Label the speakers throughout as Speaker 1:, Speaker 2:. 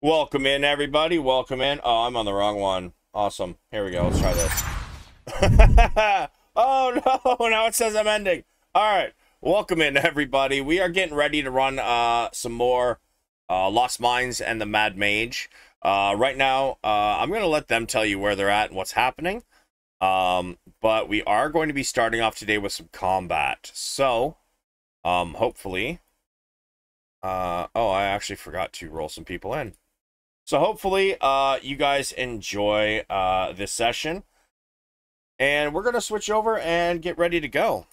Speaker 1: Welcome in, everybody. Welcome in. Oh, I'm on the wrong one. Awesome. Here we go. Let's try this. oh, no. Now it says I'm ending. All right. Welcome in, everybody. We are getting ready to run uh, some more uh, Lost Mines and the Mad Mage. Uh, right now, uh, I'm going to let them tell you where they're at and what's happening. Um, but we are going to be starting off today with some combat. So, um, hopefully... Uh, oh, I actually forgot to roll some people in. So hopefully uh, you guys enjoy uh, this session. And we're going to switch over and get ready to go.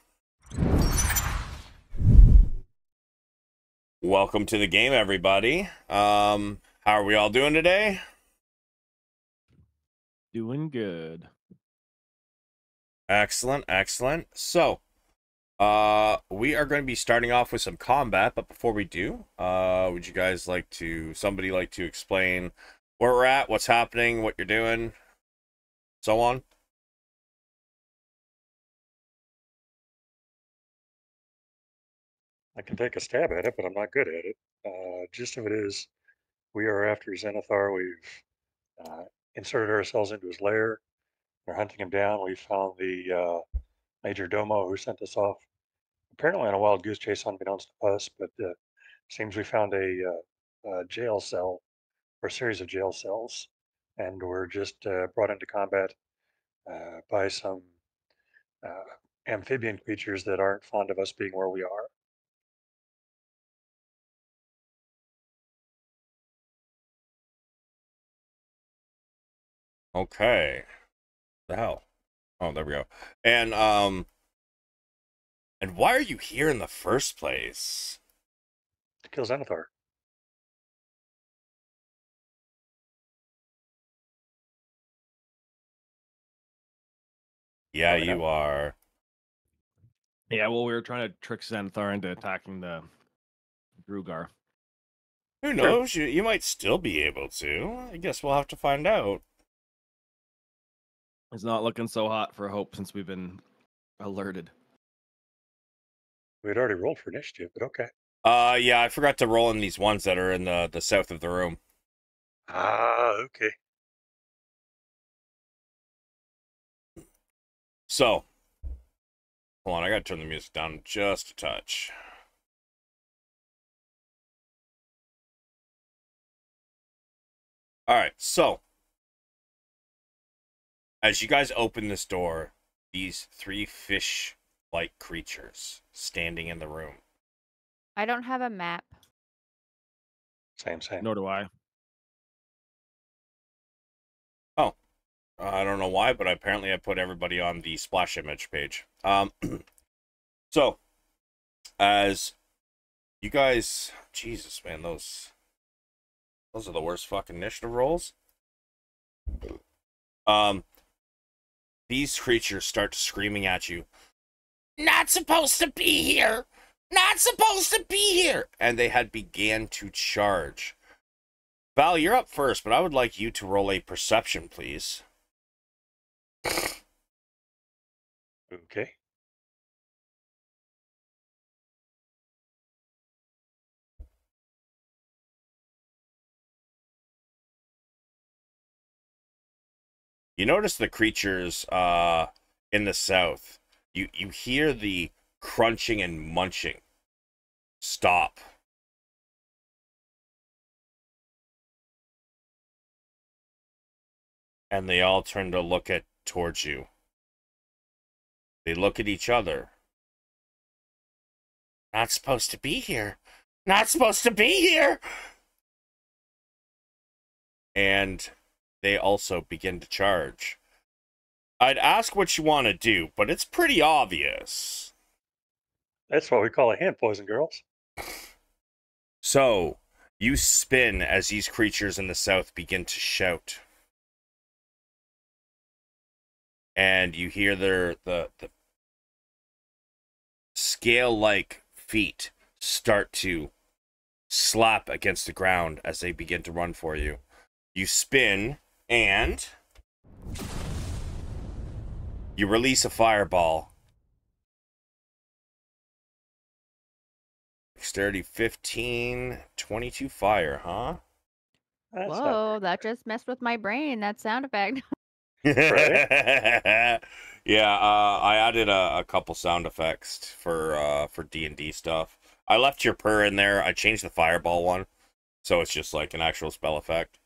Speaker 1: Welcome to the game, everybody. Um, how are we all doing today?
Speaker 2: Doing good.
Speaker 1: Excellent, excellent. So, uh, we are going to be starting off with some combat, but before we do, uh, would you guys like to, somebody like to explain where we're at, what's happening, what you're doing, so on?
Speaker 3: I can take a stab at it, but I'm not good at it. Uh, gist of it is, we are after Xanathar. We've uh, inserted ourselves into his lair. We're hunting him down. We found the uh, Major Domo who sent us off, apparently on a wild goose chase unbeknownst to us, but uh, seems we found a, uh, a, jail cell or a series of jail cells, and we're just uh, brought into combat uh, by some amphibian creatures that aren't fond of us being where we are.
Speaker 1: Okay. Hell? Oh, there we go. And um and why are you here in the first place?
Speaker 3: To kill Xanathar.
Speaker 1: Yeah, you are.
Speaker 2: Yeah, well, we were trying to trick Xanathar into attacking the duergar.
Speaker 1: Who knows? Sure. You you might still be able to. I guess we'll have to find out.
Speaker 2: It's not looking so hot for Hope since we've been alerted.
Speaker 3: We had already rolled for initiative, but okay.
Speaker 1: Uh, yeah, I forgot to roll in these ones that are in the the south of the room.
Speaker 3: Ah, okay.
Speaker 1: So, hold on, I gotta turn the music down just a touch. All right, so as you guys open this door, these three fish like creatures standing in the room.
Speaker 4: I don't have a map.
Speaker 3: Same, same.
Speaker 2: Nor do I.
Speaker 1: Oh, I don't know why, but apparently I put everybody on the splash image page. Um, so as you guys, Jesus, man, those those are the worst fucking initiative rolls. Um, these creatures start screaming at you. Not supposed to be here! Not supposed to be here! And they had began to charge. Val, you're up first, but I would like you to roll a perception, please.
Speaker 3: Okay.
Speaker 1: You notice the creatures uh, in the south. You you hear the crunching and munching. Stop. And they all turn to look at towards you. They look at each other. Not supposed to be here. Not supposed to be here. And they also begin to charge. I'd ask what you want to do, but it's pretty obvious.
Speaker 3: That's what we call a hand poison, girls.
Speaker 1: So, you spin as these creatures in the south begin to shout. And you hear their the, the scale like feet start to slap against the ground as they begin to run for you. You spin and you release a fireball. Dexterity 15, 22 fire, huh?
Speaker 3: That's
Speaker 4: Whoa, that just messed with my brain. That sound effect.
Speaker 1: yeah, uh, I added a, a couple sound effects for uh, for D and D stuff. I left your purr in there. I changed the fireball one, so it's just like an actual spell effect.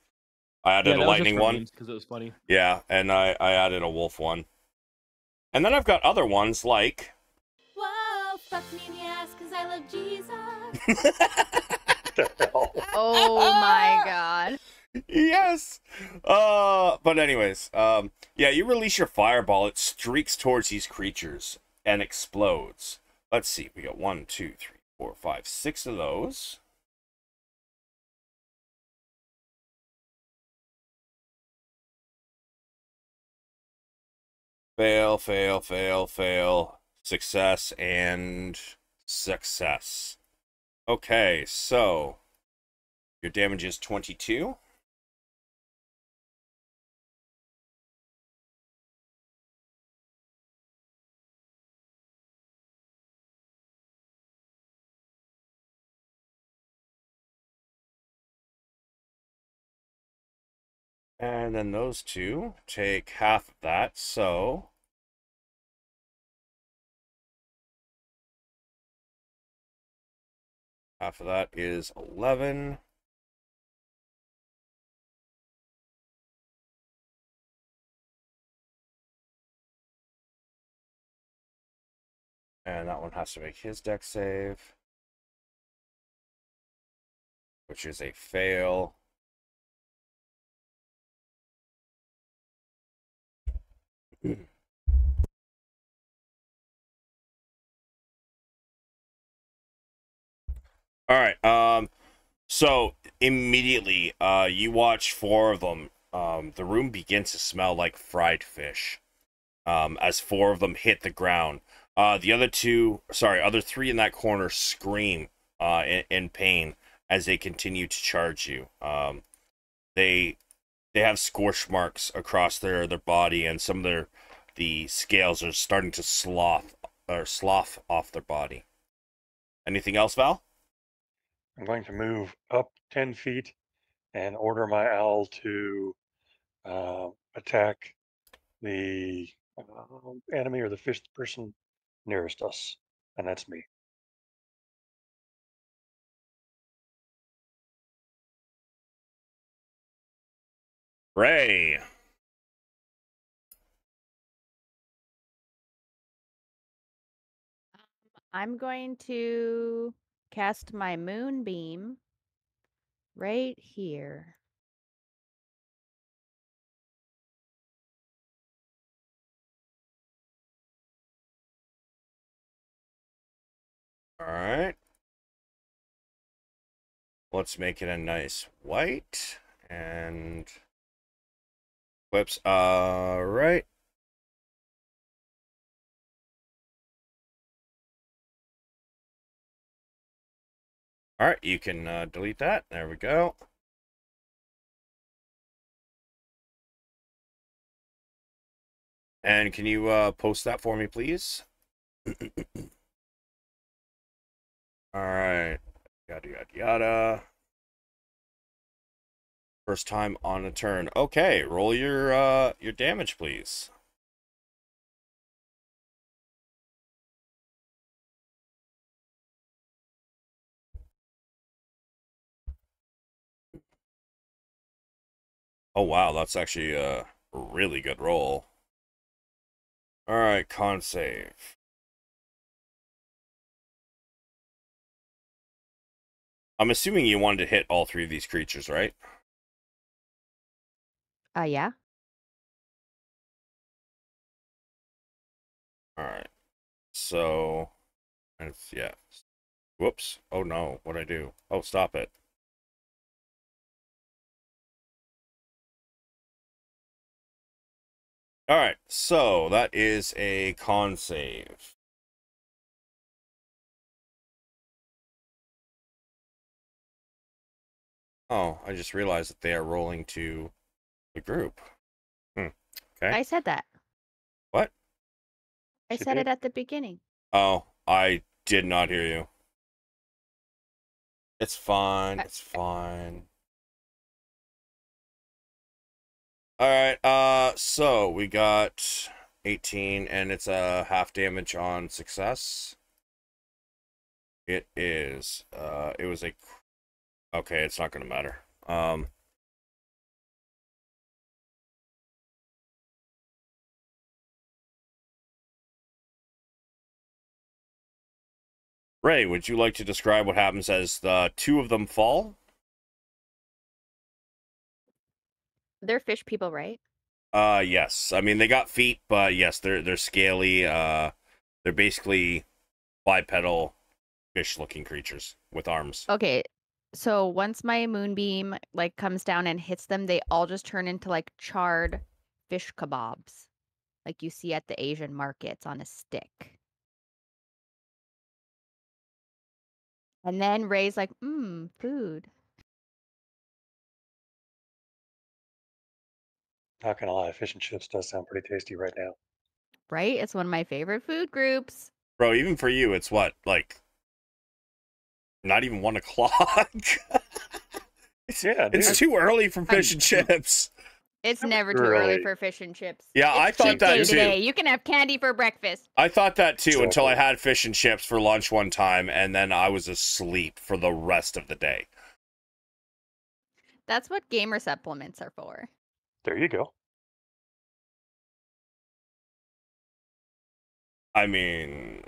Speaker 1: I added a lightning one.
Speaker 2: because it was funny.
Speaker 1: Yeah, and I, I added a wolf one. And then I've got other ones like
Speaker 5: Whoa, fuck me in the ass because I love Jesus.
Speaker 4: oh my god.
Speaker 1: yes. Uh but anyways, um yeah, you release your fireball, it streaks towards these creatures and explodes. Let's see, we got one, two, three, four, five, six of those. Fail, fail, fail, fail. Success and success. Okay, so your damage is 22. And then those two take half of that, so half of that is 11. And that one has to make his deck save, which is a fail. All right. Um, so immediately, uh, you watch four of them. Um, the room begins to smell like fried fish. Um, as four of them hit the ground. Uh, the other two, sorry, other three in that corner scream uh, in, in pain as they continue to charge you. Um, they they have scorch marks across their their body, and some of their the scales are starting to sloth or slough off their body. Anything else, Val?
Speaker 3: I'm going to move up 10 feet and order my owl to uh, attack the uh, enemy or the fifth person nearest us, and that's me.
Speaker 1: Ray.
Speaker 4: I'm going to cast my moonbeam right here.
Speaker 1: All right. Let's make it a nice white and whoops. All right. All right, you can uh, delete that. There we go. And can you uh, post that for me, please? All right. Yada, yada, yada. First time on a turn. Okay, roll your uh your damage, please. Oh wow, that's actually a really good roll. All right, con save. I'm assuming you wanted to hit all three of these creatures, right?
Speaker 4: Uh, yeah.
Speaker 1: All right. So, yeah. Whoops. Oh no, what'd I do? Oh, stop it. All right, so that is a con save. Oh, I just realized that they are rolling to the group. Hmm. Okay.
Speaker 4: I said that.
Speaker 1: What?
Speaker 4: I said it at the beginning.
Speaker 1: Oh, I did not hear you. It's fine. It's fine. All right. Uh, so we got 18, and it's a half damage on success. It is. Uh, it was a. Okay, it's not gonna matter. Um. Ray, would you like to describe what happens as the two of them fall?
Speaker 4: They're fish people, right?
Speaker 1: Uh yes. I mean they got feet, but yes, they're they're scaly. Uh they're basically bipedal fish looking creatures with arms.
Speaker 4: Okay. So once my moonbeam like comes down and hits them, they all just turn into like charred fish kebabs. Like you see at the Asian markets on a stick. And then Ray's like, mmm, food.
Speaker 3: Not gonna lie, fish and chips does sound pretty tasty right now.
Speaker 4: Right? It's one of my favorite food groups.
Speaker 1: Bro, even for you, it's what, like not even one o'clock? it's,
Speaker 3: Yeah, dude.
Speaker 1: it's too early for fish and chips.
Speaker 4: It's
Speaker 3: Never too
Speaker 4: early
Speaker 3: early.
Speaker 4: for fish and chips.
Speaker 1: Yeah, I thought that too.
Speaker 4: Today. You can have candy for breakfast.
Speaker 1: I thought that too until I had fish and chips for lunch one time, and then I was asleep for the rest of the day.
Speaker 4: That's what gamer supplements are for.
Speaker 3: There you go.
Speaker 1: I mean,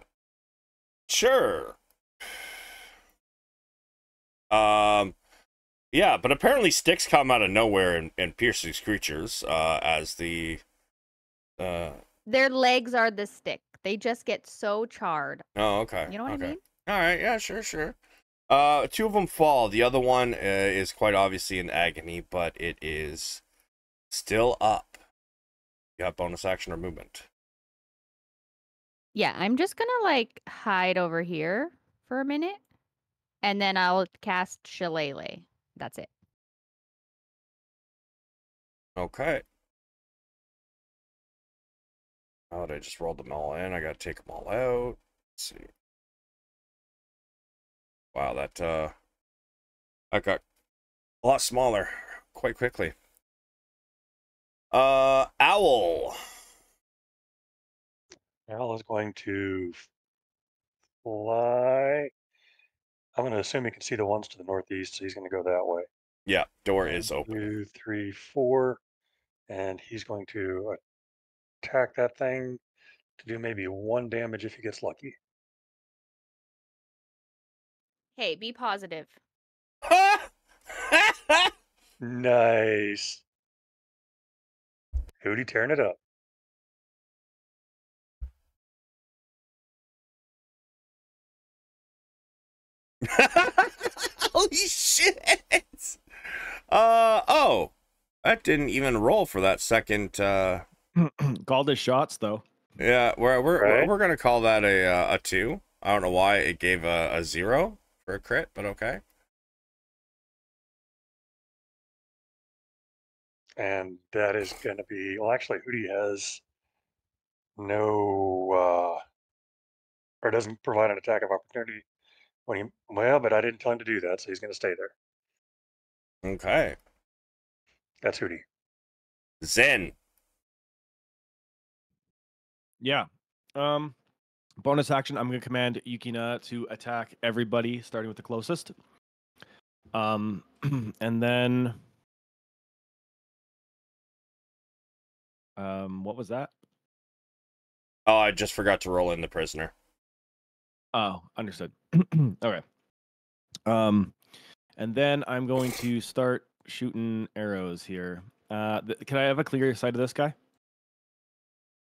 Speaker 1: sure. Um, yeah, but apparently sticks come out of nowhere and, and pierce these creatures. Uh, as the uh,
Speaker 4: Their legs are the stick. They just get so charred.
Speaker 1: oh, okay,
Speaker 4: You know what
Speaker 1: okay.
Speaker 4: I mean?
Speaker 1: All right, yeah, sure, sure. Uh, two of them fall. The other one uh, is quite obviously in agony, but it is still up. You have bonus action or movement.
Speaker 4: Yeah, I'm just gonna like hide over here for a minute, and then I'll cast Shillelagh. That's it.
Speaker 1: Okay. Oh, I just rolled them all in. I gotta take them all out. Let's see. Wow, that uh, that got a lot smaller quite quickly. Uh, owl.
Speaker 3: Al is going to fly. I'm going to assume he can see the ones to the northeast, so he's going to go that way.
Speaker 1: Yeah, door
Speaker 3: One,
Speaker 1: is open.
Speaker 3: Two, three, four, and he's going to attack that thing to do maybe one damage if he gets lucky.
Speaker 4: Hey, be positive.
Speaker 3: Nice. Hootie tearing it up.
Speaker 1: Holy shit! Uh oh, that didn't even roll for that second. Uh,
Speaker 2: Called his shots though.
Speaker 1: yeah, we're we're we're,
Speaker 3: Right.
Speaker 1: we're gonna call that a uh, a two. I don't know why it gave a, a zero for a crit, but okay.
Speaker 3: And that is going to be, well, actually, Hootie has no, uh, or doesn't provide an attack of opportunity when he, well, but I didn't tell him to do that, so he's going to stay there.
Speaker 1: Okay.
Speaker 3: That's Hootie.
Speaker 1: Zen.
Speaker 2: Yeah. Um, bonus action. I'm gonna command Yukina to attack everybody, starting with the closest. Um, and then, um, what was that?
Speaker 1: Oh, I just forgot to roll in the prisoner.
Speaker 2: Oh, understood. okay. Um, and then I'm going to start shooting arrows here. Uh, th- can I have a clear sight of this guy?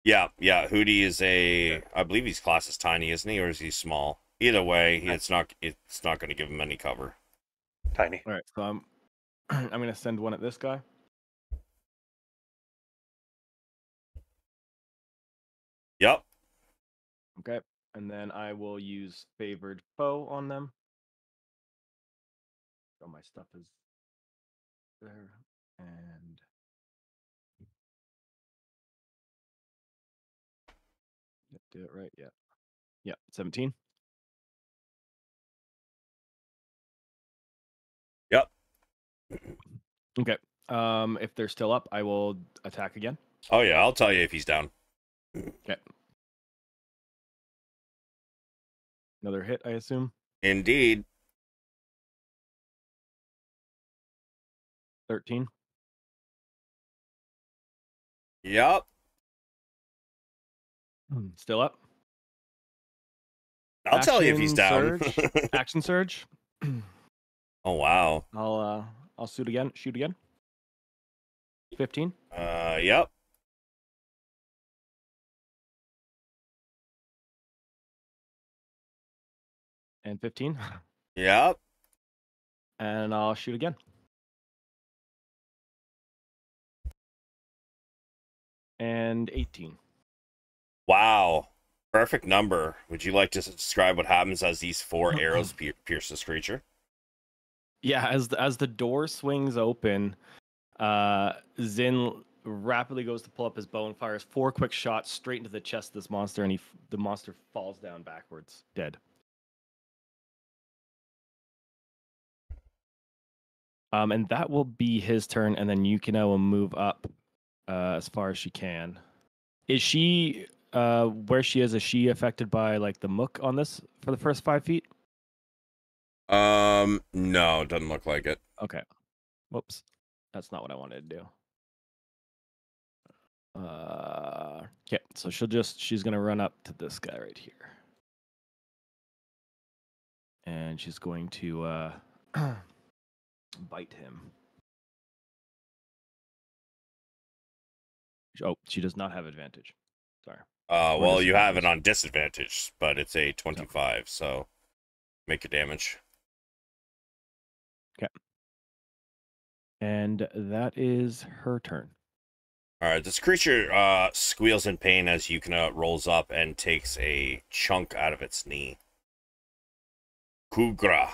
Speaker 1: Yeah, yeah. Hootie is a. I believe his class is tiny, isn't he, or is he small? Either way, he- it's not. It's not going to give him any cover.
Speaker 3: Tiny.
Speaker 2: All right, so I'm I'm gonna send one at this guy.
Speaker 1: Yep.
Speaker 2: Okay, and then I will use favored foe on them. So my stuff is there, and do it right. Yeah, yeah, seventeen.
Speaker 1: Yep.
Speaker 2: Okay, Um, if they're still up, I will attack again.
Speaker 1: Oh yeah, I'll tell you if he's down.
Speaker 2: Another hit, I assume.
Speaker 1: Indeed.
Speaker 2: 13.
Speaker 1: Yep.
Speaker 2: Hmm, Still up.
Speaker 1: I'll tell you if he's down.
Speaker 2: Action Action surge.
Speaker 1: oh wow.
Speaker 2: I'll uh I'll shoot again. Shoot again. 15.
Speaker 1: Uh yep.
Speaker 2: And 15.
Speaker 1: Yep.
Speaker 2: And I'll shoot again. And 18.
Speaker 1: Wow. Perfect number. Would you like to describe what happens as these four arrows pier- pierce this creature?
Speaker 2: Yeah, as the, as the door swings open, uh, Zynn rapidly goes to pull up his bow and fires four quick shots straight into the chest of this monster, and he f- the monster falls down backwards, dead. Um, and that will be his turn, and then Yukina will move up uh, as far as she can. Is she uh, where she is? Is she affected by like the mook on this for the first five feet?
Speaker 1: Um, no, doesn't look like it.
Speaker 2: Okay. Whoops. That's not what I wanted to do. Uh, okay, so she'll just she's gonna run up to this guy right here, and she's going to uh, bite him. Oh, she does not have advantage. Sorry.
Speaker 1: Uh, well, you have it on disadvantage, but it's a 25, so make a damage. Okay.
Speaker 2: And that is her turn.
Speaker 1: All right, this creature uh, squeals in pain as Yukina rolls up and takes a chunk out of its knee. Kugra.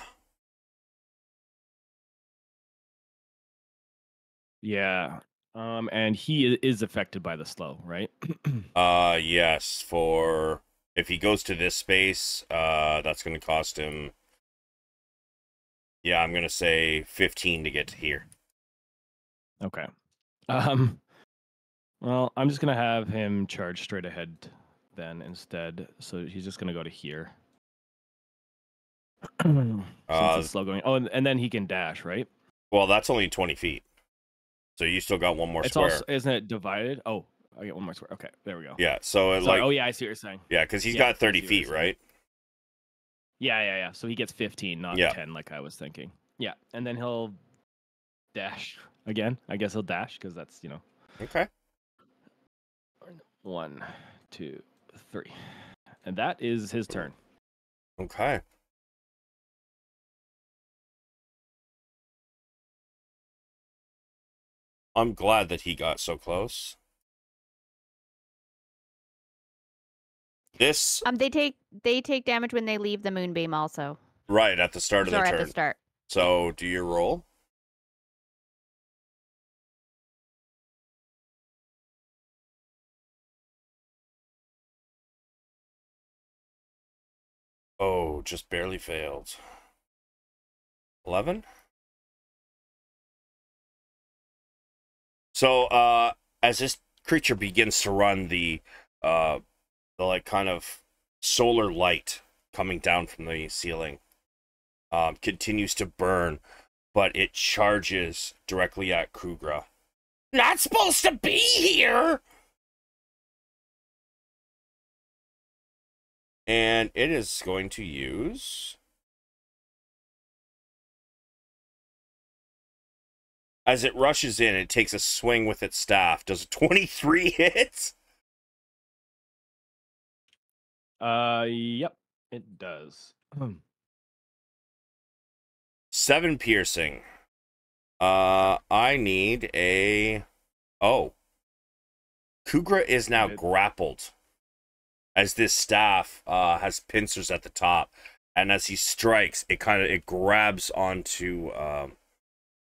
Speaker 2: Yeah. Um, and he is affected by the slow, right?
Speaker 1: Uh, yes, for if he goes to this space, uh, that's going to cost him. Yeah, I'm going to say 15 to get to here.
Speaker 2: Okay. Um well, I'm just gonna have him charge straight ahead then instead. So he's just gonna go to here. Since
Speaker 1: Uh,
Speaker 2: it's slow going. Oh, and, and then he can dash, right?
Speaker 1: Well, that's only 20 feet. So you still got one more
Speaker 2: it's
Speaker 1: square.
Speaker 2: also isn't it divided? Oh, I get one more square. Okay, there we go.
Speaker 1: Yeah, so it like
Speaker 2: oh yeah, I see what you're saying.
Speaker 1: yeah, because he's
Speaker 2: yeah,
Speaker 1: got 30 feet, right?
Speaker 2: Yeah, yeah, yeah. So he gets 15, not
Speaker 1: Yeah.
Speaker 2: 10 like I was thinking. Yeah, and then he'll dash again. I guess he'll dash because that's you know
Speaker 1: Okay.
Speaker 2: one, two, three, and that is his turn.
Speaker 1: Okay. I'm glad that he got so close. This
Speaker 4: Um, they take they take damage when they leave the moonbeam. Also,
Speaker 1: right at the start of
Speaker 4: sorry
Speaker 1: the
Speaker 4: at
Speaker 1: turn.
Speaker 4: the start.
Speaker 1: So do your roll. Oh, just barely failed. 11? So, uh, as this creature begins to run, the, uh, the like kind of solar light coming down from the ceiling um, continues to burn, but it charges directly at Krugra. Not supposed to be here! And it is going to use. As it rushes in, it takes a swing with its staff. Does a 23 hit?
Speaker 2: Uh, yep, it does.
Speaker 1: Seven piercing. Uh, I need a. Oh. Kugra is now
Speaker 2: Good.
Speaker 1: grappled. As this staff uh, has pincers at the top, and as he strikes, it kind of it grabs onto um,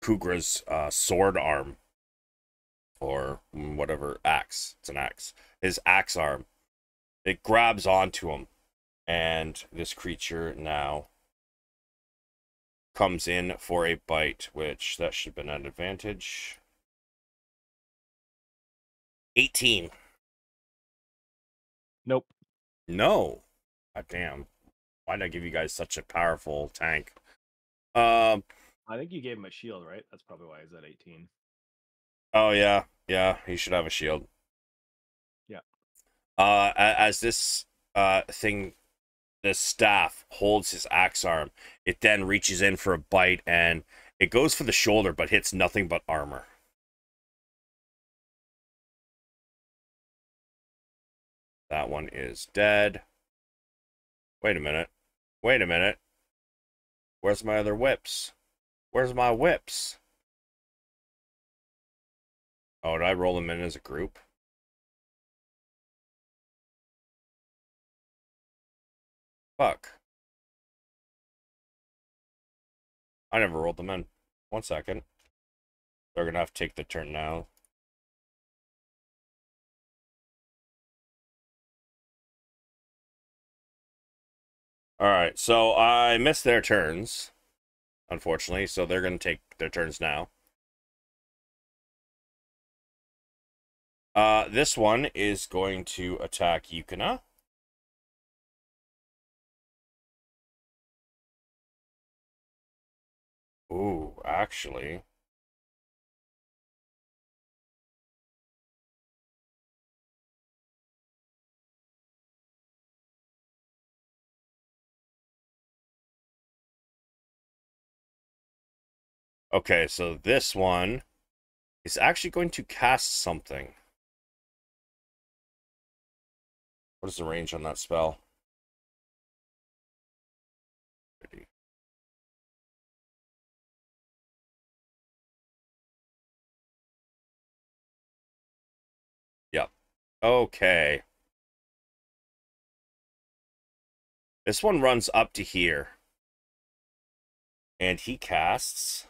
Speaker 1: Kugra's uh, sword arm, or whatever axe. It's an axe. His axe arm. It grabs onto him, and this creature now comes in for a bite, which that should have been an advantage. 18.
Speaker 2: Nope.
Speaker 1: No. God damn. Why did I give you guys such a powerful tank? Um.
Speaker 2: I think you gave him a shield, right? That's probably why he's at 18.
Speaker 1: Oh yeah, yeah. He should have a shield.
Speaker 2: Yeah.
Speaker 1: Uh, as this uh thing, the staff holds his axe arm. It then reaches in for a bite, and it goes for the shoulder, but hits nothing but armor. That one is dead. Wait a minute. Wait a minute. Where's my other whips? Where's my whips? Oh, did I roll them in as a group? Fuck. I never rolled them in. One second. They're gonna have to take the turn now. Alright, so I missed their turns, unfortunately, so they're gonna take their turns now. Uh, this one is going to attack Yukina. Ooh, actually. Okay, so this one is actually going to cast something. What is the range on that spell? Yep. Okay. This one runs up to here. And he casts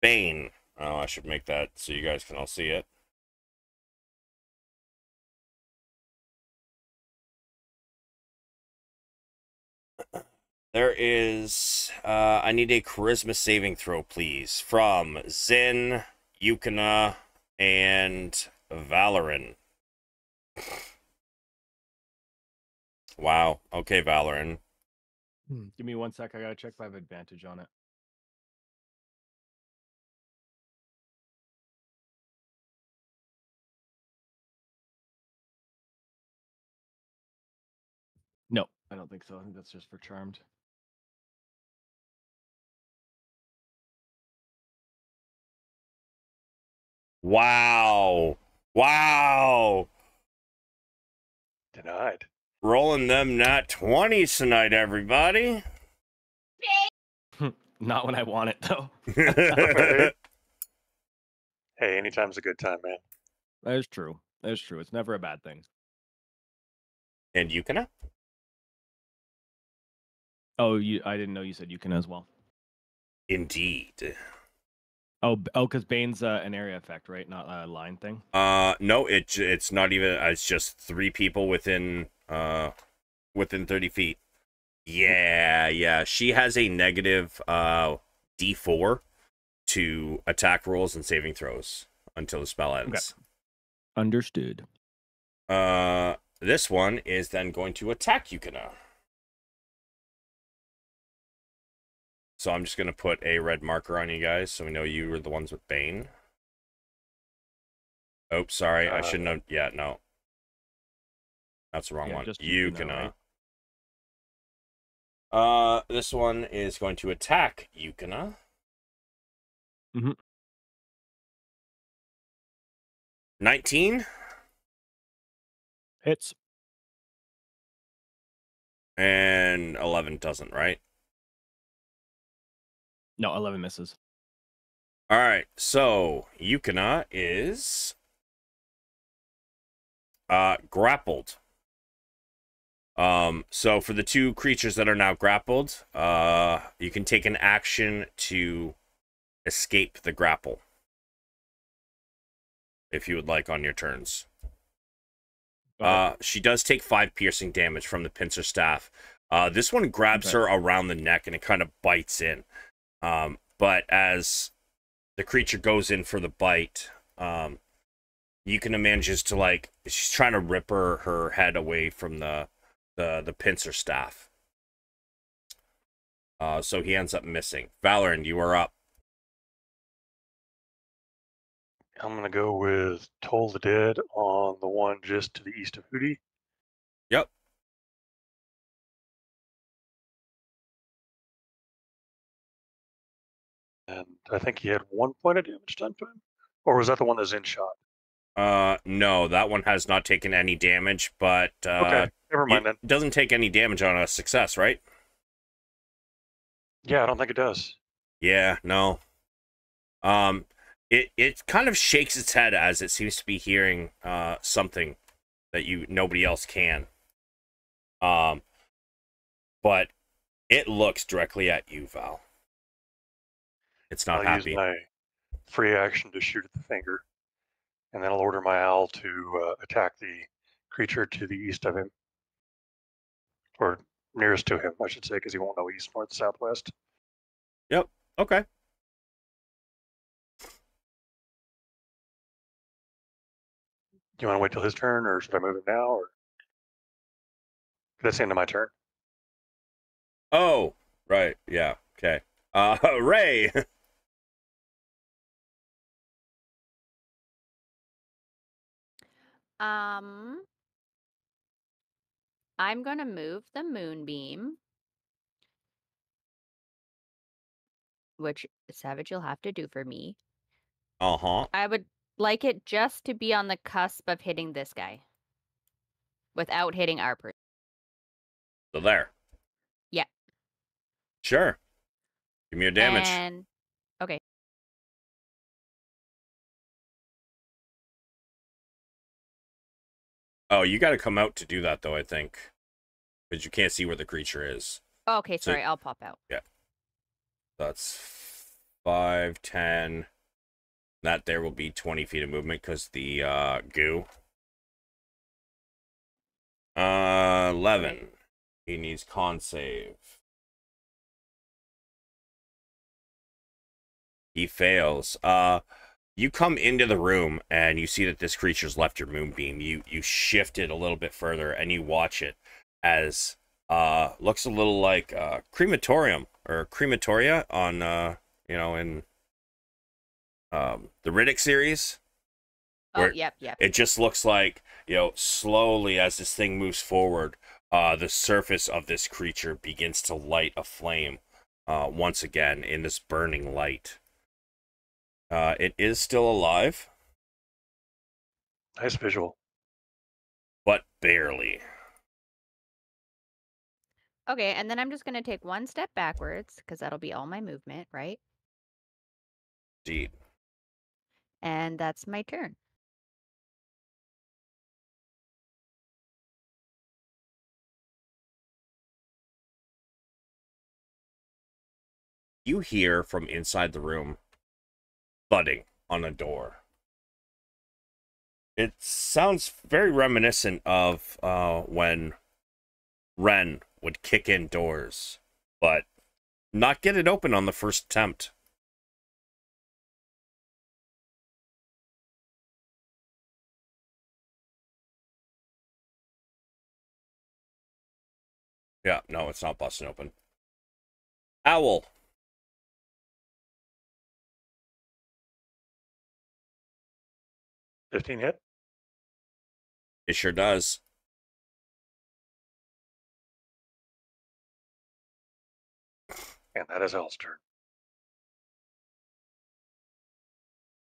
Speaker 1: Bane. Oh, I should make that so you guys can all see it. There is, uh, I need a charisma saving throw, please, from Zen, Yukina, and Valeran. Wow. Okay, Valeran.
Speaker 2: Hmm, Give me one sec. I gotta check if I have advantage on it. I don't think so. I think that's just for charmed.
Speaker 1: Wow. Wow.
Speaker 3: Denied.
Speaker 1: Rolling them not 20s tonight, everybody.
Speaker 2: Hmm, not when I want it though.
Speaker 3: Hey, anytime's a good time, man.
Speaker 2: That is true. That is true. It's never a bad thing.
Speaker 1: and Yukina?
Speaker 2: Oh, you. I didn't know you said you can as well.
Speaker 1: Indeed.
Speaker 2: Oh, oh, because Bane's uh, an area effect, right? Not a line thing.
Speaker 1: Uh, no, it it's not even. uh, It's just three people within uh within thirty feet. Yeah, yeah. She has a negative uh D four to attack rolls and saving throws until the spell ends.
Speaker 2: Understood.
Speaker 1: Uh, this one is then going to attack Yukina. So I'm just gonna put a red marker on you guys, so we know you were the ones with Bane. Oh, sorry, I
Speaker 3: Uh,
Speaker 1: shouldn't have. Yeah, no, that's the wrong
Speaker 2: Yeah,
Speaker 1: one.
Speaker 2: just
Speaker 1: Yukina.
Speaker 2: Yukina,
Speaker 1: Uh, this one is going to attack Yukina.
Speaker 2: Mhm.
Speaker 1: Nineteen
Speaker 2: Hits.
Speaker 1: and eleven doesn't, right?
Speaker 2: No, eleven misses.
Speaker 1: All right, so Yukina is uh grappled. Um, so for the two creatures that are now grappled, uh, you can take an action to escape the grapple. If you would like on your turns. Uh, she does take five piercing damage from the pincer staff. Uh, this one grabs
Speaker 2: Okay.
Speaker 1: her around the neck and it kind of bites in. Um, but as the creature goes in for the bite, um, Yukina manages to like she's trying to rip her her head away from the the the pincer staff. Uh, so he ends up missing. Valeran, you are up.
Speaker 3: I'm gonna go with Toll the Dead on the one just to the east of Hootie.
Speaker 1: Yep.
Speaker 3: And I think he had one point of damage done to him. Or was that the one that's in shot?
Speaker 1: Uh, no, that one has not taken any damage, but uh,
Speaker 3: Okay, never mind then.
Speaker 1: it doesn't take any damage on a success, right?
Speaker 3: Yeah, I don't think it does.
Speaker 1: Yeah, no. Um, it it kind of shakes its head as it seems to be hearing uh something that you nobody else can. Um, but it looks directly at you, Val. It's not
Speaker 3: I'll
Speaker 1: happy.
Speaker 3: use my free action to shoot at the finger, and then I'll order my owl to uh, attack the creature to the east of him, or nearest to him, I should say, because he won't know east, north, southwest. Yep.
Speaker 1: Okay.
Speaker 3: Do you want to wait till his turn, or should I move him now? Or that's the end of my turn.
Speaker 1: Oh, right. Yeah. Okay. Uh, Ray.
Speaker 4: Um, I'm gonna move the moonbeam, which Savage you'll have to do for me.
Speaker 1: uh huh.
Speaker 4: I would like it just to be on the cusp of hitting this guy, without hitting our person.
Speaker 1: So there.
Speaker 4: Yeah.
Speaker 1: Sure. Give me your damage.
Speaker 4: And okay,
Speaker 1: Oh, you got to come out to do that, though. I think, because you can't see where the creature is.
Speaker 4: okay,
Speaker 1: So-
Speaker 4: sorry, I'll pop out. Yeah.
Speaker 1: That's five, ten. That there will be twenty feet of movement because the uh, goo. Uh, eleven. He needs con save. He fails. Uh, you come into the room and you see that this creature's left your moonbeam. You you shift it a little bit further and you watch it as uh looks a little like uh crematorium or crematoria on uh you know in um the Riddick series.
Speaker 4: Oh, yep, yep.
Speaker 1: It just looks like, you know, slowly as this thing moves forward, uh the surface of this creature begins to light a flame uh once again in this burning light. Uh it is still alive,
Speaker 3: Nice visual.
Speaker 1: but barely.
Speaker 4: Okay, and then I'm just gonna take one step backwards because that'll be all my movement, right?
Speaker 1: Indeed.
Speaker 4: And that's my turn.
Speaker 1: you hear from inside the room thudding on a door. It sounds very reminiscent of uh, when Ren would kick in doors, but not get it open on the first attempt. Yeah, no, it's not busting open. Owl.
Speaker 3: Fifteen hit.
Speaker 1: It sure does.
Speaker 3: And that is L's turn.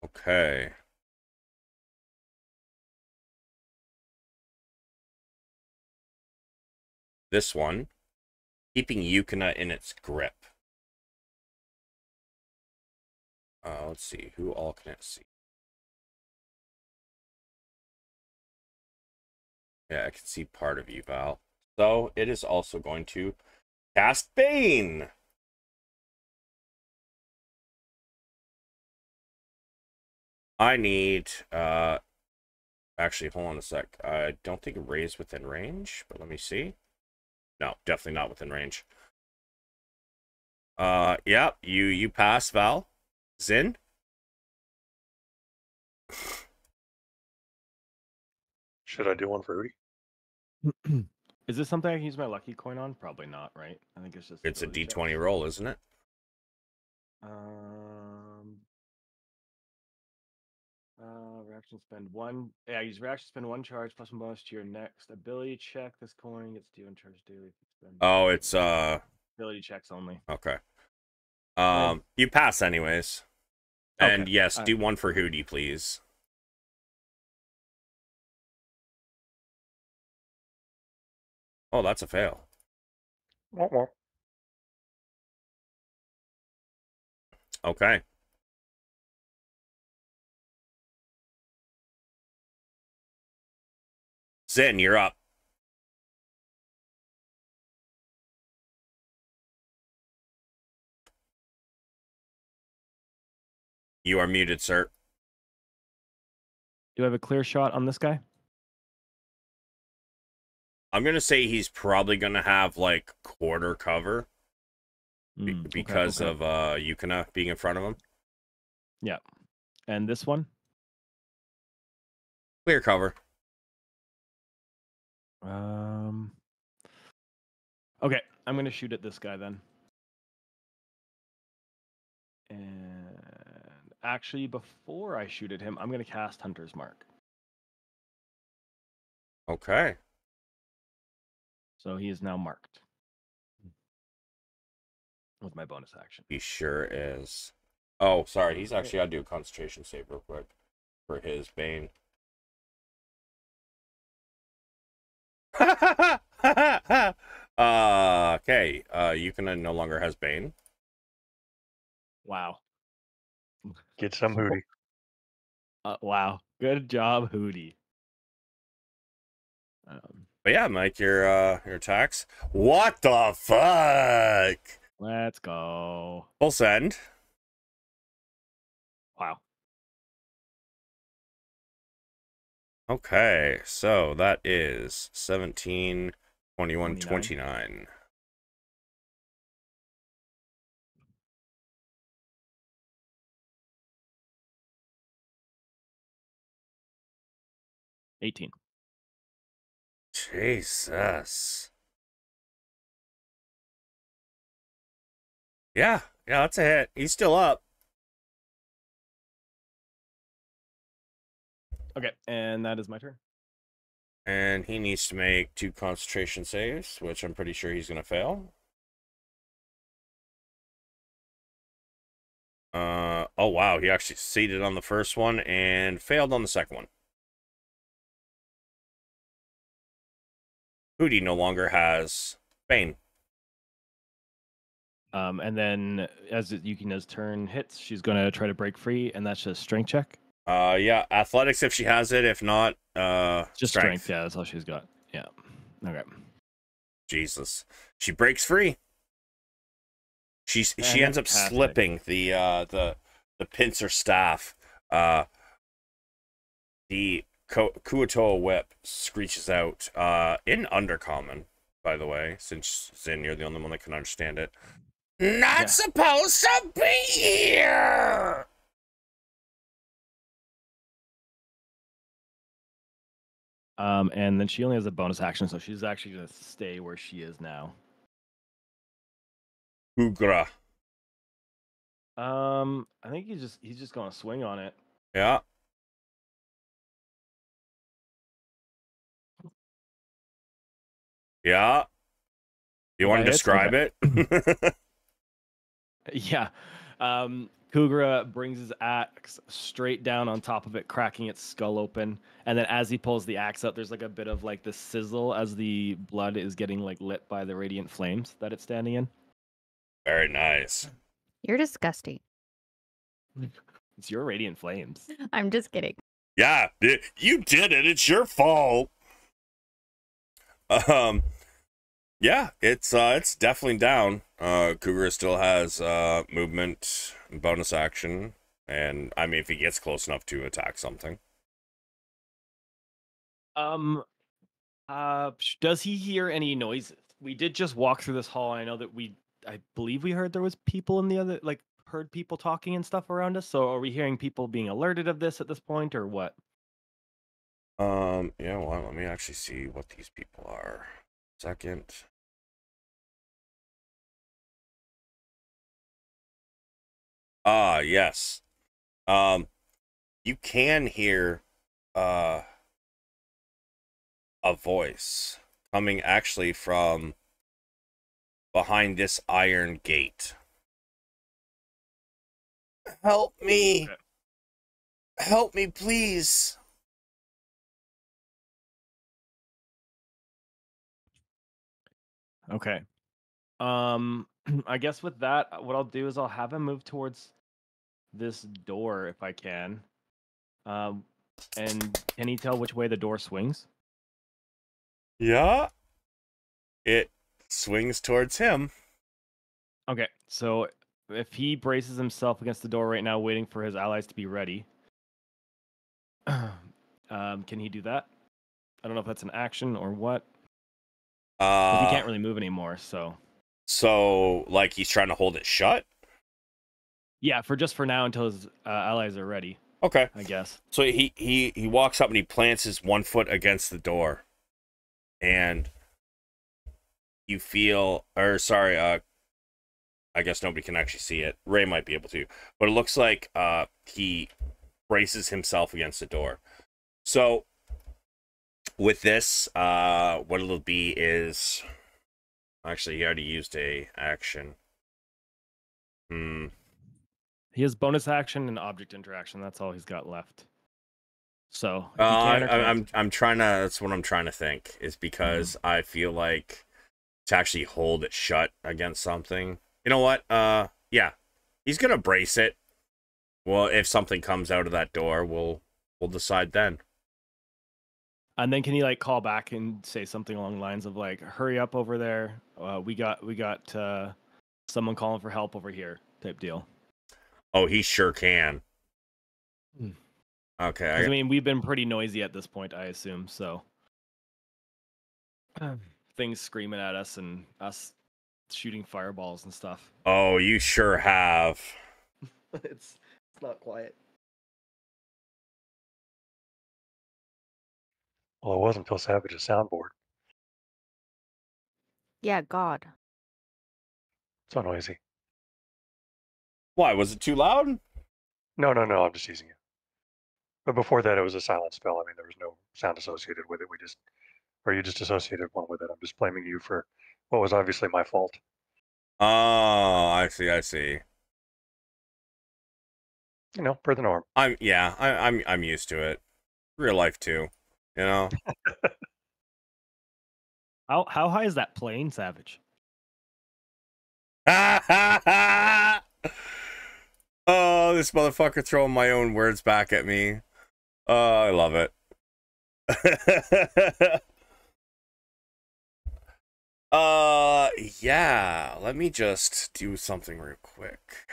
Speaker 1: Okay. This one, keeping Yukina in its grip. Uh, let's see, who all can it see? Yeah, I can see part of you, Val. So it is also going to cast Bane. I need uh actually hold on a sec. I don't think Ray's within range, but let me see. No, definitely not within range. Uh yeah, you you pass Val. Zynn?
Speaker 3: Should I do one for Hootie?
Speaker 2: Is this something I can use my lucky coin on? Probably not, right? I think it's just.
Speaker 1: It's a
Speaker 2: check.
Speaker 1: D20 roll, isn't it?
Speaker 2: Um. Uh, reaction spend one. Yeah, use reaction spend one charge plus one bonus to your next ability check. This coin gets due and charged daily. spend
Speaker 1: Oh, it's uh
Speaker 2: ability checks only.
Speaker 1: okay. Um, you pass anyways. And yes, do one for Hootie, please. Oh, that's a fail.
Speaker 3: Wah, wah.
Speaker 1: Okay. Zynn, you're up. You are muted, sir.
Speaker 2: Do I have a clear shot on this guy?
Speaker 1: I'm gonna say he's probably gonna have like quarter cover be-
Speaker 2: Mm, okay,
Speaker 1: because
Speaker 2: okay.
Speaker 1: of uh Yukina being in front of him.
Speaker 2: Yeah, and this one?
Speaker 1: Clear cover.
Speaker 2: Um. Okay, I'm gonna shoot at this guy then. And actually, before I shoot at him, I'm gonna cast Hunter's Mark.
Speaker 1: Okay.
Speaker 2: So he is now marked with my bonus action.
Speaker 1: He sure is. Oh, sorry. He's actually got to do a concentration save real quick for his Bane. uh, okay. Uh, Yukina no longer has Bane.
Speaker 2: Wow.
Speaker 3: Get some Hootie.
Speaker 2: Uh, wow. Good job, Hootie. Um,
Speaker 1: But yeah, Mike, your uh, your attacks. What the fuck?
Speaker 2: let's go.
Speaker 1: Full send.
Speaker 2: Wow.
Speaker 1: Okay, so that is 17, 21,
Speaker 2: 29.
Speaker 1: 29.
Speaker 2: Eighteen.
Speaker 1: Jesus. Yeah, yeah, that's a hit. He's still up.
Speaker 2: Okay, and that is my turn.
Speaker 1: And he needs to make two concentration saves, which I'm pretty sure he's going to fail. Uh, oh, wow. He actually succeeded on the first one and failed on the second one. Hootie no longer has Bane.
Speaker 2: Um, and then as Yukina's turn hits, she's gonna try to break free, and that's just strength check.
Speaker 1: Uh, yeah, athletics if she has it. If not, uh,
Speaker 2: Just strength. Yeah, that's all she's got. Yeah. Okay.
Speaker 1: Jesus, she breaks free. She's she ends up slipping the uh the the pincer staff. Uh, the Ko- Kuo-toa whip screeches out. Uh, in undercommon, by the way, since Zynn, you're the only one that can understand it. Not
Speaker 2: Yeah.
Speaker 1: supposed to be here.
Speaker 2: Um, and then she only has a bonus action, so she's actually gonna stay where she is now.
Speaker 1: Kugra.
Speaker 2: Um, I think he's just he's just gonna swing on it.
Speaker 1: Yeah. Yeah. You want to describe it?
Speaker 2: Yeah. Um, Kugra brings his axe straight down on top of it, cracking its skull open. And then as he pulls the axe out, there's like a bit of like the sizzle as the blood is getting like lit by the radiant flames that it's standing in.
Speaker 1: Very nice.
Speaker 4: You're disgusting.
Speaker 2: It's your radiant flames.
Speaker 4: I'm just kidding.
Speaker 1: Yeah, y- you did it. It's your fault. Um, yeah, it's uh, it's definitely down. Uh, Kugra still has uh movement, bonus action, and I mean, if he gets close enough to attack something,
Speaker 2: Um, uh, does he hear any noises? We did just walk through this hall. I know that we, I believe we heard there was people in the other, like heard people talking and stuff around us. So are we hearing people being alerted of this at this point, or what?
Speaker 1: Um, yeah, well, let me actually see what these people are. Second. Ah, yes. Um, you can hear uh a voice coming actually from behind this iron gate. Help me.
Speaker 2: Okay.
Speaker 1: Help me, please.
Speaker 2: Okay. Um, I guess with that, uh, what I'll do is I'll have him move towards this door if I can. Um, and can he tell which way the door swings?
Speaker 1: Yeah. It swings towards him.
Speaker 2: Okay, so if he braces himself against the door right now, waiting for his allies to be ready, um, can he do that? I don't know if that's an action or what.
Speaker 1: Uh,
Speaker 2: he can't really move anymore, so
Speaker 1: So, like, he's trying to hold it shut?
Speaker 2: yeah, for just for now until his uh, allies are ready,
Speaker 1: Okay.
Speaker 2: I guess.
Speaker 1: So he, he, he walks up and he plants his one foot against the door. And you feel, or sorry, uh, I guess nobody can actually see it. Ray might be able to. But it looks like uh, he braces himself against the door. So with this, uh, what it'll be is actually he already used a action. Hmm.
Speaker 2: He has bonus action and object interaction. That's all he's got left. So
Speaker 1: Uh, I, I'm I'm trying to. That's what I'm trying to think. Is because I feel like to actually hold it shut against something. You know what? Uh, yeah, he's gonna brace it. Well, if something comes out of that door, we'll we'll decide then.
Speaker 2: And then can he like call back and say something along the lines of like, "Hurry up over there! Uh, we got we got uh, someone calling for help over here," type deal.
Speaker 1: Oh, he sure can.
Speaker 2: Hmm.
Speaker 1: Okay.
Speaker 2: 'Cause, I
Speaker 1: I,
Speaker 2: mean, we've been pretty noisy at this point, I assume. So things screaming at us and us shooting fireballs and stuff.
Speaker 1: oh, you sure have.
Speaker 2: it's it's not quiet.
Speaker 3: Well, it wasn't until Savage's soundboard.
Speaker 4: Yeah, God.
Speaker 3: So noisy.
Speaker 1: Why was it too loud?
Speaker 3: No, no, no. I'm just teasing you. But before that, it was a silent spell. I mean, there was no sound associated with it. We just, or you just associated one with it. I'm just blaming you for what was obviously my fault.
Speaker 1: Oh, I see. I see.
Speaker 3: You know, per the norm.
Speaker 1: I'm yeah. I, I'm I'm used to it. Real life too. You know.
Speaker 2: How how high is that plane, Savage?
Speaker 1: oh, this motherfucker throwing my own words back at me. Oh, I love it. uh, yeah. Let me just do something real quick.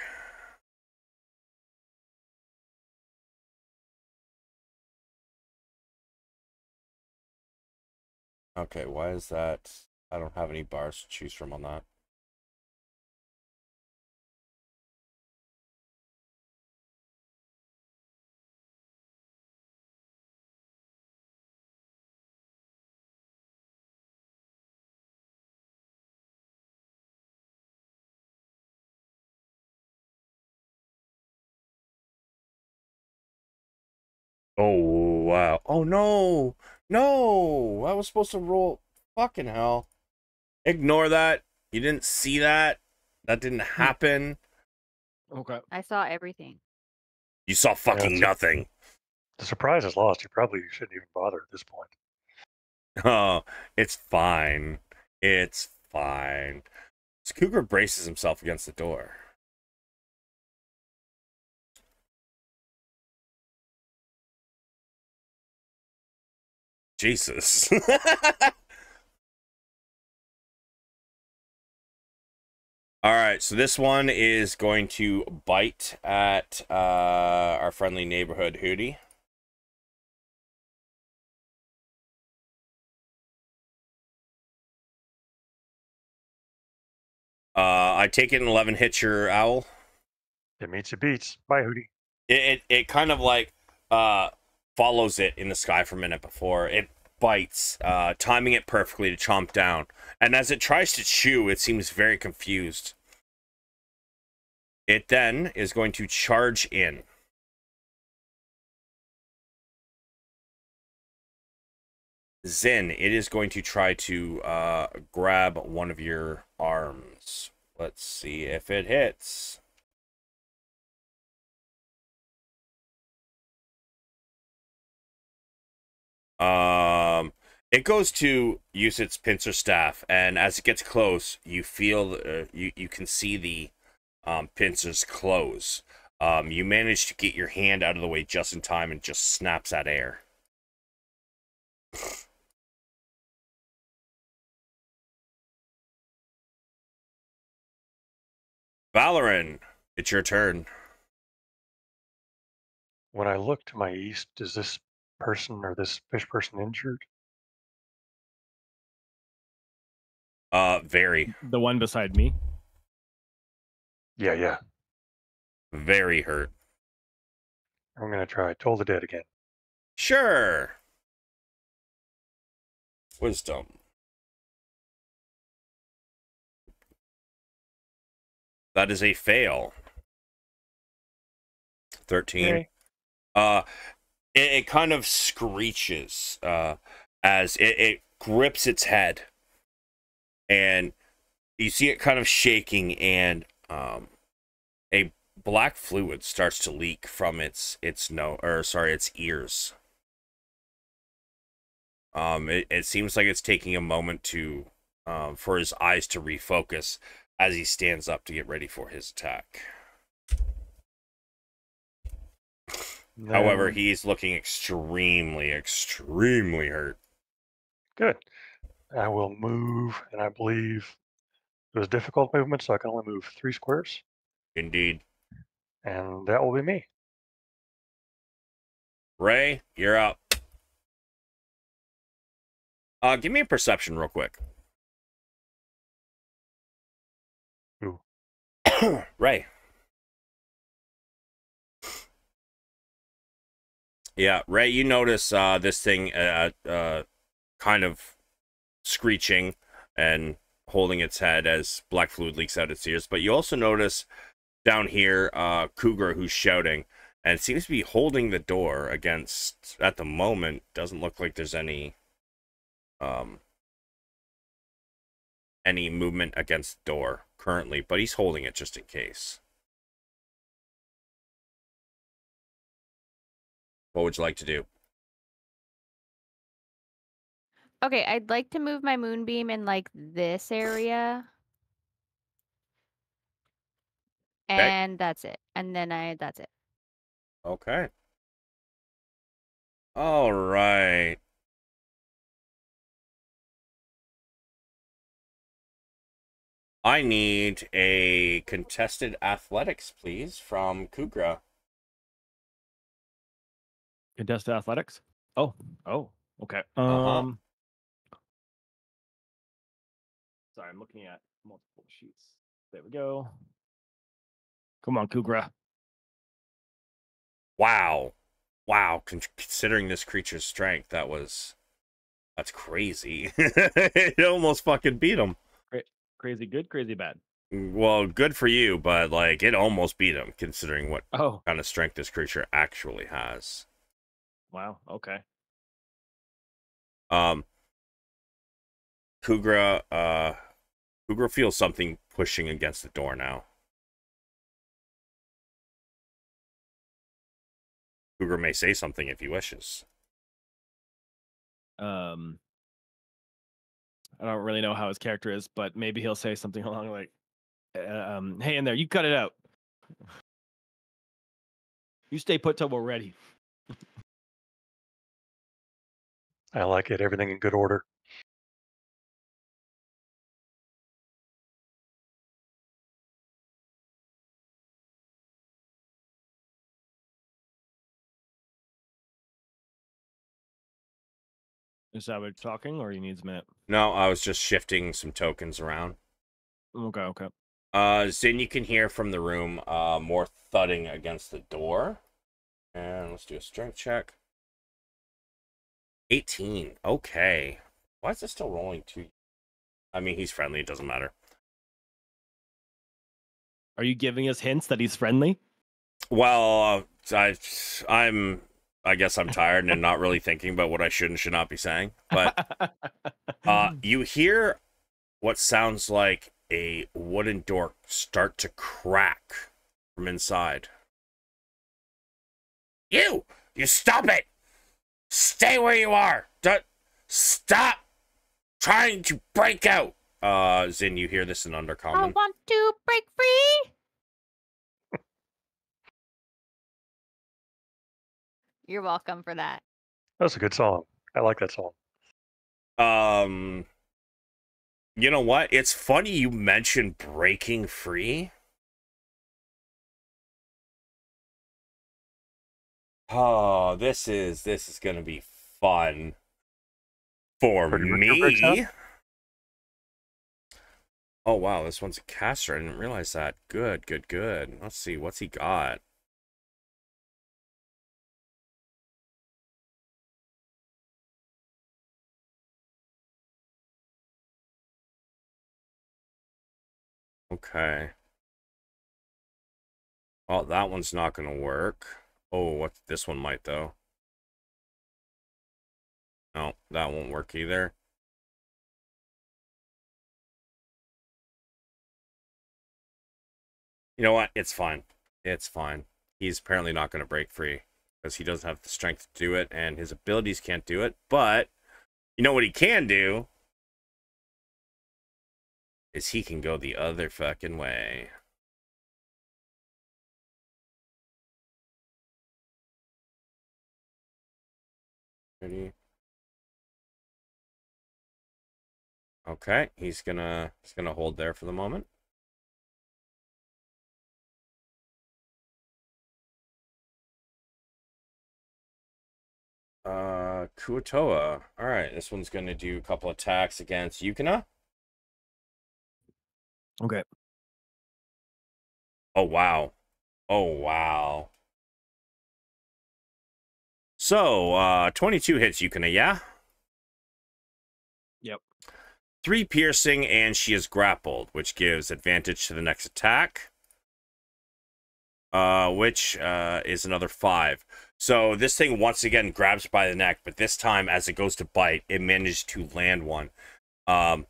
Speaker 1: Okay, why is that? I don't have any bars to choose from on that. Oh wow. Oh no. No. I was supposed to roll fucking hell. Ignore that. You didn't see that. That didn't hmm. happen.
Speaker 2: Okay.
Speaker 4: I saw everything.
Speaker 1: You saw fucking
Speaker 3: it's-
Speaker 1: nothing.
Speaker 3: The surprise is lost. You probably shouldn't even bother at this point.
Speaker 1: Oh, it's fine. It's fine. Kugra braces himself against the door. Jesus. All right, so this one is going to bite at uh, our friendly neighborhood Hootie. Uh, I take it an 11 hits your owl.
Speaker 3: It meets it beats. Bye, Hootie.
Speaker 1: It, it it kind of like uh follows it in the sky for a minute before it bites, uh, timing it perfectly to chomp down. And as it tries to chew, it seems very confused. It then is going to charge in. Zynn, it is going to try to uh, grab one of your arms. Let's see if it hits. Um, it goes to use its pincer staff, and as it gets close, you feel uh, you you can see the um, pincers close. Um, you manage to get your hand out of the way just in time, and just snaps at air. Valeran, it's your turn.
Speaker 3: When I look to my east, is this person or this fish person injured?
Speaker 1: Uh, very,
Speaker 2: The one beside me.
Speaker 3: Yeah, yeah.
Speaker 1: very hurt.
Speaker 3: I'm gonna try. Toll the dead again.
Speaker 1: Sure. Wisdom. That is a fail. 13.
Speaker 3: Yay.
Speaker 1: Uh it, it kind of screeches uh as it, it grips its head. And you see it kind of shaking and um a black fluid starts to leak from its its no or sorry its ears um it, it seems like it's taking a moment to um for his eyes to refocus as he stands up to get ready for his attack however he's looking extremely extremely hurt
Speaker 3: Good. I will move, and I believe it was difficult movement, so I can only move three squares,
Speaker 1: indeed
Speaker 3: and that will be me.
Speaker 1: ray you're up uh give me a perception real quick
Speaker 3: Who?
Speaker 1: ray Yeah, Ray, you notice uh, this thing uh, uh, kind of screeching and holding its head as black fluid leaks out its ears. But you also notice down here uh, Kugra who's shouting and seems to be holding the door against. At the moment, doesn't look like there's any um any movement against the door currently, but he's holding it just in case. What would you like to do?
Speaker 4: Okay, I'd like to move my moonbeam in like this area. And that's it. And then I that's it.
Speaker 1: Okay. All right. I need a contested athletics, please, from Kugra.
Speaker 2: Contested athletics. Oh, oh, okay. Um,
Speaker 1: Uh-huh.
Speaker 2: sorry, I'm looking at multiple sheets. There we go. Come on, Kugra.
Speaker 1: Wow. Wow. Con- considering this creature's strength, that was. That's crazy. it almost fucking beat him.
Speaker 2: Crazy good, crazy bad.
Speaker 1: Well, good for you, but like it almost beat him considering what
Speaker 2: Oh,
Speaker 1: kind of strength this creature actually has.
Speaker 2: Wow. Okay.
Speaker 1: Um, Kugra, uh, Kugra feels something pushing against the door now. Kugra may say something if he wishes.
Speaker 2: Um, I don't really know how his character is, but maybe he'll say something along like, uh, um, "Hey, in there, you cut it out. You stay put till we're ready."
Speaker 3: I like it. Everything in good order.
Speaker 2: Is that what talking, or he needs a minute?
Speaker 1: No, I was just shifting some tokens around.
Speaker 2: Okay, okay.
Speaker 1: Uh, Zynn, you can hear from the room uh, more thudding against the door. And let's do a strength check. 18. Okay. Why is it still rolling two? I mean, he's friendly. It doesn't matter.
Speaker 2: Are you giving us hints that he's friendly?
Speaker 1: Well, uh, I, I'm. I guess I'm tired and not really thinking about what I should and should not be saying. But uh, you hear what sounds like a wooden door start to crack from inside. You! You stop it! Stay where you are! Don't, stop trying to break out! Uh, Zynn, you hear this in
Speaker 4: I want to break free. You're welcome for that.
Speaker 3: That's a good song. I like that song.
Speaker 1: Um, you know what? It's funny you mentioned breaking free. Oh, this is this is gonna be fun for me. Oh wow, this one's a caster. I didn't realize that. Good, good, good. Let's see, what's he got? Okay. Well, that one's not gonna work. Oh, what this one might though. No, that won't work either. You know what? It's fine. It's fine. He's apparently not going to break free because he doesn't have the strength to do it and his abilities can't do it. But you know what he can do? Is he can go the other fucking way. Ready? Okay, he's gonna he's gonna hold there for the moment. Uh, Kuo-toa. All right, this one's gonna do a couple attacks against Yukina.
Speaker 2: okay.
Speaker 1: Oh wow. Oh wow. So, uh 22 hits Yukina, yeah?
Speaker 2: Yep.
Speaker 1: 3 piercing and she is grappled, which gives advantage to the next attack. Uh which uh is another 5. So this thing once again grabs by the neck, but this time as it goes to bite, it manages to land one. Um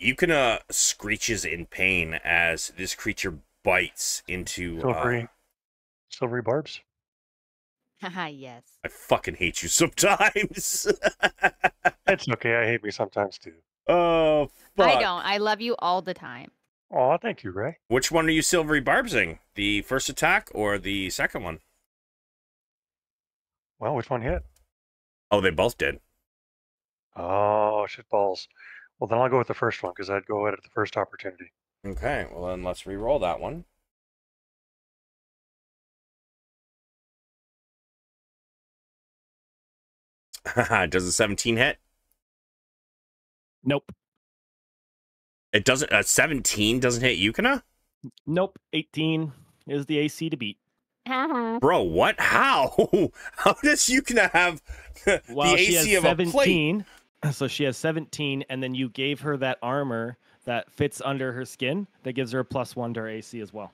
Speaker 1: Yukina screeches in pain as this creature bites into uh,
Speaker 3: Silvery, silvery barbs.
Speaker 4: Haha, yes.
Speaker 1: I fucking hate you sometimes.
Speaker 3: It's okay. I hate me sometimes too.
Speaker 1: oh, fuck.
Speaker 4: I don't. I love you all the time.
Speaker 3: Oh, thank you, Ray.
Speaker 1: Which one are you silvery barbsing? The first attack or the second one?
Speaker 3: Well, which one hit?
Speaker 1: Oh, they both did.
Speaker 3: Oh, shit balls. Well, then I'll go with the first one because I'd go at it at the first opportunity.
Speaker 1: Okay, well then let's re-roll that one. Does a 17 hit?
Speaker 2: Nope.
Speaker 1: It doesn't. A 17 doesn't hit Yukina?
Speaker 2: Nope. 18 is the AC to beat. Uh-huh.
Speaker 1: Bro, what? How? How does Yukina have the
Speaker 2: Well, she has
Speaker 1: AC of a plate?
Speaker 2: 17. So she has 17, and then you gave her that armor that fits under her skin that gives her a plus one to her AC as well.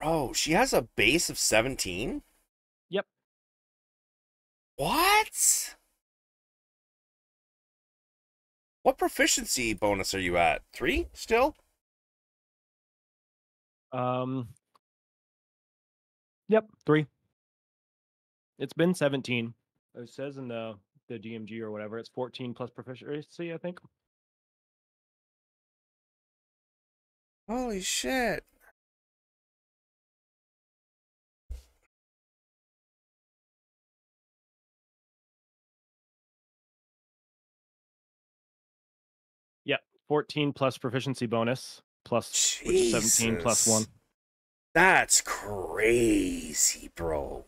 Speaker 1: Oh, she has a base of 17? What? What proficiency bonus are you at? Three still?
Speaker 2: Um. Yep, three. It's been 17. It says in the the DMG or whatever. It's 14 plus proficiency, I think.
Speaker 1: Holy shit.
Speaker 2: 14 plus proficiency bonus plus which is 17 plus one.
Speaker 1: That's crazy, bro.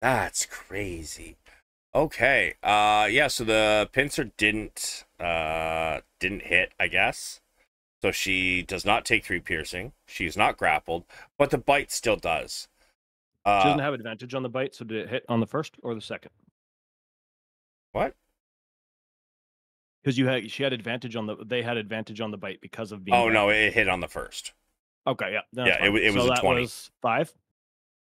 Speaker 1: That's crazy. Okay. Uh yeah, so the pincer didn't uh didn't hit, I guess. So she does not take three piercing. She's not grappled, but the bite still does.
Speaker 2: She
Speaker 1: Uh
Speaker 2: doesn't have advantage on the bite, so did it hit on the first or the second?
Speaker 1: what?
Speaker 2: Because you had she had advantage on the they had advantage on the bite because of being.
Speaker 1: Oh no, it hit on the first.
Speaker 2: Okay, yeah.
Speaker 1: Yeah, it it was
Speaker 2: so
Speaker 1: a
Speaker 2: that
Speaker 1: 20.
Speaker 2: was five.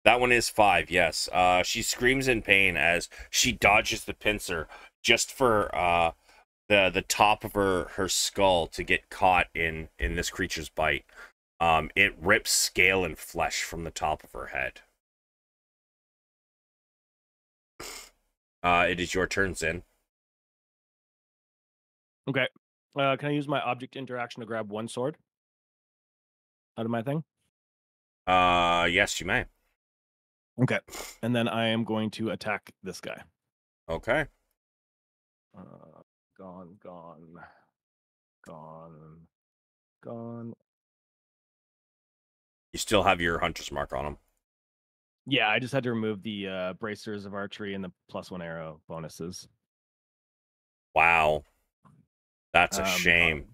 Speaker 1: That one is five, yes. Uh, she screams in pain as she dodges the pincer just for uh, the the top of her her skull to get caught in in this creature's bite. Um, it rips scale and flesh from the top of her head. Uh, it is your turn, Zynn.
Speaker 2: Okay. Uh, can I use my object interaction to grab one sword out of my thing?
Speaker 1: Uh, yes, you may.
Speaker 2: Okay. And then I am going to attack this guy.
Speaker 1: Okay.
Speaker 2: Uh, gone, gone, gone, gone.
Speaker 1: You still have your hunter's mark on him.
Speaker 2: Yeah, I just had to remove the uh, bracers of archery and the plus one arrow bonuses.
Speaker 1: Wow. That's a
Speaker 2: Um,
Speaker 1: shame.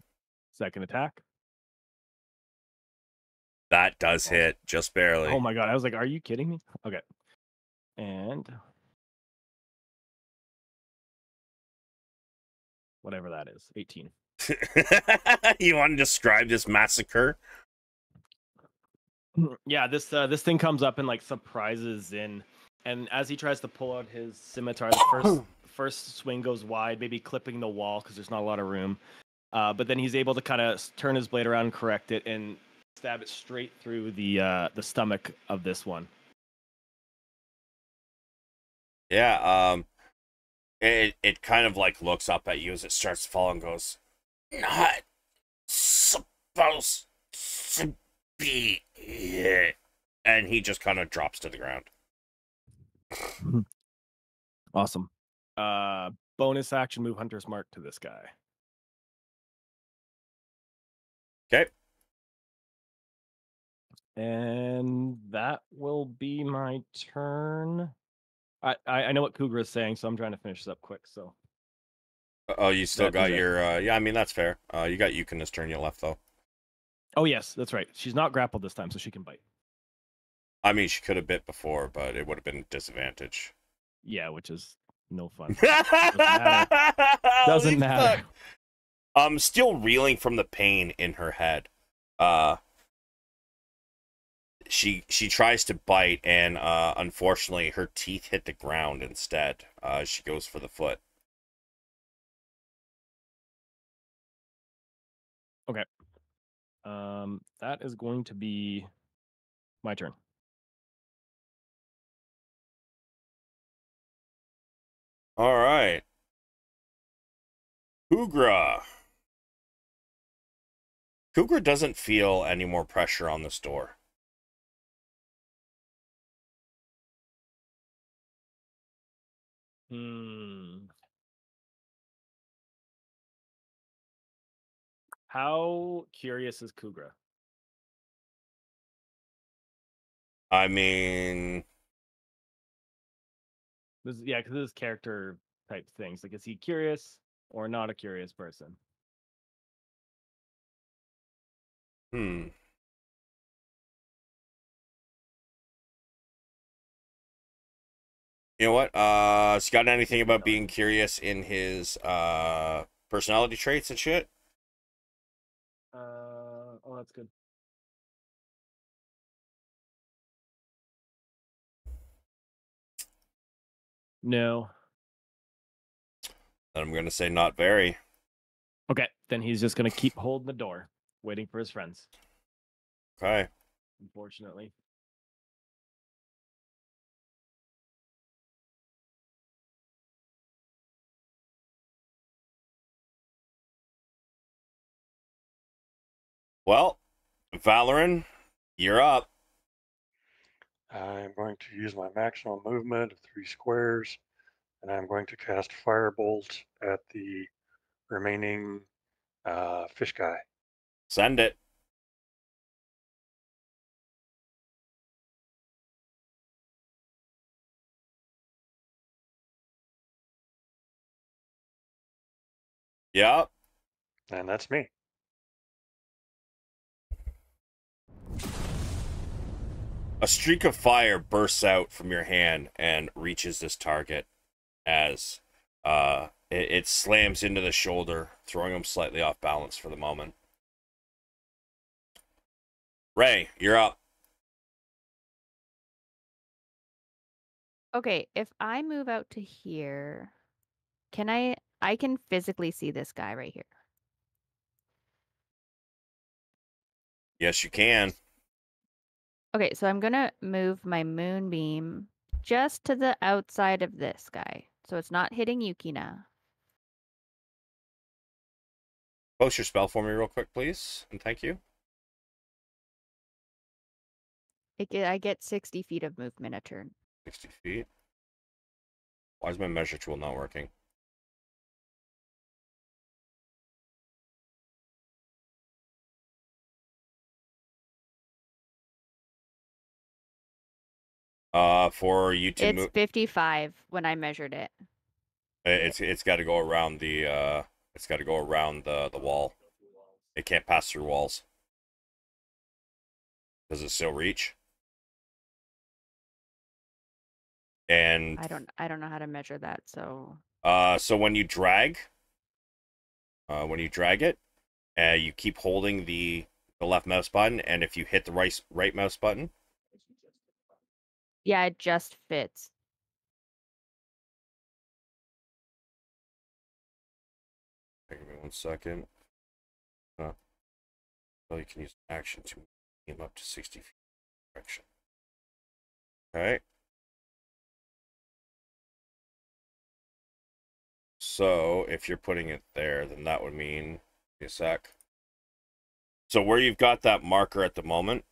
Speaker 2: Second attack.
Speaker 1: That does hit just barely.
Speaker 2: Oh my god! I was like, "Are you kidding me?" Okay, and whatever that is, eighteen.
Speaker 1: you want to describe this massacre?
Speaker 2: yeah, this uh, this thing comes up and like surprises in, and as he tries to pull out his scimitar, the first first swing goes wide, maybe clipping the wall because there's not a lot of room. Uh, but then he's able to kind of turn his blade around and correct it and stab it straight through the uh, the stomach of this one.
Speaker 1: Yeah, um it it kind of like looks up at you as it starts to fall and goes, Not supposed to be here. And he just kind of drops to the ground.
Speaker 2: Awesome. Uh, bonus action move Hunter's Mark to this guy.
Speaker 1: Okay.
Speaker 2: And that will be my turn. I, I, I know what Kugra is saying, so I'm trying to finish this up quick. So
Speaker 1: Oh, you still
Speaker 2: That
Speaker 1: got your uh yeah, I mean that's fair. Uh you got Yukon this turn you left though.
Speaker 2: Oh yes, that's right. She's not grappled this time, so she can bite.
Speaker 1: I mean she could have bit before, but it would have been a disadvantage.
Speaker 2: Yeah, which is no fun.
Speaker 1: matter.
Speaker 2: Doesn't matter.
Speaker 1: I'm still reeling from the pain in her head. Uh she she tries to bite and uh unfortunately her teeth hit the ground instead. Uh she goes for the foot. Okay.
Speaker 2: Um, that is going to be my turn.
Speaker 1: All right. Kugra. Kugra doesn't feel any more pressure on this door.
Speaker 2: Hmm. How curious is Kugra?
Speaker 1: I mean,
Speaker 2: This, yeah, because this character type things. Like, is he curious or not a curious person?
Speaker 1: hmm. You know what? Uh, has he got anything about being curious in his uh personality traits and shit?
Speaker 2: Uh, oh, that's good. No.
Speaker 1: I'm gonna say not very.
Speaker 2: Okay, then he's just gonna keep holding the door, waiting for his friends.
Speaker 1: Okay.
Speaker 2: Unfortunately.
Speaker 1: Well, Valeran, you're up.
Speaker 3: I'm going to use my maximum movement of three squares, and I'm going to cast Firebolt at the remaining uh, fish guy.
Speaker 1: Send it. Yep.
Speaker 3: And that's me.
Speaker 1: A streak of fire bursts out from your hand and reaches this target as uh, it, it slams into the shoulder, throwing him slightly off balance for the moment. Ray, you're up.
Speaker 4: Okay, if I move out to here, can I I can physically see this guy right here.
Speaker 1: Yes, you can.
Speaker 4: Okay, so I'm gonna move my moonbeam just to the outside of this guy. So it's not hitting Yukina.
Speaker 1: Post your spell for me real quick, please, and thank you.
Speaker 4: It get, I get 60 feet of movement a turn.
Speaker 1: 60 feet. Why is my measure tool not working? Uh, for you to
Speaker 4: It's
Speaker 1: move,
Speaker 4: 55 when I measured it.
Speaker 1: it's it's got to go around the uh, it's got to go around the the wall. It can't pass through walls. Does it still reach? And
Speaker 4: I don't I don't know how to measure that, so
Speaker 1: Uh, so when you drag, uh, when you drag it, uh, you keep holding the the left mouse button, and if you hit the right right mouse button,
Speaker 4: yeah, it just fits.
Speaker 1: give me one second. Uh, well, you can use action to aim up to sixty feet direction. Okay. So if you're putting it there, then that would mean give me a sec. So where you've got that marker at the moment,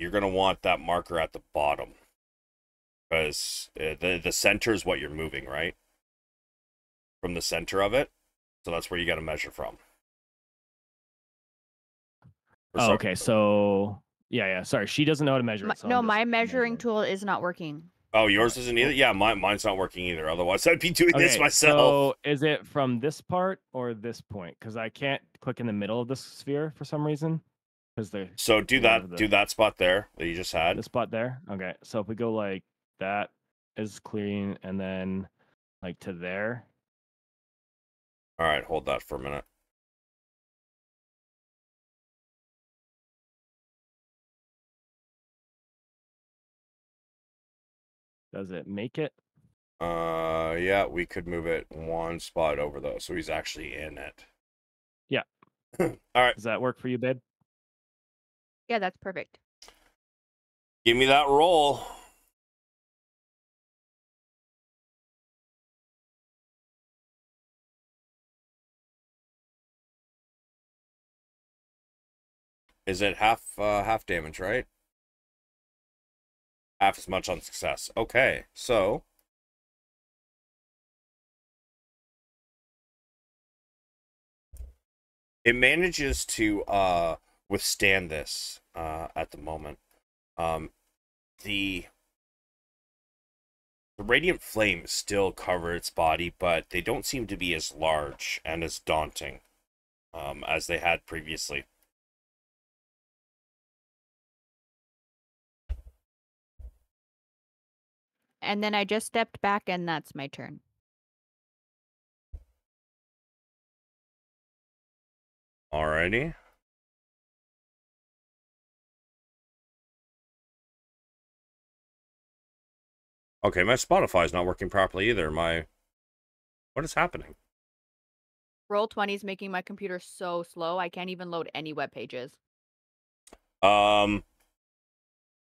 Speaker 1: you're gonna want that marker at the bottom because uh, the the center is what you're moving, right? From the center of it, so that's where you got to measure from.
Speaker 2: Oh, okay. So yeah, yeah. Sorry, she doesn't know how to measure.
Speaker 4: My-
Speaker 2: it, so
Speaker 4: no, my measuring
Speaker 2: measuring.
Speaker 4: tool is not working.
Speaker 1: Oh, yours isn't either. Yeah, mine mine's not working either. Otherwise, I'd be doing this myself.
Speaker 2: So is it from this part or this point? Because I can't click in the middle of this sphere for some reason. Because they're
Speaker 1: So do that.
Speaker 2: the-
Speaker 1: Do that spot there that you just had.
Speaker 2: the spot there. Okay. So if we go like that is clean, and then like to there.
Speaker 1: All right, hold that for a minute.
Speaker 2: Does it make it?
Speaker 1: Uh, yeah, we could move it one spot over though, so he's actually in it.
Speaker 2: Yeah.
Speaker 1: All right,
Speaker 2: Does that work for you, babe?
Speaker 4: Yeah, that's perfect.
Speaker 1: give me that roll. Is it half uh, half damage, right? Half as much on success. Okay, so it manages to uh withstand this uh at the moment. Um the the radiant flames still cover its body, but they don't seem to be as large and as daunting um as they had previously.
Speaker 4: And then I just stepped back and that's my turn.
Speaker 1: Alrighty. Okay, my Spotify is not working properly either. My what is happening?
Speaker 4: Roll 20 is making my computer so slow I can't even load any web pages.
Speaker 1: Um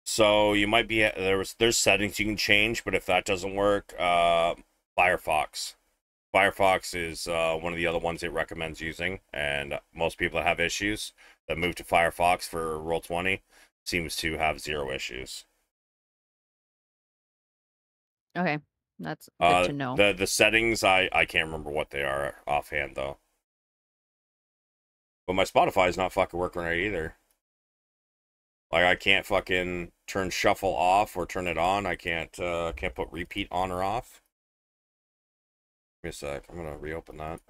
Speaker 1: so you might be there was there's settings you can change, but if that doesn't work, uh Firefox. Firefox is uh, one of the other ones it recommends using, and most people that have issues that move to Firefox for Roll20 seems to have zero issues.
Speaker 4: Okay, that's good
Speaker 1: Uh,
Speaker 4: to know.
Speaker 1: The the settings I I can't remember what they are offhand though. But my Spotify is not fucking working right either. Like I can't fucking turn shuffle off or turn it on. I can't uh can't put repeat on or off. Give me a sec. I'm gonna reopen that.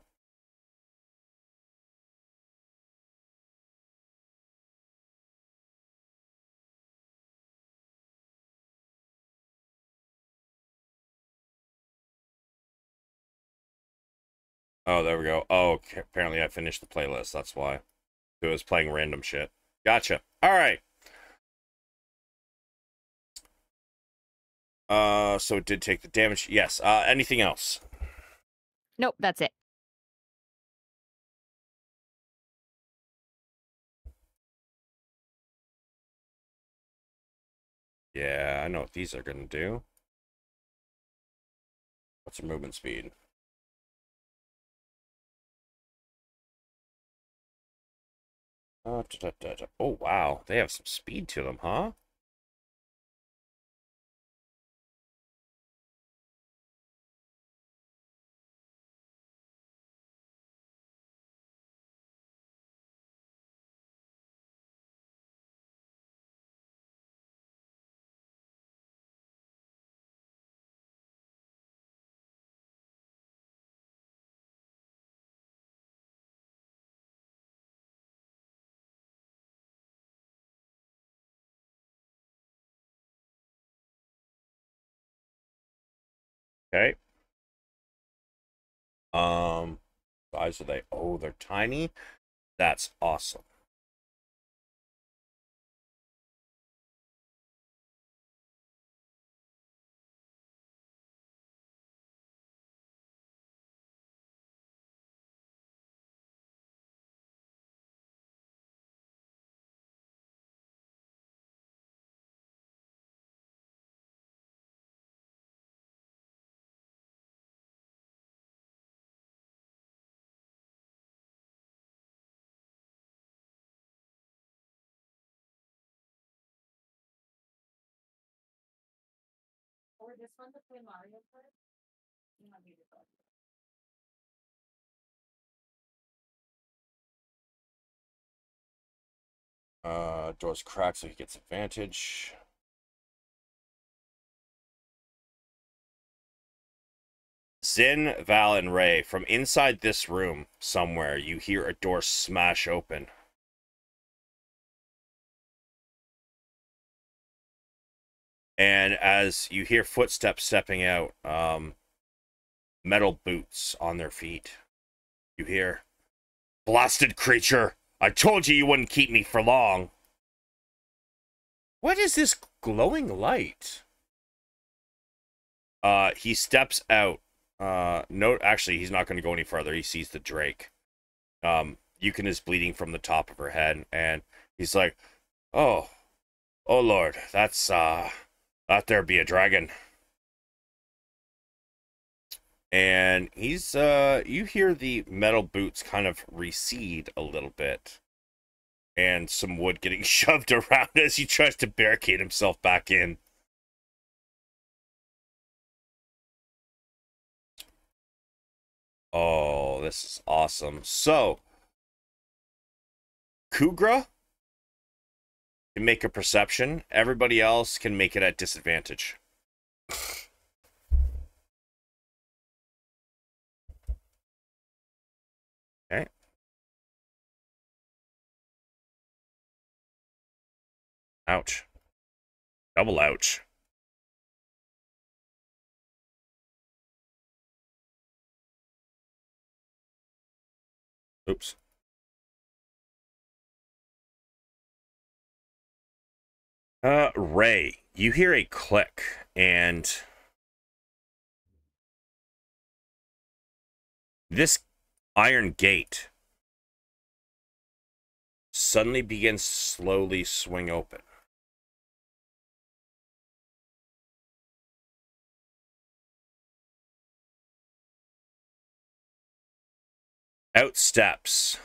Speaker 1: Oh, there we go. Oh, apparently I finished the playlist. That's why. It was playing random shit. Gotcha. All right. Uh, so it did take the damage. Yes. Uh, anything else?
Speaker 4: Nope, that's it.
Speaker 1: Yeah, I know what these are gonna do. What's your movement speed? Uh. Oh wow, they have some speed to them, huh? Okay. Um, size are they? Oh, they're tiny. That's awesome.
Speaker 5: This one to play Mario Kart? You go?
Speaker 1: Uh, doors cracked so he gets advantage. Zynn, Val, and Ray, from inside this room somewhere, you hear a door smash open. And as you hear footsteps stepping out, um, metal boots on their feet, you hear, Blasted creature! I told you you wouldn't keep me for long. What is this glowing light? Uh, he steps out. Uh, no, actually, he's not going to go any further. He sees the Drake. Um, Yukon is bleeding from the top of her head, and he's like, "Oh, oh Lord, that's uh, that there be a dragon." And he's uh, you hear the metal boots kind of recede a little bit, and some wood getting shoved around as he tries to barricade himself back in. Oh, this is awesome. So, Kugra can make a perception. Everybody else can make it at disadvantage. Okay. Ouch. Double ouch. Oops. Uh, Ray, you hear a click and this iron gate suddenly begins slowly swing open. Out steps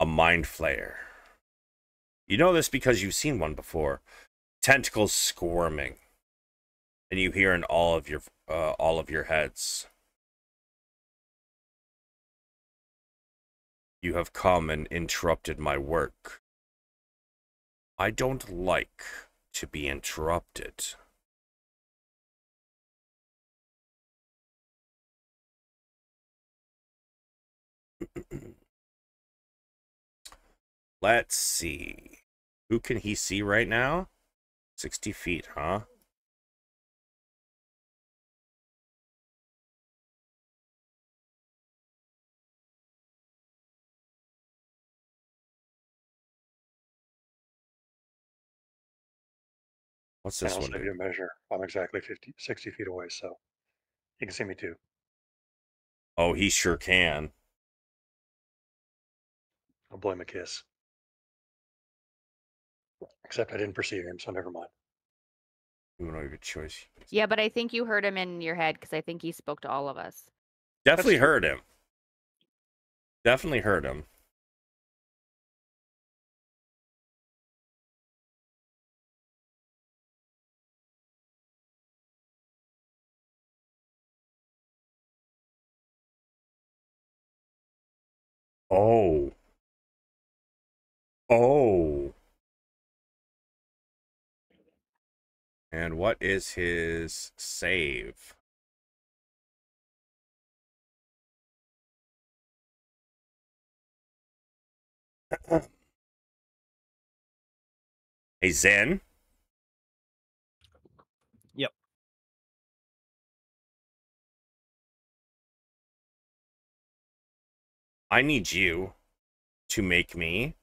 Speaker 1: a mind flayer. You know this because you've seen one before. Tentacles squirming. And you hear in all of your uh, all of your heads. You have come and interrupted my work. I don't like to be interrupted. let's see. Who can he see right now? 60 feet, huh? What's this
Speaker 3: I'll
Speaker 1: one?
Speaker 3: save
Speaker 1: do?
Speaker 3: you a measure. I'm exactly 50, 60 feet away, so you can see me too.
Speaker 1: Oh, he sure can.
Speaker 3: I'll blow him a kiss. Except I didn't perceive him, so never mind.
Speaker 1: You don't have a choice.
Speaker 4: Yeah, but I think you heard him in your head because I think he spoke to all of us.
Speaker 1: Definitely heard him. Definitely heard him. Oh. Oh. And what is his save? A Zen.
Speaker 2: Yep.
Speaker 1: I need you to make me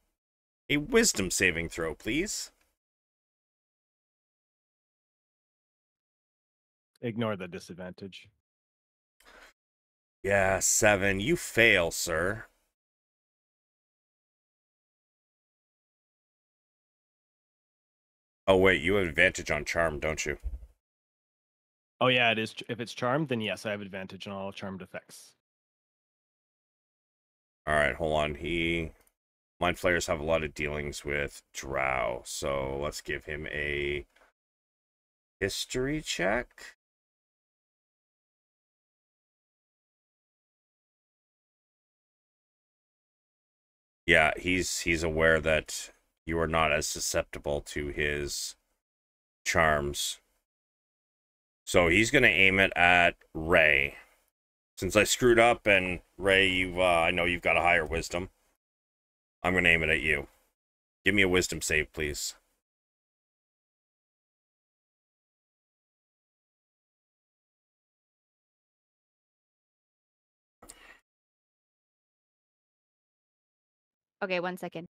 Speaker 1: a wisdom saving throw, please.
Speaker 2: Ignore the disadvantage.
Speaker 1: Yeah, seven. You fail, sir. Oh, wait, you have advantage on charm, don't you?
Speaker 2: Oh yeah, it is. If it's charmed, then yes, I have advantage on all charmed effects.
Speaker 1: All right, hold on. He. Mind flayers have a lot of dealings with Drow, so let's give him a history check. Yeah, he's he's aware that you are not as susceptible to his charms. So he's gonna aim it at Ray. Since I screwed up and Ray, you uh, I know you've got a higher wisdom. I'm gonna aim it at you. Give me a wisdom save, please.
Speaker 4: Okay, one second.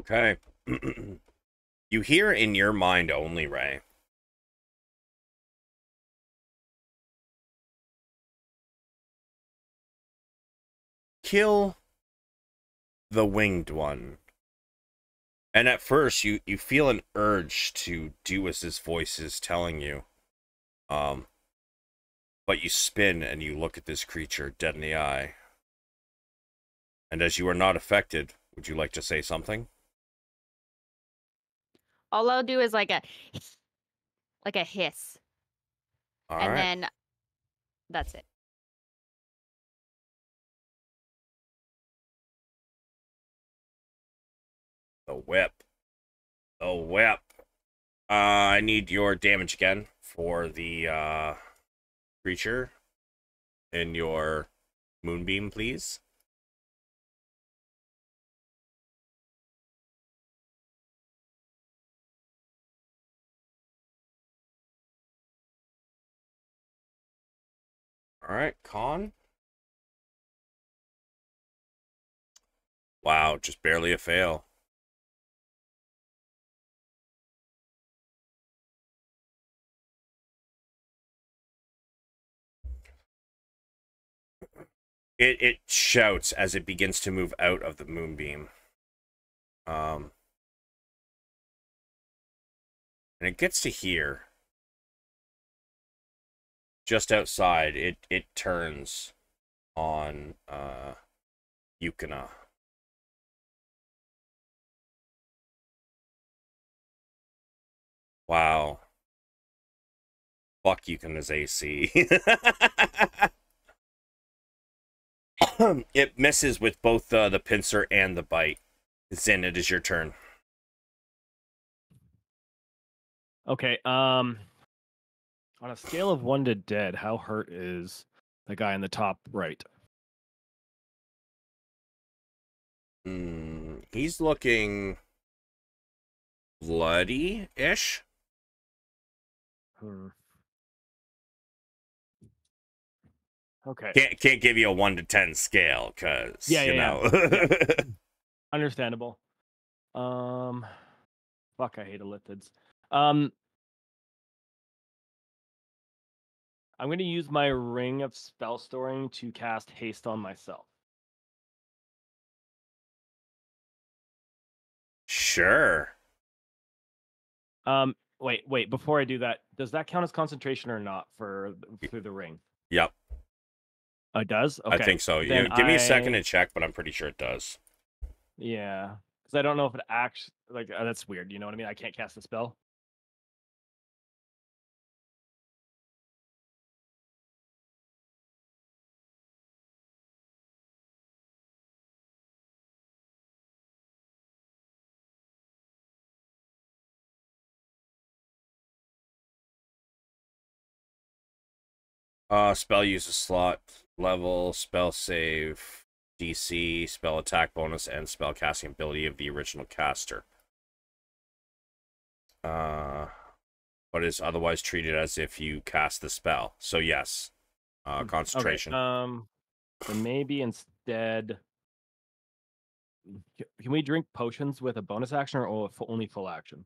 Speaker 1: Okay. you hear in your mind only, Ray. Kill the winged one. And at first you you feel an urge to do as his voice is telling you. Um but you spin and you look at this creature dead in the eye. And as you are not affected, would you like to say something?
Speaker 4: All I'll do is like a like a hiss.
Speaker 1: All
Speaker 4: and
Speaker 1: right.
Speaker 4: then that's it.
Speaker 1: The whip. The whip. Uh, I need your damage again for the uh, creature in your moonbeam, please. All right, con. Wow, just barely a fail. It it shouts as it begins to move out of the moonbeam. Um and it gets to here. Just outside, it it turns on uh Yukina. Wow. Fuck Yukina's AC. it misses with both uh, the pincer and the bite. Zynn, it is your turn.
Speaker 2: Okay. Um, on a scale of one to dead, how hurt is the guy in the top right?
Speaker 1: Mm, he's looking bloody-ish.
Speaker 2: Hmm. Okay.
Speaker 1: Can't can't give you a one to ten scale because
Speaker 2: Yeah,
Speaker 1: you
Speaker 2: yeah,
Speaker 1: know.
Speaker 2: Understandable. Um, fuck, I hate illithids. Um, I'm going to use my ring of spell storing to cast haste on myself.
Speaker 1: sure.
Speaker 2: Um, wait, wait. Before I do that, does that count as concentration or not for through the ring?
Speaker 1: Yep,
Speaker 2: Oh, it does. Okay.
Speaker 1: I think so. You, give me a second to check, but I'm pretty sure it does.
Speaker 2: Yeah, because I don't know if it acts like uh, that's weird. You know what I mean? I can't cast a spell.
Speaker 1: Uh, spell uses slot level, spell save, DC, spell attack bonus, and spell casting ability of the original caster. Uh, but is otherwise treated as if you cast the spell. So yes, uh, concentration.
Speaker 2: Okay, um, so maybe instead, can we drink potions with a bonus action or only full action?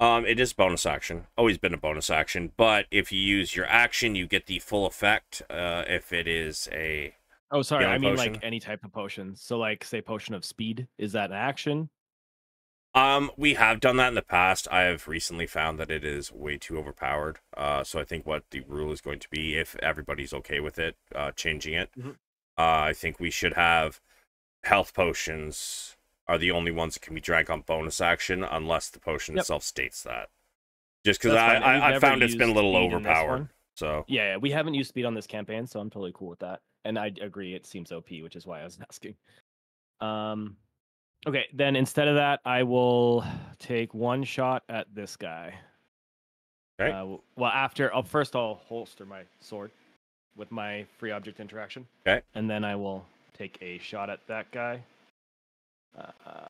Speaker 1: Um, it is bonus action. Always been a bonus action, but if you use your action, you get the full effect. Uh, if it is a
Speaker 2: Oh, sorry, I mean
Speaker 1: potion?
Speaker 2: like any type of potion. So, like, say, potion of speed. Is that an action?
Speaker 1: Um, we have done that in the past. I have recently found that it is way too overpowered. Uh, so I think what the rule is going to be, if everybody's okay with it, uh, changing it.
Speaker 2: Mhm.
Speaker 1: Uh, I think we should have health potions are the only ones that can be drank on bonus action, unless the potion
Speaker 2: Yep.
Speaker 1: itself states that. Just because I,
Speaker 2: fine, and we've
Speaker 1: I, I found it's been a little
Speaker 2: speed in this
Speaker 1: overpowered. So
Speaker 2: Yeah, yeah, we haven't used speed on this campaign, so I'm totally cool with that. And I agree, it seems OP, which is why I was asking. Um, okay, then instead of that, I will take one shot at this guy.
Speaker 1: Okay.
Speaker 2: Uh, well, after, I'll first I'll holster my sword with my free object interaction.
Speaker 1: Okay.
Speaker 2: And then I will take a shot at that guy. Uh,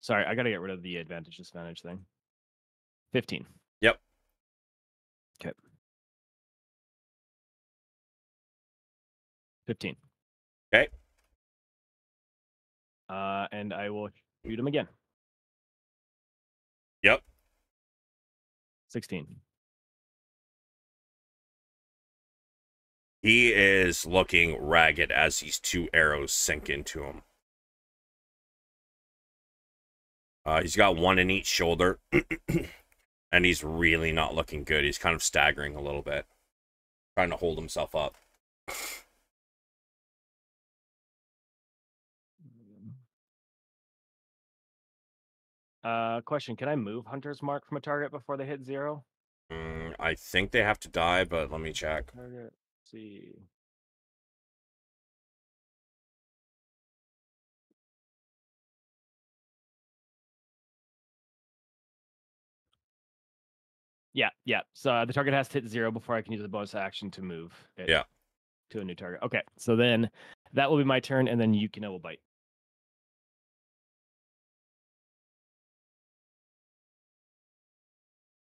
Speaker 2: sorry, I gotta get rid of the advantage disadvantage thing. Fifteen.
Speaker 1: Yep.
Speaker 2: Okay. Fifteen.
Speaker 1: Okay.
Speaker 2: Uh, and I will shoot him again.
Speaker 1: Yep.
Speaker 2: Sixteen.
Speaker 1: He is looking ragged as these two arrows sink into him. Uh, he's got one in each shoulder, and he's really not looking good. He's kind of staggering a little bit, trying to hold himself up.
Speaker 2: Uh, question: Can I move Hunter's Mark from a target before they hit zero?
Speaker 1: Mm, I think they have to die, but let me check.
Speaker 2: Target. See. Yeah, yeah. So the target has to hit zero before I can use the bonus action to move it
Speaker 1: Yeah.
Speaker 2: to a new target. Okay, so then that will be my turn, and then Yukino will bite.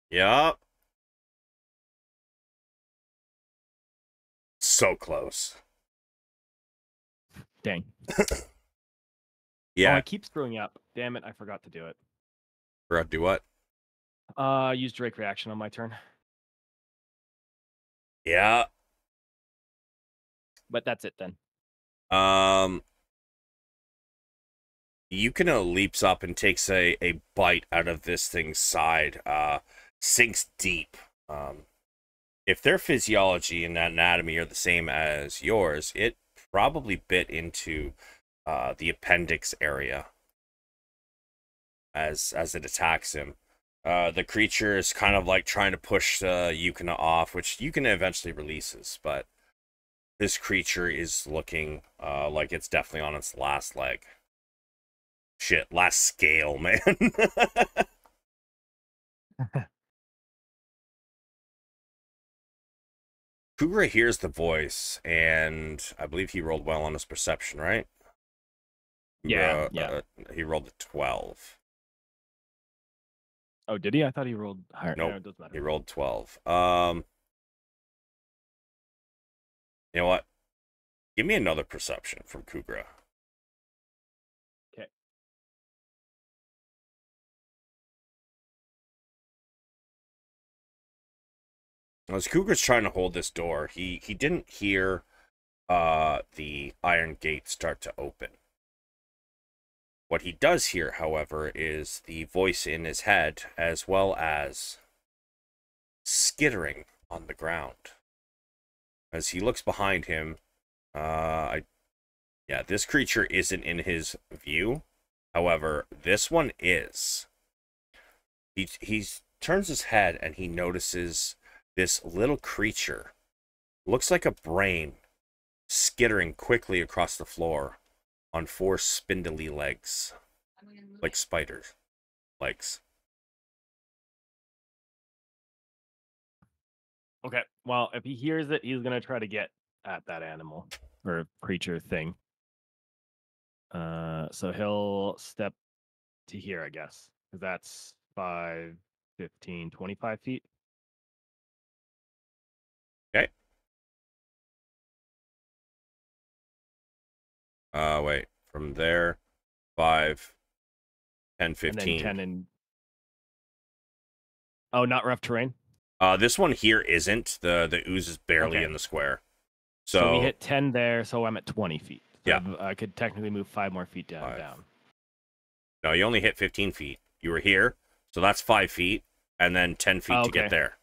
Speaker 1: Yup. So close.
Speaker 2: Dang.
Speaker 1: Yeah.
Speaker 2: Oh, I keep screwing up. Damn it! I forgot to do it.
Speaker 1: Forgot to do what?
Speaker 2: Uh, use Drake reaction on my turn,
Speaker 1: Yeah.
Speaker 2: but that's it then.
Speaker 1: Um, Yukino leaps up and takes a, a bite out of this thing's side. Uh, sinks deep. Um, if their physiology and anatomy are the same as yours, it probably bit into uh, the appendix area as as it attacks him. Uh, the creature is kind of like trying to push uh, Yukina off, which Yukina eventually releases, but this creature is looking uh, like it's definitely on its last leg. Shit, last scale, man. Kugra hears the voice, and I believe he rolled well on his perception, right?
Speaker 2: Yeah, yeah.
Speaker 1: uh, he rolled a 12.
Speaker 2: Oh, did he? I thought he rolled higher.
Speaker 1: Nope,
Speaker 2: No, it doesn't matter.
Speaker 1: He rolled 12. Um, you know what? Give me another perception from Kugra. As Kugra's trying to hold this door, he he didn't hear uh the iron gate start to open. What he does hear, however, is the voice in his head as well as skittering on the ground. As he looks behind him, uh I yeah, this creature isn't in his view. However, this one is. He he turns his head and he notices this little creature looks like a brain skittering quickly across the floor on four spindly legs like spiders legs
Speaker 2: Okay. Well, if he hears it, he's gonna try to get at that animal or creature thing. Uh, so he'll step to here, I guess, because that's 5, 15, 25 feet.
Speaker 1: Uh wait from there 5 10
Speaker 2: And
Speaker 1: 15
Speaker 2: then 10 and. Oh, not rough terrain.
Speaker 1: uh this one here isn't the the ooze is barely
Speaker 2: Okay.
Speaker 1: in the square
Speaker 2: So,
Speaker 1: so,
Speaker 2: we hit 10 there, so I'm at 20 feet. So
Speaker 1: Yeah.
Speaker 2: I've- could technically move five more feet down.
Speaker 1: Five.
Speaker 2: down.
Speaker 1: no you only hit 15 feet you were here so that's 5 feet and then 10 feet to get there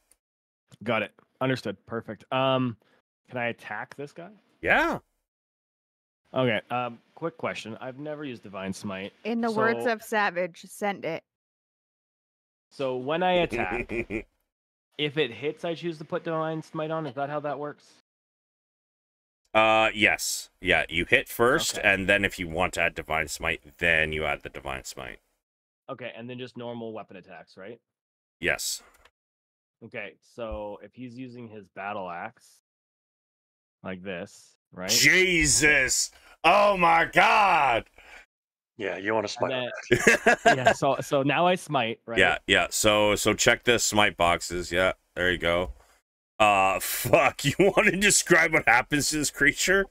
Speaker 2: Got it. Understood. Perfect. Um, can I attack this guy?
Speaker 1: yeah
Speaker 2: Okay. Um, quick question. I've never used divine smite.
Speaker 4: In the words of Savage, send it.
Speaker 2: So when I attack, if it hits, I choose to put divine smite on. Is that how that works?
Speaker 1: Uh, yes. Yeah, you hit first,
Speaker 2: Okay.
Speaker 1: and then if you want to add Divine Smite, then you add the Divine Smite.
Speaker 2: Okay, and then just normal weapon attacks, right?
Speaker 1: Yes.
Speaker 2: Okay, so if he's using his battle axe like this, right?
Speaker 1: Jesus! Oh my God!
Speaker 3: Yeah, you want to smite
Speaker 2: then,
Speaker 3: that.
Speaker 2: yeah, so so now I smite, right?
Speaker 1: Yeah, yeah. So, so check the Smite boxes. Yeah, there you go. Uh, fuck. You want to describe what happens to this creature?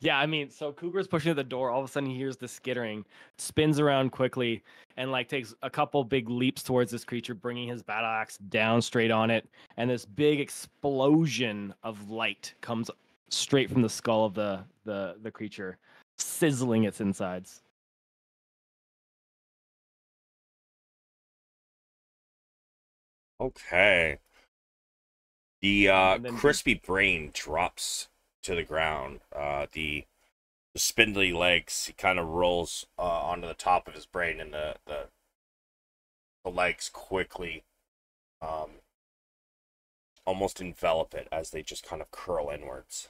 Speaker 2: Yeah, I mean, so Kugra's pushing at the door. All of a sudden, he hears the skittering, spins around quickly, and like takes a couple big leaps towards this creature, bringing his battle axe down straight on it. And this big explosion of light comes straight from the skull of the the the creature, sizzling its insides.
Speaker 1: Okay. The uh, crispy brain drops to the ground. Uh, the the spindly legs he kind of rolls uh, onto the top of his brain, and the the, the legs quickly um, almost envelop it as they just kind of curl inwards.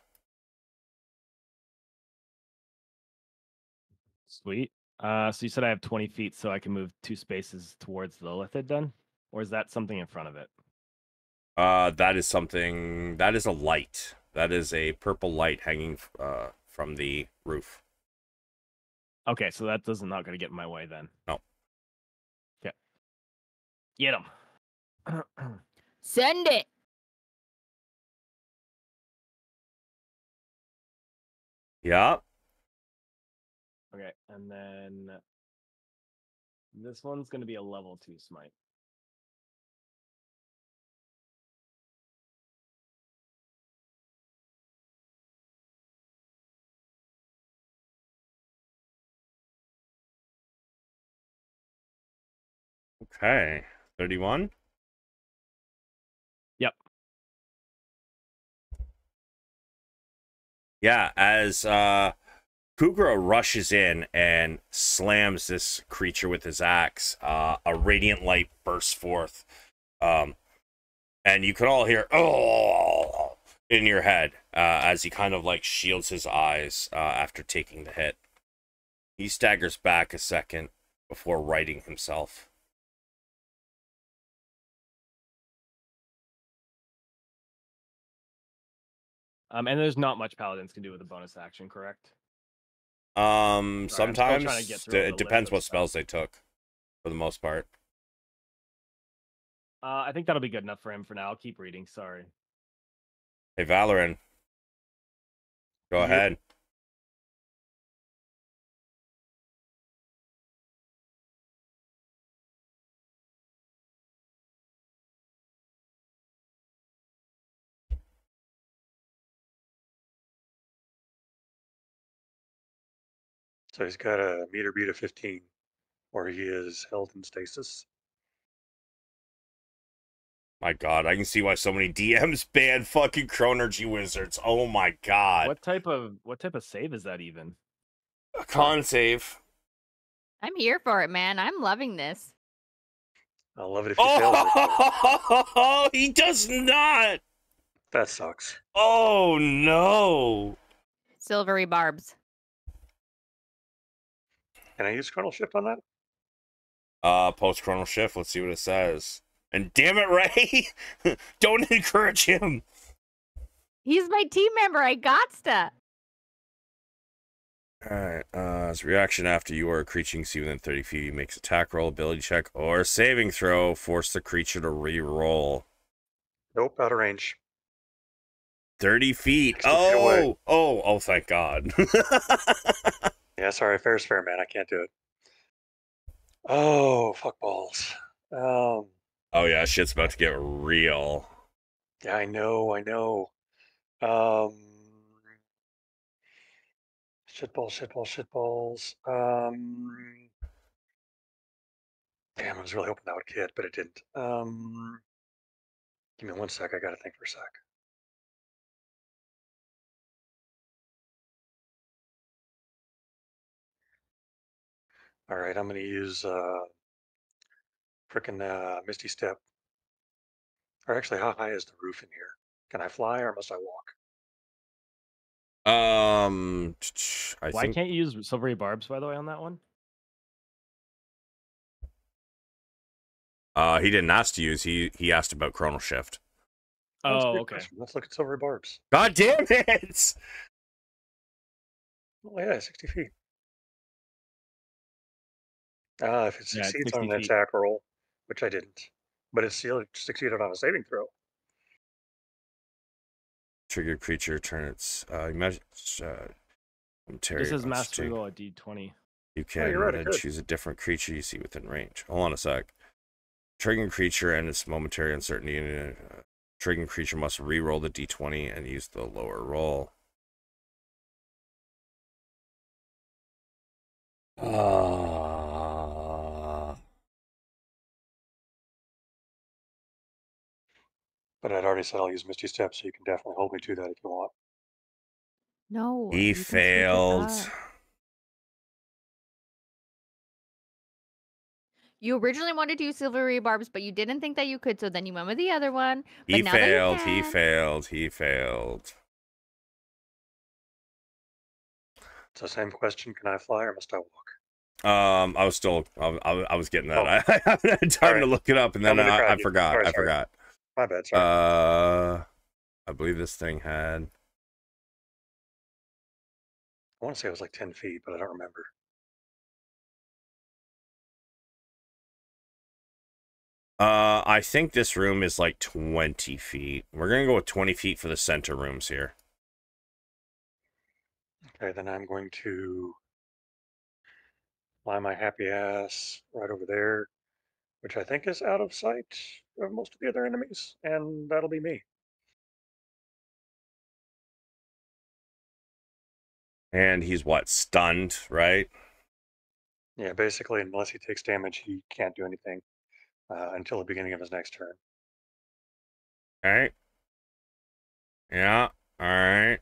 Speaker 2: Sweet. Uh, so you said I have 20 feet, so I can move two spaces towards the Lithid then? Or is that something in front of it?
Speaker 1: Uh, that is something. That is a light. That is a purple light hanging uh, from the roof.
Speaker 2: Okay, so that does not going to get in my way then.
Speaker 1: No.
Speaker 2: Okay. Get him.
Speaker 4: Send it.
Speaker 1: Yeah.
Speaker 2: okay, and then this one's going to be a level two smite.
Speaker 1: Okay. 31?
Speaker 2: Yep.
Speaker 1: Yeah, as uh Kugra rushes in and slams this creature with his axe, uh, a radiant light bursts forth. Um and you can all hear oh in your head uh, as he kind of like shields his eyes uh, after taking the hit. He staggers back a second before righting himself.
Speaker 2: Um, and there's not much paladins can do with a bonus action, correct?
Speaker 1: Um,
Speaker 2: Sorry, I'm still trying to
Speaker 1: sometimes d- it depends what spells they took, for the most part.
Speaker 2: Uh, I think that'll be good enough for him for now. I'll keep reading. Sorry.
Speaker 1: Hey, Valeran, go
Speaker 3: Yep.
Speaker 1: ahead.
Speaker 3: So he's got a meter beat of 15, where he is held in stasis.
Speaker 1: My God, I can see why so many DMs ban fucking Chronurgy wizards. Oh my God.
Speaker 2: What type of what type of save is that even?
Speaker 1: A con save.
Speaker 4: I'm here for it, man. I'm loving this.
Speaker 3: I love it if he fails it.
Speaker 1: Oh, he does not.
Speaker 3: That sucks.
Speaker 1: Oh no.
Speaker 4: Silvery barbs.
Speaker 3: Can I use Chronal Shift on that?
Speaker 1: Uh, post chronal shift. Let's see what it says. And damn it, Ray, don't encourage him.
Speaker 4: He's my team member. I gotsta.
Speaker 1: All right. Uh, as a reaction after you are a creature you can see within 30 feet, he makes attack roll, ability check, or saving throw. Force the creature to re-roll.
Speaker 3: Nope, out of range.
Speaker 1: 30 feet.
Speaker 3: 60 feet away.
Speaker 1: Oh, oh, oh, thank God.
Speaker 3: Yeah, sorry, fair's fair, man. I can't do it. Oh, fuck balls. Um,
Speaker 1: oh, yeah, shit's about to get real.
Speaker 3: yeah, I know, I know. Um, shitballs, shitballs, shitballs. Um, damn, I was really hoping that would hit, but it didn't. Um, give me one sec. I gotta think for a sec. All right, I'm gonna use uh, frickin' uh, Misty Step. Or actually, how high is the roof in here? Can I fly or must I walk?
Speaker 1: Um, I
Speaker 2: Why
Speaker 1: think
Speaker 2: can't you use silvery barbs by the way on that one?
Speaker 1: uh, he didn't ask to use. He he asked about chronal shift.
Speaker 2: Oh, okay.
Speaker 3: question. Let's look at silvery barbs.
Speaker 1: God damn it!
Speaker 3: Oh yeah, 60 feet. Ah, if it
Speaker 2: Yeah, it's
Speaker 3: succeeds on
Speaker 2: 60
Speaker 3: an
Speaker 2: feet.
Speaker 3: attack roll, which I didn't, but it still succeeded on a saving throw.
Speaker 1: Triggered creature turn its uh, imagine uh,
Speaker 2: This is
Speaker 1: sting.
Speaker 2: roll at D twenty.
Speaker 1: You can
Speaker 3: you're right, it
Speaker 1: then
Speaker 3: could.
Speaker 1: choose a different creature you see within range. Hold on a sec. Triggering creature and its momentary uncertainty. Uh, triggering creature must re-roll the d20 and use the lower roll. Uh,
Speaker 3: But I'd already said I'll use Misty Step, so you can definitely hold me to that if you want.
Speaker 4: No.
Speaker 1: he
Speaker 4: you can speed this
Speaker 1: failed.
Speaker 4: You originally wanted to use silvery barbs, but you didn't think that you could, so then you went with the other one. But
Speaker 1: He
Speaker 4: now that you
Speaker 1: failed. He failed. He failed.
Speaker 3: It's the same question: Can I fly or must I walk?
Speaker 1: Um, I was still, I, I, I was getting that.
Speaker 3: Oh.
Speaker 1: I, I haven't had time to look it up, and then I, I forgot.
Speaker 3: Sorry,
Speaker 1: I
Speaker 3: sorry.
Speaker 1: forgot.
Speaker 3: My bad. Sorry.
Speaker 1: Uh, I believe this thing had.
Speaker 3: I want to say it was like 10 feet, but I don't remember.
Speaker 1: Uh, I think this room is like 20 feet. We're gonna go with 20 feet for the center rooms here.
Speaker 3: Okay, then I'm going to fly my happy ass right over there, which I think is out of sight of most of the other enemies, and that'll be me.
Speaker 1: And he's what, stunned, right?
Speaker 3: Yeah, basically, unless he takes damage, he can't do anything uh, until the beginning of his next turn.
Speaker 1: Alright. Yeah, alright.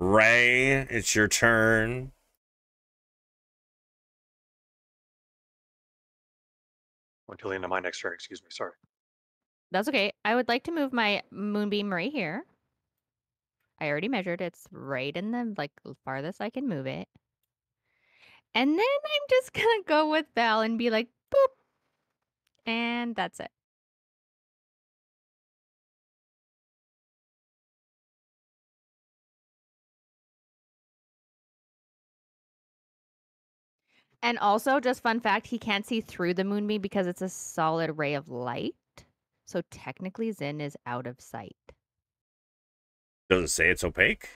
Speaker 1: Ray, it's your turn.
Speaker 3: Until the end of my next turn, excuse me. Sorry.
Speaker 4: That's okay. I would like to move my moonbeam right here. I already measured. It's right in the like farthest I can move it. And then I'm just gonna go with Val and be like, boop. And that's it. And also, just fun fact, he can't see through the moonbeam because it's a solid ray of light. So technically, Zynn is out of sight.
Speaker 1: Doesn't say it's opaque?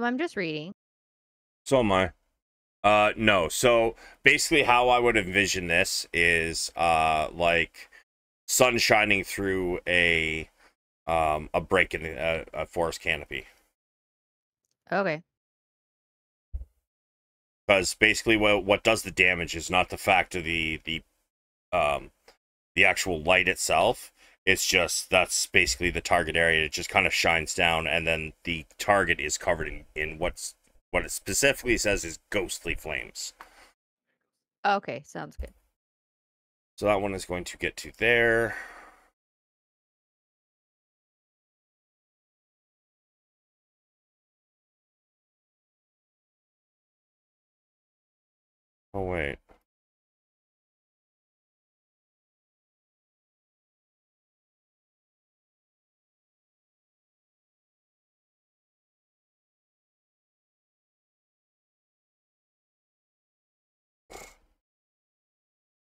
Speaker 4: Um, I'm just reading.
Speaker 1: So am I. Uh, no. So basically, how I would envision this is uh like sun shining through a um a break in a, a forest canopy.
Speaker 4: Okay.
Speaker 1: because basically what what does the damage is not the fact of the the um the actual light itself it's just that's basically the target area. It just kind of shines down and then the target is covered in in what's what it specifically says is ghostly flames.
Speaker 4: Okay, sounds good.
Speaker 1: so that one is going to get to there. Oh wait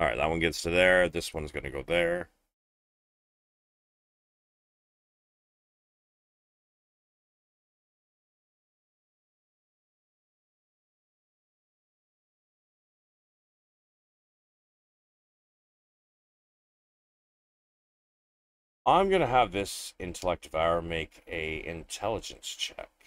Speaker 1: All right, that one gets to there. This one's going to go there. I'm going to have this intellect devour make a intelligence check.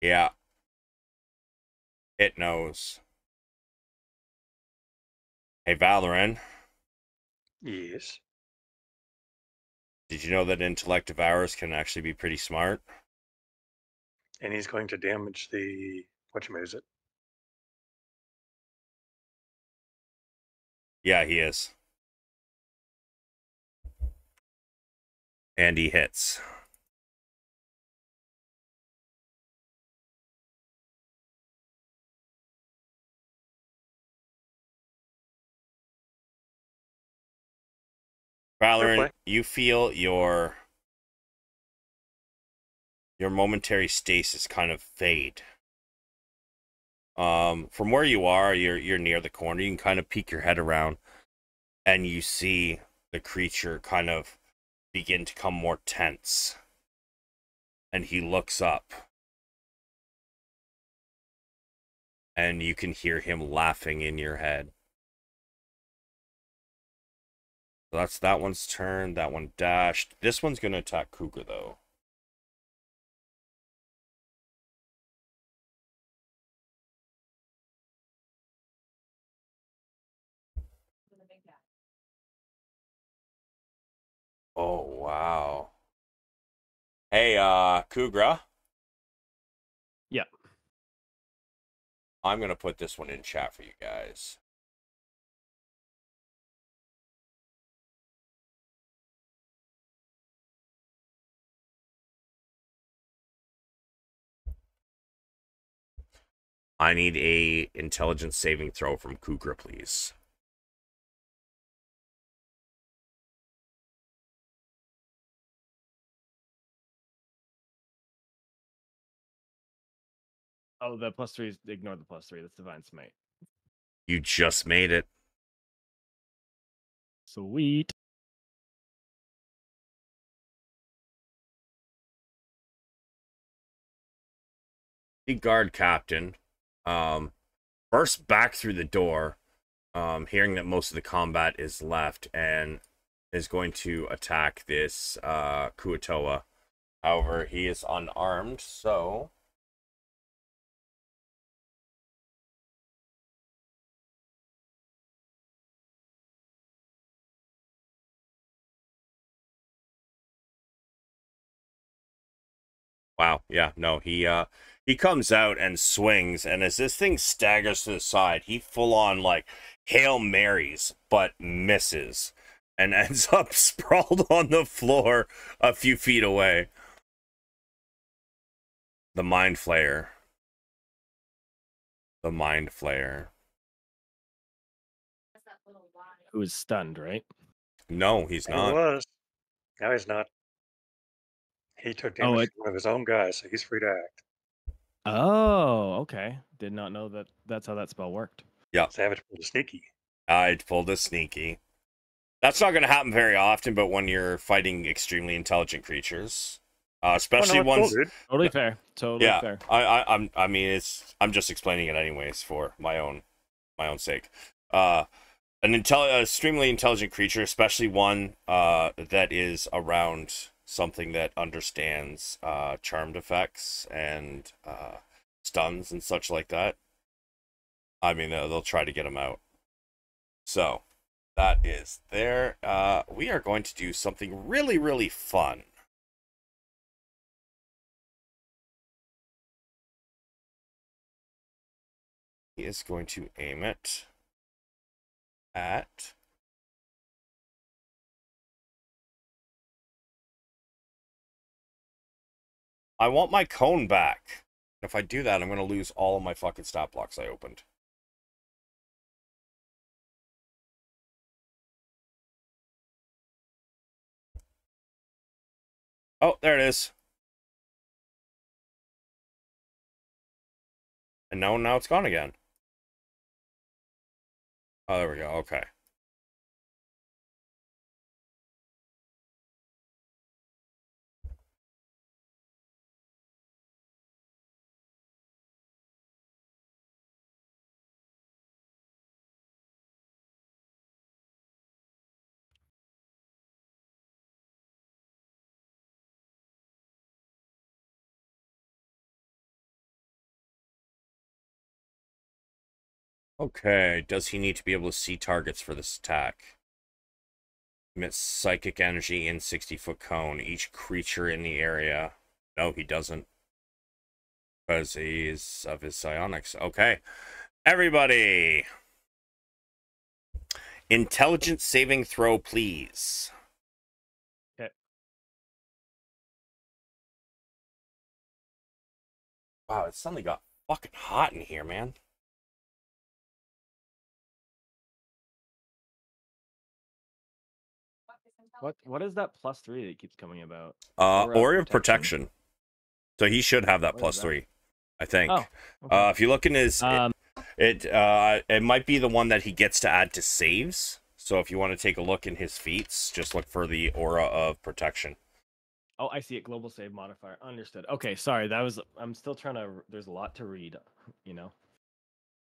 Speaker 1: Yeah. It knows. Hey, Valeran,
Speaker 3: Yes.
Speaker 1: did you know that intellect devours can actually be pretty smart?
Speaker 3: And he's going to damage the what is it?
Speaker 1: Yeah, he is. And he hits.
Speaker 3: Valeran,
Speaker 1: you feel your your momentary stasis kind of fade. Um, from where you are, you're you're near the corner. You can kind of peek your head around, and you see the creature kind of begin to come more tense. And he looks up, and you can hear him laughing in your head. So that's that one's turn. That one dashed. This one's gonna attack Kugra though. Oh wow. Hey, uh, Kugra.
Speaker 2: Yeah.
Speaker 1: I'm gonna put this one in chat for you guys. I need a intelligence saving throw from Kugra, please.
Speaker 2: Oh, the plus three. is- Ignore the plus three. That's divine smite.
Speaker 1: You just made it.
Speaker 2: Sweet.
Speaker 1: the guard captain um bursts back through the door um hearing that most of the combat is left and is going to attack this uh kuo-toa. However he is unarmed so Wow, yeah, no, he uh he comes out and swings, and as this thing staggers to the side, he full on like Hail Marys, but misses and ends up sprawled on the floor a few feet away. The Mind Flayer. The Mind Flayer.
Speaker 2: Who is stunned, right?
Speaker 1: No, he's
Speaker 3: He
Speaker 1: not.
Speaker 3: was. Now he's not. He took
Speaker 2: Oh,
Speaker 3: damage
Speaker 2: it-
Speaker 3: from one of his own guys, so he's free to act.
Speaker 2: Oh, okay. Did not know that. That's how that spell worked. Yeah.
Speaker 3: Savage pulled a sneaky.
Speaker 1: I pulled a sneaky. That's not going to happen very often, but when you're fighting extremely intelligent creatures, uh,
Speaker 3: Oh, no,
Speaker 1: especially
Speaker 3: cool,
Speaker 1: ones.
Speaker 2: Totally fair. Totally
Speaker 1: yeah,
Speaker 2: fair.
Speaker 1: I, I, I'm, I mean, it's, I'm just explaining it anyways for my own, my own sake. Uh, an intel, extremely intelligent creature, especially one uh that is around something that understands uh charmed effects and uh stuns and such like that. I mean, they'll, they'll try to get him out. So that is there. Uh, we are going to do something really, really fun. He is going to aim it at I want my cone back. If I do that, I'm going to lose all of my fucking stop blocks I opened. Oh, there it is. And no, now it's gone again. Oh, there we go. Okay. Okay, does he need to be able to see targets for this attack? Emits psychic energy in 60 foot cone. Each creature in the area. No, he doesn't. Because he's of his psionics. Okay. Everybody. Intelligence saving throw, please.
Speaker 2: Okay.
Speaker 1: Wow, it suddenly got fucking hot in here, man.
Speaker 2: What What is that plus three that keeps coming about?
Speaker 1: Uh,
Speaker 2: Aura of Protection.
Speaker 1: protection. So he should have that
Speaker 2: What
Speaker 1: plus
Speaker 2: that?
Speaker 1: three, I think.
Speaker 2: Oh, okay.
Speaker 1: Uh, if you look in his, it-
Speaker 2: um,
Speaker 1: it, uh, it might be the one that he gets to add to saves. So if you want to take a look in his feats, just look for the Aura of protection.
Speaker 2: oh, I see it. Global save modifier. Understood. Okay, sorry. That was. I'm still trying to. There's a lot to read. You know.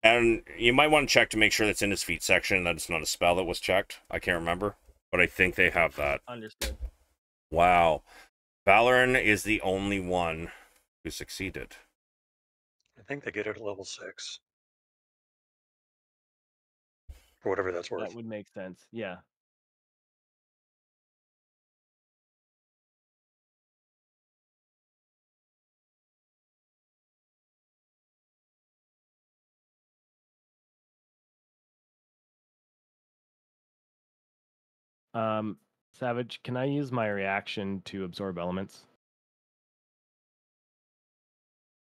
Speaker 1: And you might want to check to make sure that's in his feat section that it's not a spell that was checked. I can't remember, but I think they have that.
Speaker 2: Understood.
Speaker 1: Wow, Valeran is the only one who succeeded.
Speaker 3: I think they get it at level six. For whatever that's worth.
Speaker 2: That would make sense. Yeah. Um, Savage, can I use my reaction to absorb elements?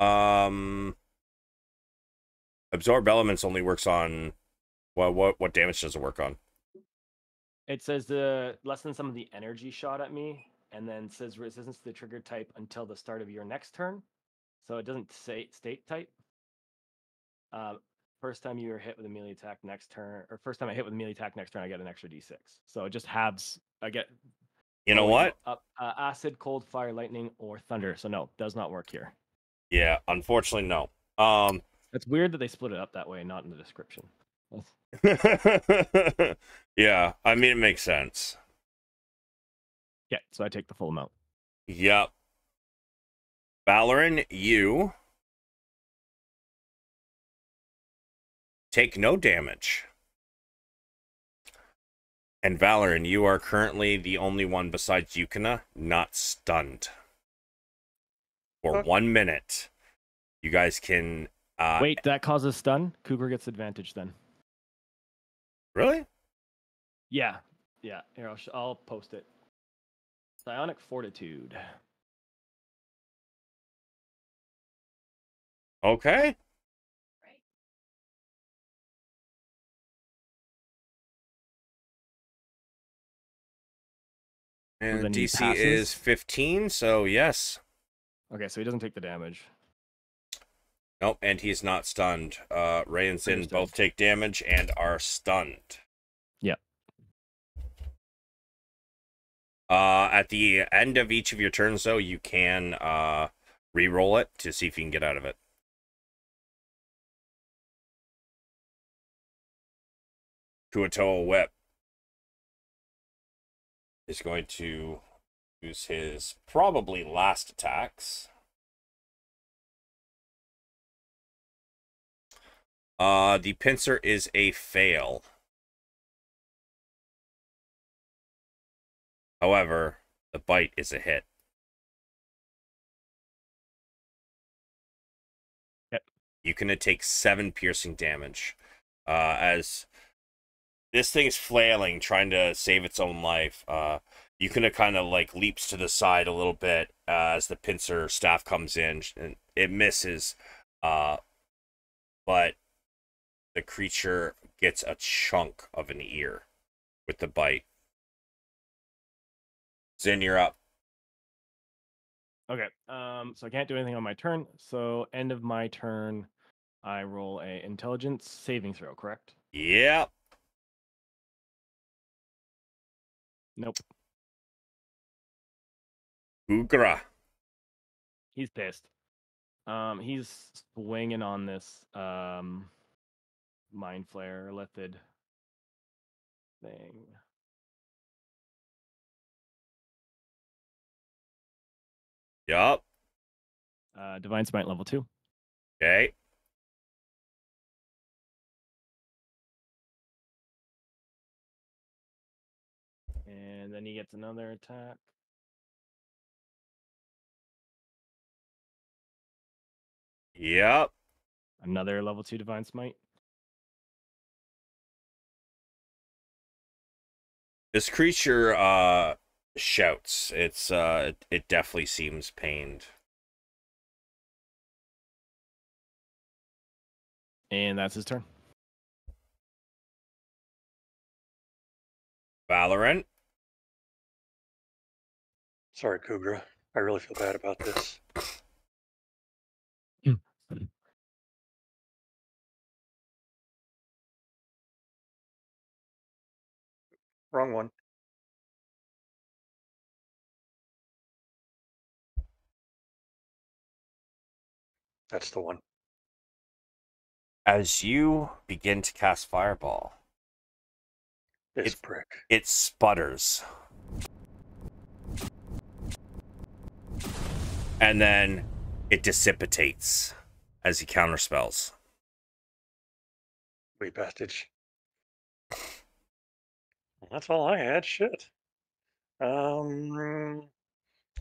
Speaker 1: Um, absorb elements only works on what what what damage does it work on?
Speaker 2: It says the lessen some of the energy shot at me, and then says resistance to the trigger type until the start of your next turn. So it doesn't say state type. Uh, first time you are hit with a melee attack next turn, or first time I hit with a melee attack next turn, I get an extra d6. So it just halves. I get.
Speaker 1: You know what?
Speaker 2: Up, uh, acid, cold, fire, lightning, or thunder. So no, does not work here.
Speaker 1: Yeah, unfortunately, no. Um,
Speaker 2: It's weird that they split it up that way, not in the description.
Speaker 1: Yeah, I mean it makes sense.
Speaker 2: Yeah, so I take the full amount.
Speaker 1: Yep. Valeran, you take no damage. And Valeran, you are currently the only one besides Yukina not stunned. For
Speaker 3: Okay.
Speaker 1: one minute. You guys can uh
Speaker 2: Wait, that causes stun. Kugra gets advantage then.
Speaker 1: really?
Speaker 2: Yeah, yeah. Here, I'll, sh- I'll post it. Psionic Fortitude.
Speaker 1: Okay. And DC is 15, so yes.
Speaker 2: Okay, so he doesn't take the damage.
Speaker 1: Nope, and he's not stunned. Uh, Ray and
Speaker 2: Zynn
Speaker 1: both take damage and are stunned.
Speaker 2: Yep.
Speaker 1: Uh, at the end of each of your turns, though, you can uh re-roll it to see if you can get out of it. Kuo-toa Whip is going to use his probably last attacks. Uh, the pincer is a fail. However, the bite is a hit.
Speaker 2: Yep.
Speaker 1: You can take seven piercing damage. Uh, as this thing is flailing, trying to save its own life. Uh, you can kind of like leaps to the side a little bit uh, as the pincer staff comes in, and it misses. Uh, but the creature gets a chunk of an ear with the bite. Zynn, you're up.
Speaker 2: Okay, um, so I can't do anything on my turn. So end of my turn, I roll a intelligence saving throw. Correct?
Speaker 1: Yep.
Speaker 2: Nope.
Speaker 1: Kugra.
Speaker 2: He's pissed. Um, he's swinging on this um, mind flayer lifted thing.
Speaker 1: Yup.
Speaker 2: Uh, Divine Smite level two.
Speaker 1: Okay.
Speaker 2: And then he gets another attack.
Speaker 1: Yep.
Speaker 2: Another level two Divine Smite.
Speaker 1: This creature uh shouts. It's uh it, it definitely seems pained.
Speaker 2: And that's his turn.
Speaker 1: Valeran.
Speaker 3: Sorry, Kugra. I really feel bad about this. Hmm. Wrong one. That's the one.
Speaker 1: As you begin to cast fireball,
Speaker 3: This
Speaker 1: It's-
Speaker 3: prick.
Speaker 1: it sputters. And then it dissipates as he counterspells.
Speaker 3: Wait, bastage. Well, that's all I had. Shit. Um,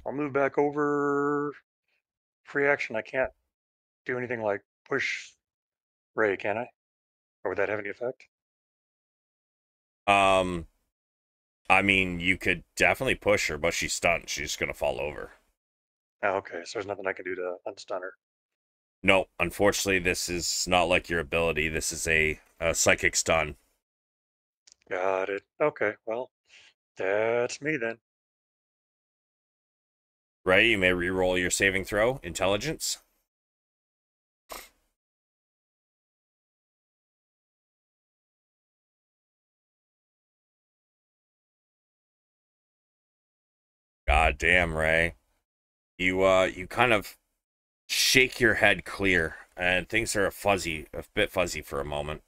Speaker 3: I'll move back over. Free action. I can't do anything like push Ray, can I? Or would that have any effect?
Speaker 1: Um I mean, you could definitely push her, but she's stunned. She's just gonna fall over.
Speaker 3: Oh, okay. So there's nothing I can do to unstun her.
Speaker 1: No, unfortunately, this is not like your ability. This is a, a psychic stun.
Speaker 3: Got it. Okay. Well, that's me then.
Speaker 1: Ray, you may reroll your saving throw, intelligence. God damn, Ray. You uh you kind of shake your head clear and things are fuzzy, a bit fuzzy for a moment.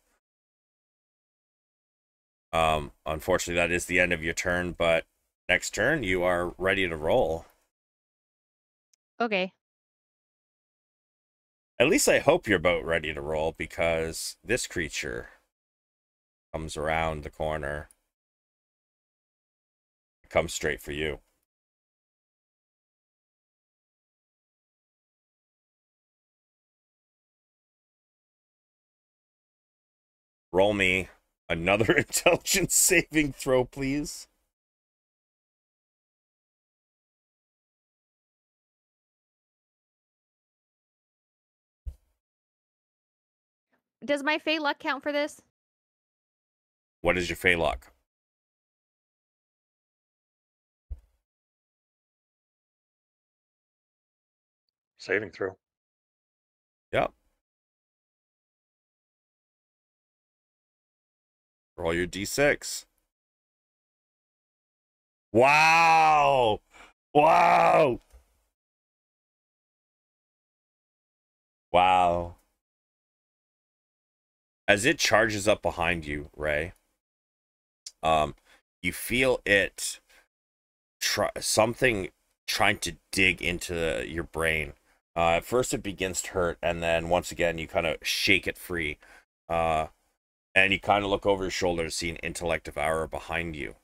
Speaker 1: Um unfortunately that is the end of your turn, but next turn you are ready to roll.
Speaker 4: Okay.
Speaker 1: At least I hope you're about ready to roll because this creature comes around the corner. Comes straight for you. Roll me another intelligence saving throw, please.
Speaker 4: Does my Fey luck count for this?
Speaker 1: What is your Fey luck?
Speaker 3: Saving throw.
Speaker 1: Roll your d6. Wow! Wow! Wow. As it charges up behind you, Ray, um, you feel it try something trying to dig into your brain. Uh, at first, it begins to hurt, and then once again, you kind of shake it free. Uh, and you kind of look over your shoulder to see an intellect devourer behind you.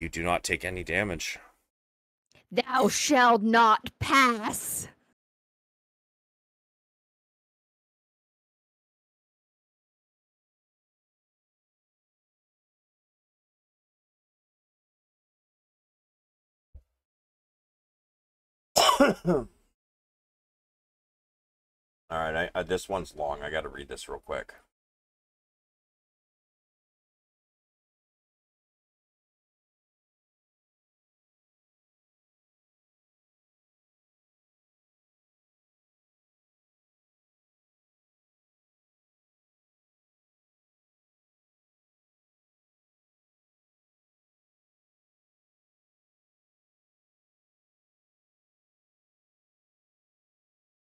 Speaker 1: You do not take any damage.
Speaker 4: Thou shalt not pass.
Speaker 1: All right, I, uh, this one's long. I got to read this real quick.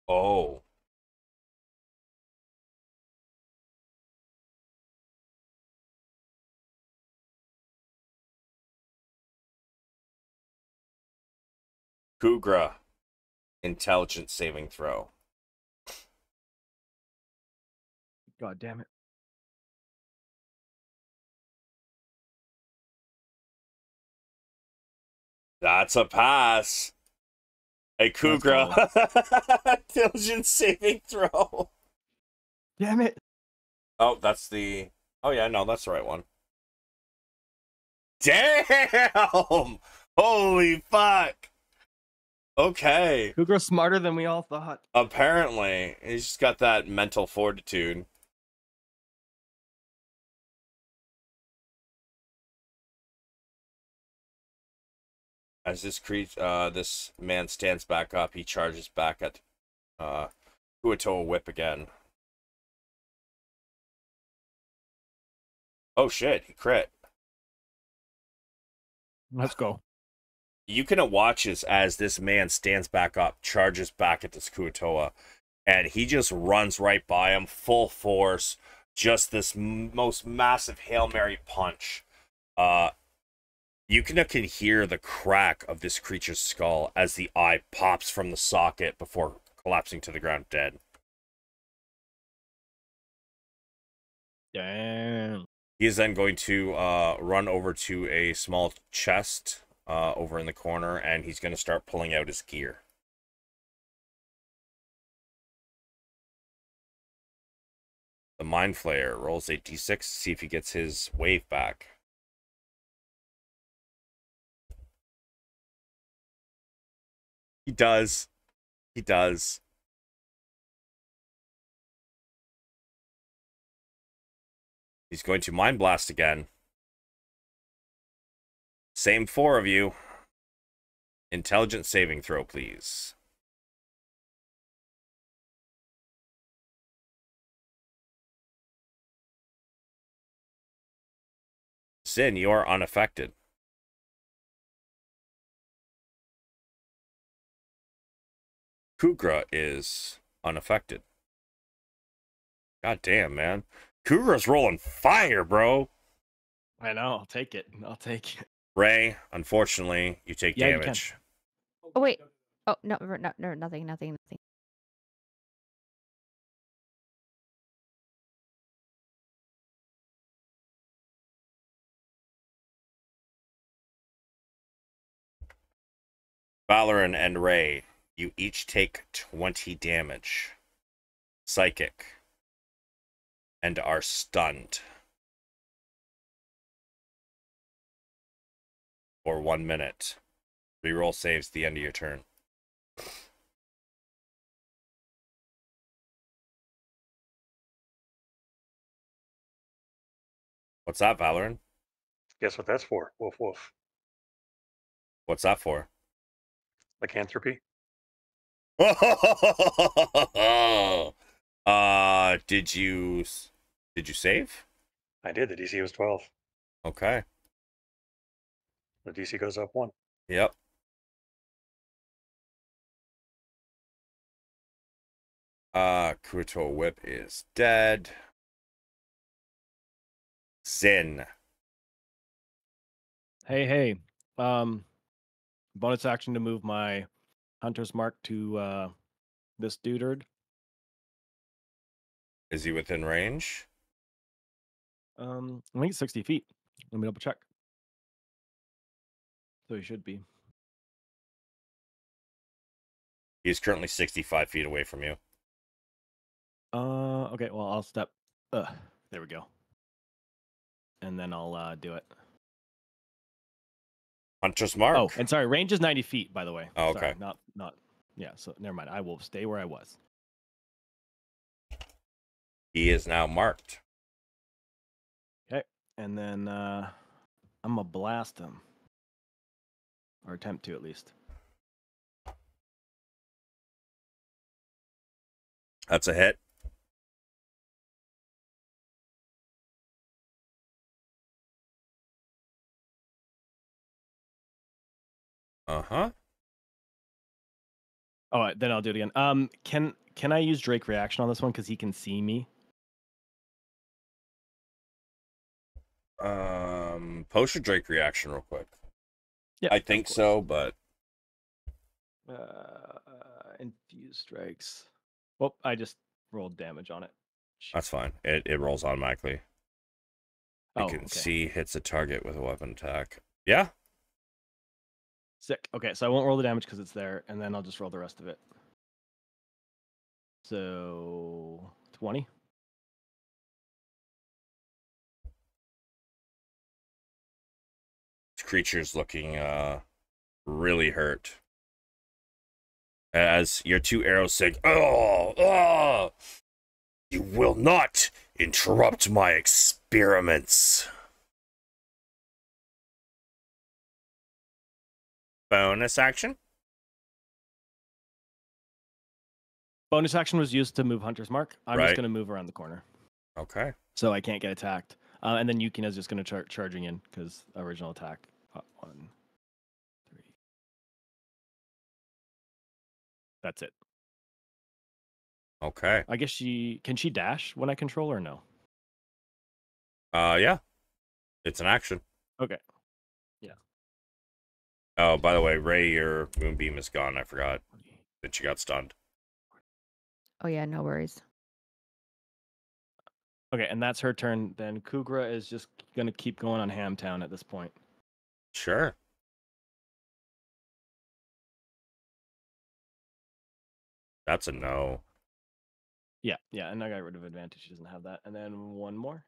Speaker 1: Oh. Kugra. Intelligence saving throw.
Speaker 2: God damn it.
Speaker 1: That's a pass. Hey,
Speaker 2: Let's
Speaker 1: Kugra. Intelligence saving throw.
Speaker 2: Damn it.
Speaker 1: Oh, that's the. Oh, yeah, no, that's the right one. Damn! Holy fuck! Okay.
Speaker 2: Kugra's smarter than we all thought.
Speaker 1: Apparently, he's just got that mental fortitude. As this cre- uh, this man stands back up, he charges back at uh, Kuo-toa Whip again. Oh shit, he crit.
Speaker 2: Let's go.
Speaker 1: you can watch as as this man stands back up, charges back at this Kuo-toa, and he just runs right by him, full force. Just this most massive hail mary punch. Uh, you can can hear the crack of this creature's skull as the eye pops from the socket before collapsing to the ground dead.
Speaker 2: Damn.
Speaker 1: He is then going to uh, run over to a small chest uh, over in the corner, and he's going to start pulling out his gear. The Mind Flayer rolls a d6 to see if he gets his wave back. He does. He does. He's going to Mind Blast again. Same four of you. Intelligent saving throw, please. Zynn, you are unaffected. Kugra is unaffected. God damn, man. Kugra's rolling fire, bro.
Speaker 2: I know. I'll take it. I'll take it.
Speaker 1: Ray, unfortunately, you take
Speaker 2: Yeah, you
Speaker 1: damage.
Speaker 4: Oh wait. Oh no, no, no, no, nothing, nothing, nothing.
Speaker 1: Valeran and Ray, you each take 20 damage. Psychic. And are stunned. For one minute. Reroll saves the end of your turn. What's that, Valeran?
Speaker 3: Guess what that's for? Woof woof.
Speaker 1: What's that for?
Speaker 3: Lycanthropy.
Speaker 1: uh, did you did you save?
Speaker 3: I did. The DC was 12.
Speaker 1: Okay.
Speaker 3: The DC goes up one.
Speaker 1: Yep. Uh, Kuo-toa Whip is dead. Zynn.
Speaker 2: Hey, hey. Um, bonus action to move my hunter's mark to uh this duergar.
Speaker 1: Is he within range?
Speaker 2: Um, I think it's sixty feet. Let me double check. So he should be.
Speaker 1: He's currently 65 feet away from you.
Speaker 2: Uh, okay. Well, I'll step. Uh, there we go. And then I'll uh do it.
Speaker 1: Hunter's Mark.
Speaker 2: Oh, and sorry, range is ninety feet, by the way.
Speaker 1: Oh,
Speaker 2: Sorry,
Speaker 1: okay.
Speaker 2: not not. Yeah. So never mind. I will stay where I was.
Speaker 1: he is now marked. Okay.
Speaker 2: And then uh I'm gonna blast him, or attempt to at least.
Speaker 1: That's a hit. Uh huh.
Speaker 2: Oh, uh, then I'll do it again. Um, can can I use Drake reaction on this one because he can see me?
Speaker 1: Um, post your Drake reaction real quick.
Speaker 2: Yeah,
Speaker 1: I think so, but
Speaker 2: Uh, infused strikes. Well, I just rolled damage on it. Shit.
Speaker 1: that's fine. It it rolls automatically. You
Speaker 2: Oh,
Speaker 1: can
Speaker 2: okay.
Speaker 1: see hits a target with a weapon attack. Yeah.
Speaker 2: Sick. Okay, so I won't roll the damage because it's there, and then I'll just roll the rest of it. So twenty.
Speaker 1: This creature's looking uh really hurt. As your two arrows say, "Oh, oh! You will not interrupt my experiments." Bonus action.
Speaker 2: Bonus action was used to move Hunter's Mark. I'm
Speaker 1: Right.
Speaker 2: just gonna move around the corner,
Speaker 1: Okay.
Speaker 2: so I can't get attacked. Uh, and then Yukina is just gonna char- charging in because original attack. Uh, one, three. That's it.
Speaker 1: Okay.
Speaker 2: I guess she can she dash when I control or no?
Speaker 1: Uh, yeah. It's an action.
Speaker 2: Okay.
Speaker 1: Oh, by the way, Ray, your moonbeam is gone. I forgot that you got stunned.
Speaker 4: Oh yeah, no worries.
Speaker 2: Okay, and that's her turn. Then Kugra is just gonna keep going on Hamtown at this point.
Speaker 1: Sure. That's a no.
Speaker 2: Yeah, yeah, and I got rid of advantage. She doesn't have that. And then one more.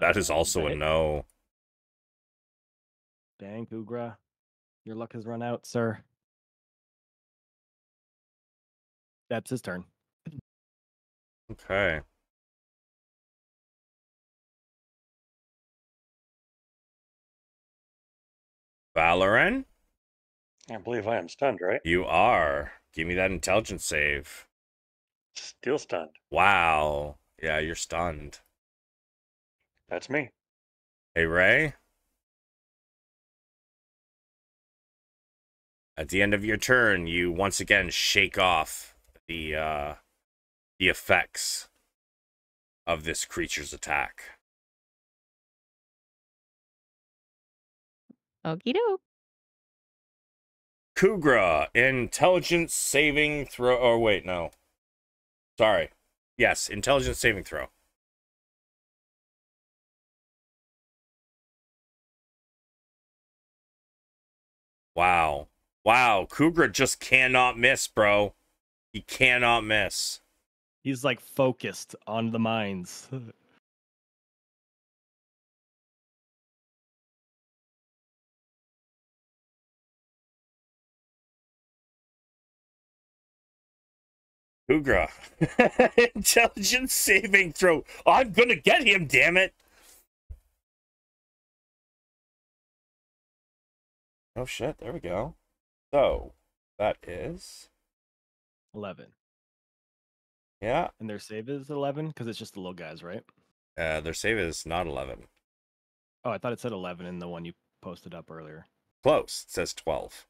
Speaker 1: That is
Speaker 2: Uh,
Speaker 1: also a
Speaker 2: hit.
Speaker 1: no.
Speaker 2: Dang, Kugra. Your luck has run out, sir. That's his turn.
Speaker 1: Okay. Valeran,
Speaker 3: I believe I am stunned, right?
Speaker 1: you are. Give me that intelligence save.
Speaker 3: Still stunned.
Speaker 1: Wow. Yeah, you're stunned.
Speaker 3: That's me.
Speaker 1: Hey, Ray. At the end of your turn, you once again shake off the uh, the effects of this creature's attack.
Speaker 4: Okie doke.
Speaker 1: Kugra, intelligence saving throw. Or wait, no. Sorry. Yes, intelligence saving throw. Wow. Wow. Kugra just cannot miss, bro. He cannot miss.
Speaker 2: He's like focused on the mines.
Speaker 1: Kugra. intelligence saving throw. I'm gonna get him, damn it. Oh shit, there we go. So that is
Speaker 2: 11.
Speaker 1: Yeah.
Speaker 2: And their save is 11 because it's just the little guys, right?
Speaker 1: Uh, their save is not 11.
Speaker 2: Oh, I thought it said 11 in the one you posted up earlier.
Speaker 1: Close. It says
Speaker 2: 12.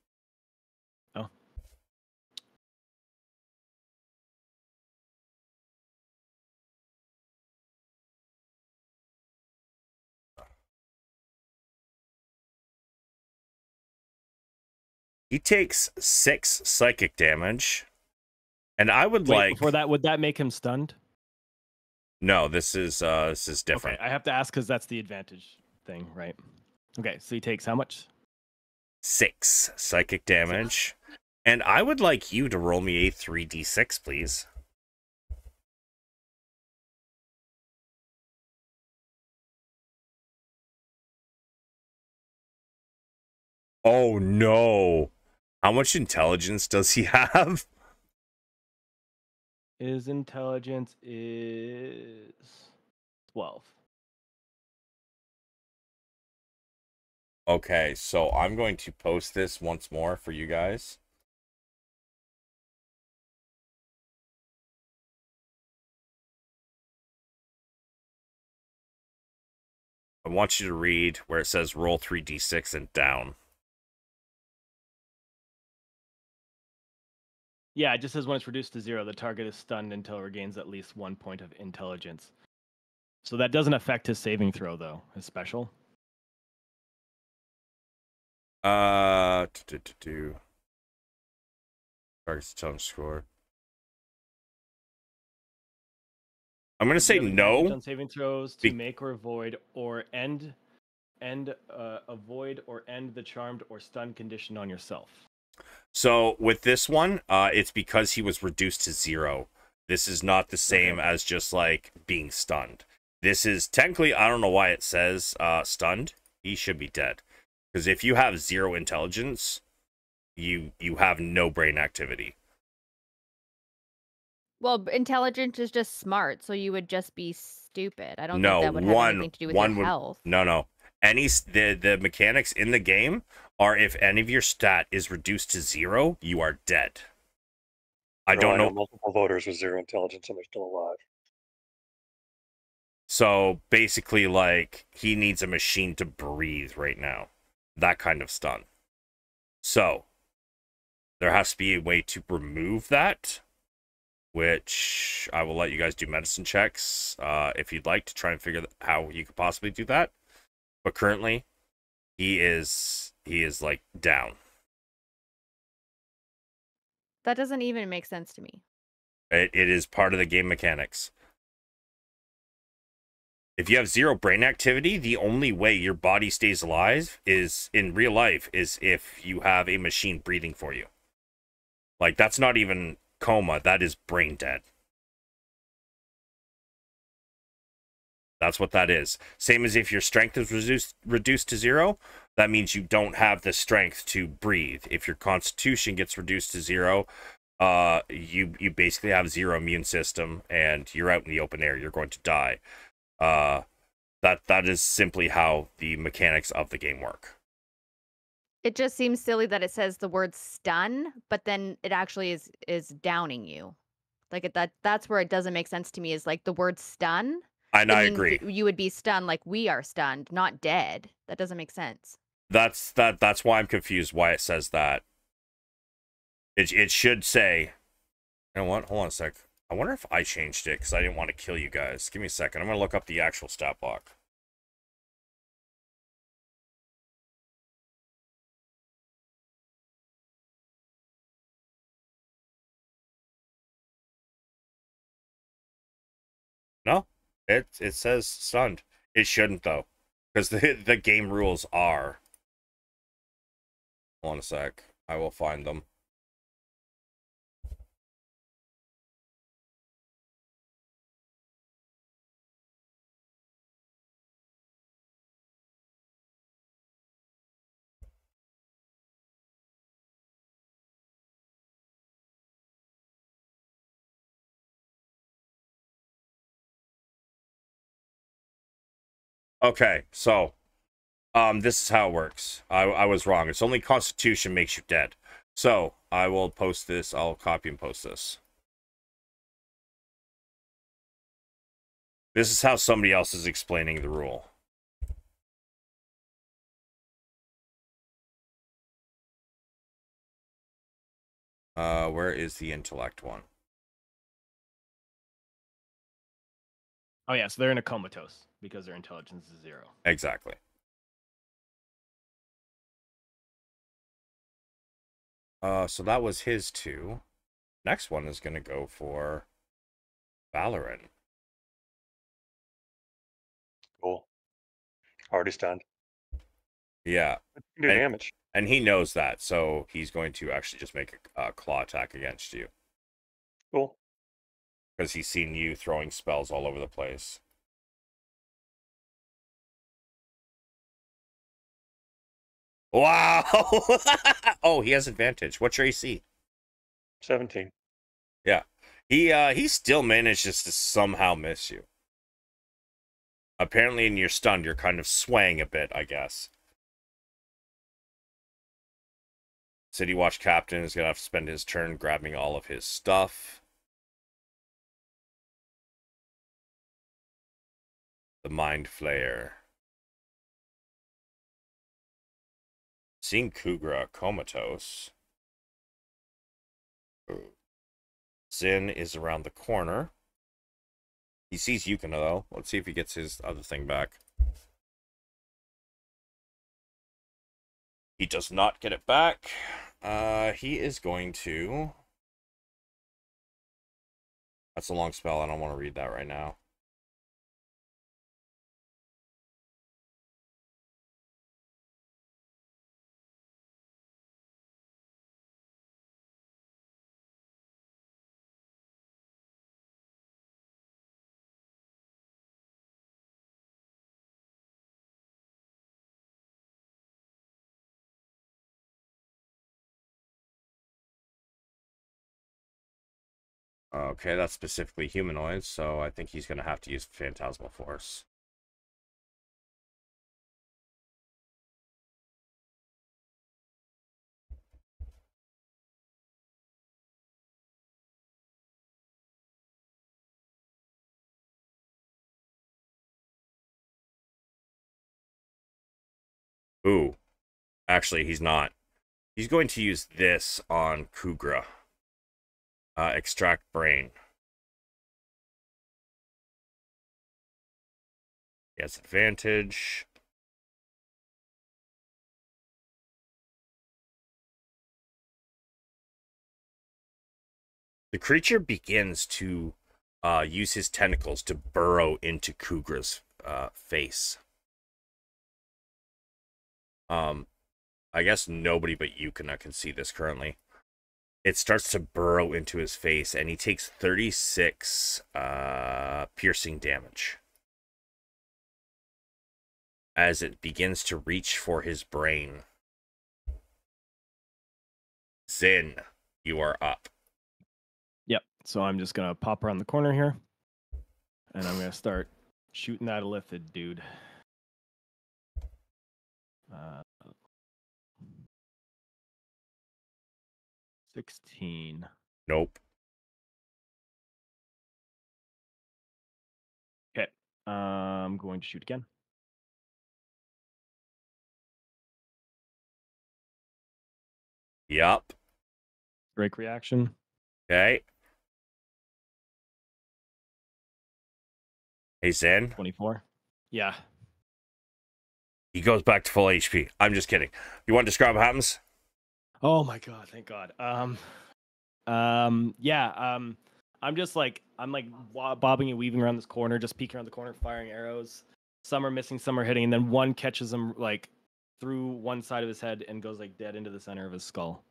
Speaker 1: He takes six psychic damage. And I would
Speaker 2: Wait,
Speaker 1: like
Speaker 2: before that, would that make him stunned?
Speaker 1: No, this is uh this is different.
Speaker 2: Okay, I have to ask because that's the advantage thing, right? Okay, so he takes how much?
Speaker 1: Six psychic damage. And I would like you to roll me a 3d6, please. Oh no. How much intelligence does he have?
Speaker 2: His intelligence is twelve.
Speaker 1: Okay, so I'm going to post this once more for you guys. I want you to read where it says roll 3d6 and down.
Speaker 2: Yeah, it just says when it's reduced to zero, the target is stunned until it regains at least one point of intelligence. So that doesn't affect his saving throw, though. His special.
Speaker 1: Uh, do, do. Target's intelligence score. I'm gonna say
Speaker 2: You have advantage
Speaker 1: no.
Speaker 2: On saving throws to
Speaker 1: Be-
Speaker 2: make or avoid or end, end, uh, avoid or end the charmed or stunned condition on yourself.
Speaker 1: So with this one, uh, it's because he was reduced to zero. This is not the same
Speaker 2: Okay.
Speaker 1: as just like being stunned. This is technically, I don't know why it says uh, stunned. He should be dead. Because if you have zero intelligence, you you have no brain activity.
Speaker 4: Well, intelligence is just smart, so you would just be stupid. I don't
Speaker 1: No,
Speaker 4: think that would have
Speaker 1: one-
Speaker 4: anything to do with
Speaker 1: one
Speaker 4: your
Speaker 1: would-
Speaker 4: health.
Speaker 1: No, no. Any the the mechanics in the game are if any of your stat is reduced to zero, you are dead. I don't know.
Speaker 3: multiple voters with zero intelligence and they're still alive.
Speaker 1: So basically, like he needs a machine to breathe right now. That kind of stun. So there has to be a way to remove that, which I will let you guys do medicine checks uh, if you'd like to try and figure th- how you could possibly do that. But currently, he is he is like down.
Speaker 4: That doesn't even make sense to me.
Speaker 1: It, it is part of the game mechanics. If you have zero brain activity, the only way your body stays alive is in real life is if you have a machine breathing for you. Like that's not even coma, that is brain dead. That's what that is. Same as if your strength is reduced reduced to zero, that means you don't have the strength to breathe. If your constitution gets reduced to zero, uh you you basically have zero immune system and you're out in the open air you're going to die uh that that is simply how the mechanics of the game work
Speaker 4: It just seems silly that it says the word stun, but then it actually is is downing you. Like it, that that's where it doesn't make sense to me is like the word stun.
Speaker 1: And
Speaker 4: it
Speaker 1: i agree
Speaker 4: You would be stunned like we are stunned, not dead. That doesn't make sense.
Speaker 1: that's that that's why i'm confused why it says that It it should say. You know what? Hold on a sec. I wonder if I changed it because I didn't want to kill you guys. Give me a second. I'm gonna look up the actual stat block. No, it it says stunned. It shouldn't though, because the the game rules are. Hold on a sec. I will find them. Okay, so um this is how it works. I I was wrong. It's only constitution makes you dead. So, I will post this. I'll copy and post this. This is how somebody else is explaining the rule. Uh where is the intellect one?
Speaker 2: Oh yeah, so they're in a comatose because their intelligence is zero.
Speaker 1: Exactly. Uh, so that was his two. Next one is gonna go for Valeran.
Speaker 3: Cool. Already stunned.
Speaker 1: Yeah,
Speaker 3: You do
Speaker 1: And-
Speaker 3: damage.
Speaker 1: and he knows that, so he's going to actually just make a, a claw attack against you
Speaker 3: Cool.
Speaker 1: Because he's seen you throwing spells all over the place. Wow! oh, he has advantage. What's your AC?
Speaker 3: 17. Yeah.
Speaker 1: He uh he still manages to somehow miss you. Apparently in your stun you're kind of swaying a bit, I guess. City Watch Captain is gonna have to spend his turn grabbing all of his stuff. The Mind Flayer. Seeing Kugra comatose. Zynn is around the corner. He sees Yukina though. Let's see if he gets his other thing back. He does not get it back. Uh, he is going to. That's a long spell. I don't want to read that right now. Okay, that's specifically humanoid, so I think he's going to have to use Phantasmal Force. Ooh. Actually, he's not. He's going to use this on Kugra. Uh, extract brain. He has advantage. The creature begins to uh, use his tentacles to burrow into Kugra's uh, face. Um, I guess nobody but Yukina can see this currently. It starts to burrow into his face, and he takes 36 uh, piercing damage as it begins to reach for his brain. Zynn, you are up.
Speaker 2: Yep. So I'm just gonna pop around the corner here, and I'm gonna start shooting that Illithid dude. Uh, Sixteen.
Speaker 1: Nope.
Speaker 2: Okay. I'm going to shoot again.
Speaker 1: Yup.
Speaker 2: break reaction.
Speaker 1: Okay. He's in.
Speaker 2: 24. Yeah.
Speaker 1: He goes back to full HP. I'm just kidding. You want to describe what happens?
Speaker 2: Oh my god, thank God. Um, um, yeah. Um, I'm just like I'm like bobbing and weaving around this corner, just peeking around the corner, firing arrows. Some are missing, some are hitting, and then one catches him like through one side of his head and goes like dead into the center of his skull.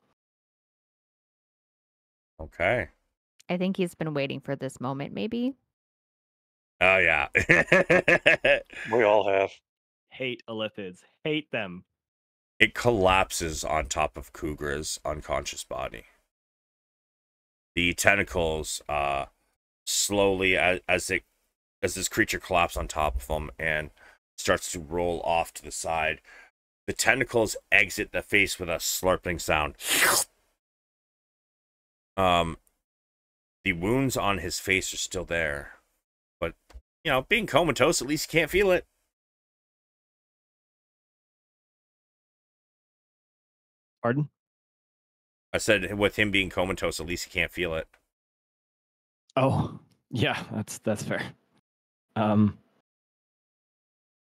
Speaker 1: Okay.
Speaker 4: I think he's been waiting for this moment, maybe.
Speaker 1: Oh yeah.
Speaker 3: We all have.
Speaker 2: Hate Illithids. Hate them.
Speaker 1: It collapses on top of Kugra's unconscious body. The tentacles uh slowly as, as it as this creature collapses on top of him and starts to roll off to the side. The tentacles exit the face with a slurping sound. Um the wounds on his face are still there. But you know, being comatose, at least you can't feel it.
Speaker 2: Pardon?
Speaker 1: I said with him being comatose, at least he can't feel it.
Speaker 2: Oh, yeah, that's that's fair. Um,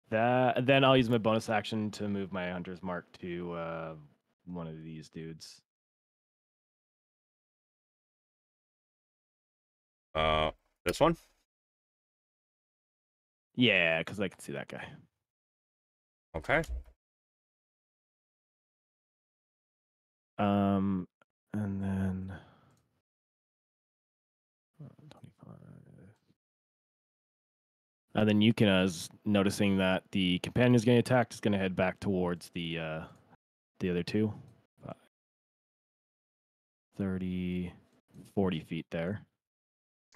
Speaker 2: that then I'll use my bonus action to move my hunter's mark to uh one of these dudes.
Speaker 1: Uh, this one.
Speaker 2: Yeah, because I can see that guy.
Speaker 1: Okay.
Speaker 2: Um, and then uh, 25. And then Yukina is noticing that the companion is getting attacked. Is going to head back towards the uh, the other two. 30, 40 feet there.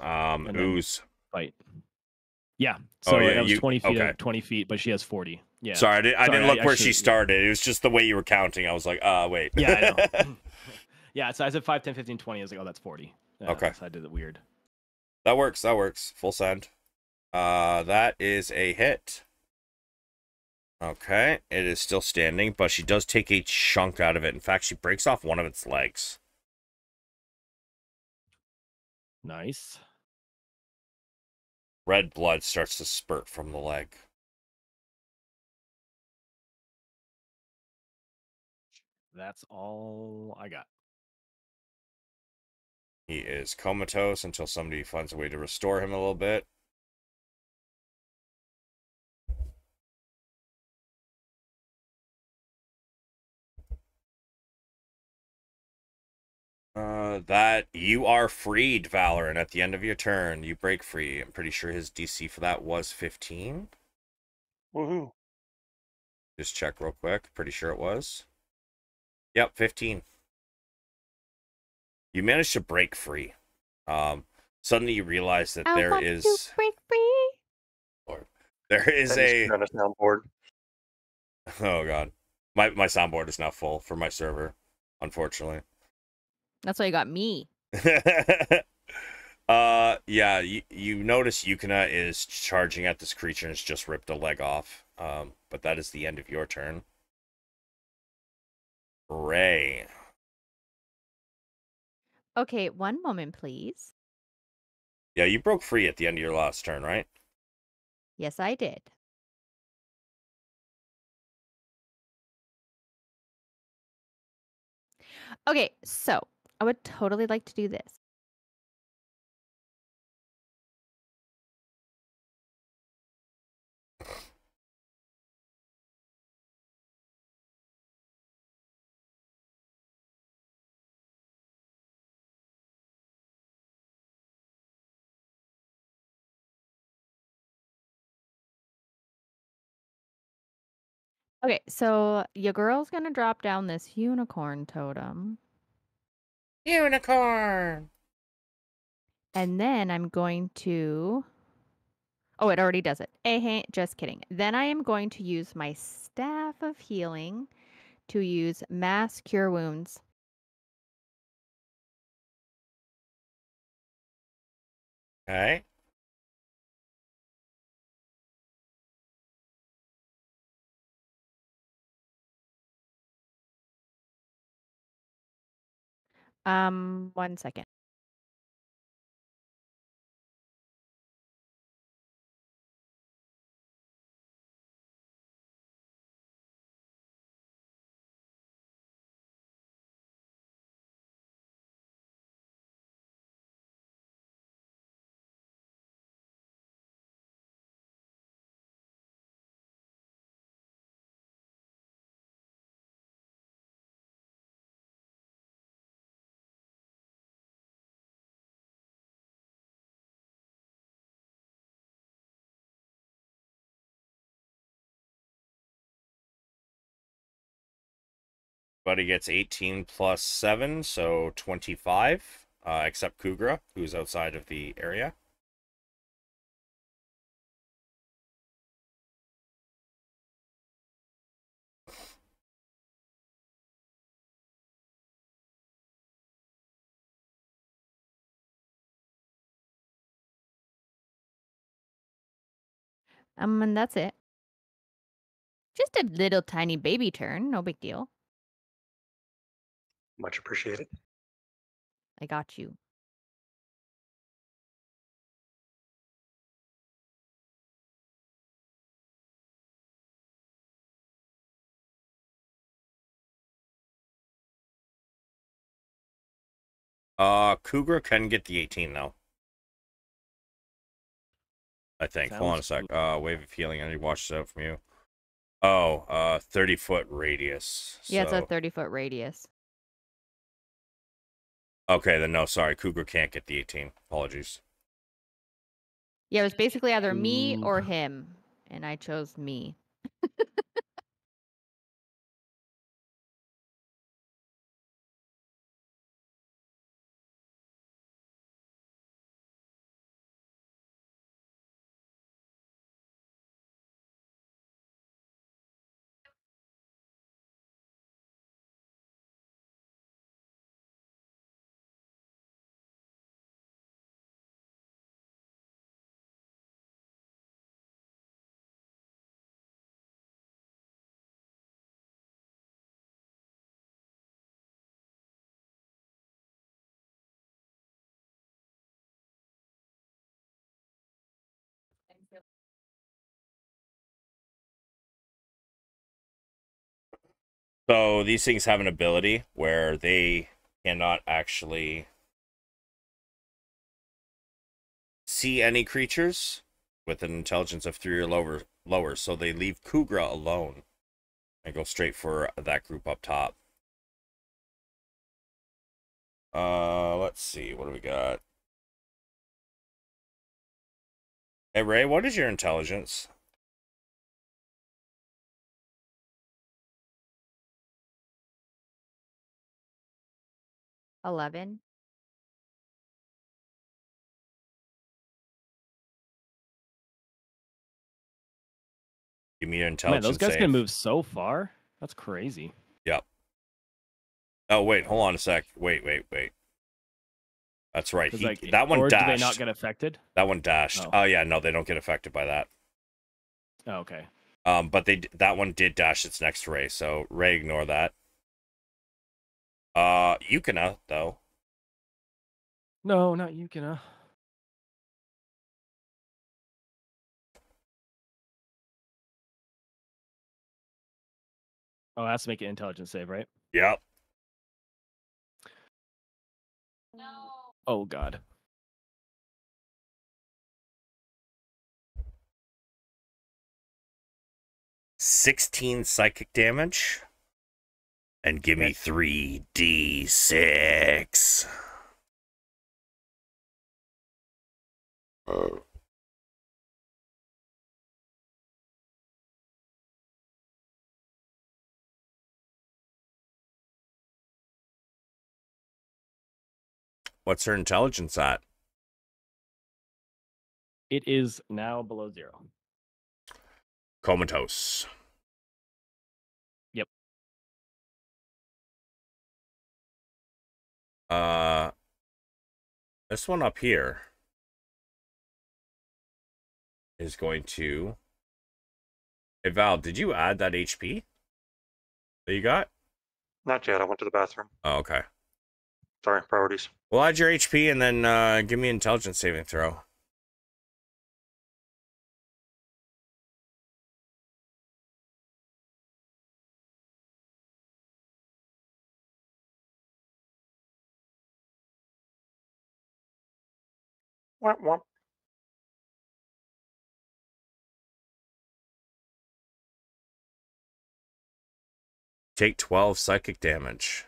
Speaker 1: Um, ooze.
Speaker 2: Fight. Yeah.
Speaker 1: Oh,
Speaker 2: So
Speaker 1: yeah,
Speaker 2: that was
Speaker 1: you-
Speaker 2: 20 feet.
Speaker 1: okay.
Speaker 2: 20 feet, but she has 40. Yeah.
Speaker 1: Sorry, I didn't, I didn't
Speaker 2: I
Speaker 1: look where she
Speaker 2: actually-
Speaker 1: started. It was just the way you were counting. I was like, uh, wait.
Speaker 2: Yeah, I know. yeah, so I said 5, 10, 15, 20. I was like, oh, that's 40. Uh,
Speaker 1: Okay.
Speaker 2: So I did it weird.
Speaker 1: that works. That works. Full send. Uh, that is a hit. Okay, it is still standing, but she does take a chunk out of it. In fact, she breaks off one of its legs.
Speaker 2: Nice.
Speaker 1: Red blood starts to spurt from the leg.
Speaker 2: That's all I got.
Speaker 1: He is comatose until somebody finds a way to restore him a little bit. Uh, that you are freed, Valeran. At the end of your turn, you break free. I'm pretty sure his DC for that was 15.
Speaker 3: Woohoo.
Speaker 1: Just check real quick. Pretty sure it was. Yep, 15. You managed to break free. Um, suddenly you realize that
Speaker 4: I
Speaker 1: there
Speaker 4: want
Speaker 1: is
Speaker 4: to break free.
Speaker 1: there is a
Speaker 3: on a soundboard.
Speaker 1: oh god, my my soundboard is now full for my server, unfortunately.
Speaker 4: That's why you got me.
Speaker 1: uh, yeah, you you notice Yukina is charging at this creature and has just ripped a leg off. Um, but that is the end of your turn. Ray.
Speaker 4: Okay, one moment, please.
Speaker 1: Yeah, you broke free at the end of your last turn, right?
Speaker 4: Yes, I did. Okay, so I would totally like to do this. Okay, so your girl's gonna drop down this unicorn totem,
Speaker 1: Unicorn.
Speaker 4: and then I'm going to. Oh, it already does it. Eh, just kidding. Then I am going to use my staff of healing to use mass cure wounds.
Speaker 1: Okay.
Speaker 4: Um, one second.
Speaker 1: Buddy gets 18 plus 7, so 25, uh, except Kugra, who's outside of the area.
Speaker 4: Um, and that's it. Just a little tiny baby turn, no big deal.
Speaker 3: Much appreciated.
Speaker 4: I got you.
Speaker 1: Uh, Kugra can get the 18 though. I think. Hold on a
Speaker 2: Sounds
Speaker 1: sec. Uh, wave of healing. I need to watch this out from you. Oh, uh, 30 foot radius.
Speaker 4: Yeah, it's a 30 foot radius.
Speaker 1: Okay, then no, sorry. Kugra can't get the 18. Apologies.
Speaker 4: Yeah, it was basically either me or him, and I chose me.
Speaker 1: So these things have an ability where they cannot actually see any creatures with an intelligence of three or lower. Lower, so they leave Kugra alone and go straight for that group up top. Uh, let's see. What do we got? Hey Ray, what is your intelligence?
Speaker 4: Eleven.
Speaker 1: Give me your intelligence.
Speaker 2: Man,
Speaker 1: intelligence.
Speaker 2: those guys
Speaker 1: save.
Speaker 2: can move so far. That's crazy. Yep.
Speaker 1: Oh wait, hold on a sec. Wait, wait, wait. That's right. He,
Speaker 2: like,
Speaker 1: that one
Speaker 2: or
Speaker 1: dashed.
Speaker 2: do they not get affected?
Speaker 1: That one dashed.
Speaker 2: Oh.
Speaker 1: Oh. yeah, no, they don't get affected by that.
Speaker 2: Oh, okay.
Speaker 1: Um, but they that one did dash its next ray, so Ray ignore that. Uh, Yukina though.
Speaker 2: No, not Yukina. Oh, it has to make an intelligence save, right?
Speaker 1: Yep.
Speaker 2: Oh God.
Speaker 1: Sixteen psychic damage. And give me three D six. What's her intelligence at?
Speaker 2: It is now below zero.
Speaker 1: Comatose. Uh, this one up here is going to. Hey Val, did you add that HP that you got?
Speaker 3: Not yet. I went to the bathroom.
Speaker 1: Oh, okay.
Speaker 3: Sorry, priorities.
Speaker 1: Well, add your HP and then uh, give me intelligence saving throw.
Speaker 3: Womp womp.
Speaker 1: Take 12 psychic damage.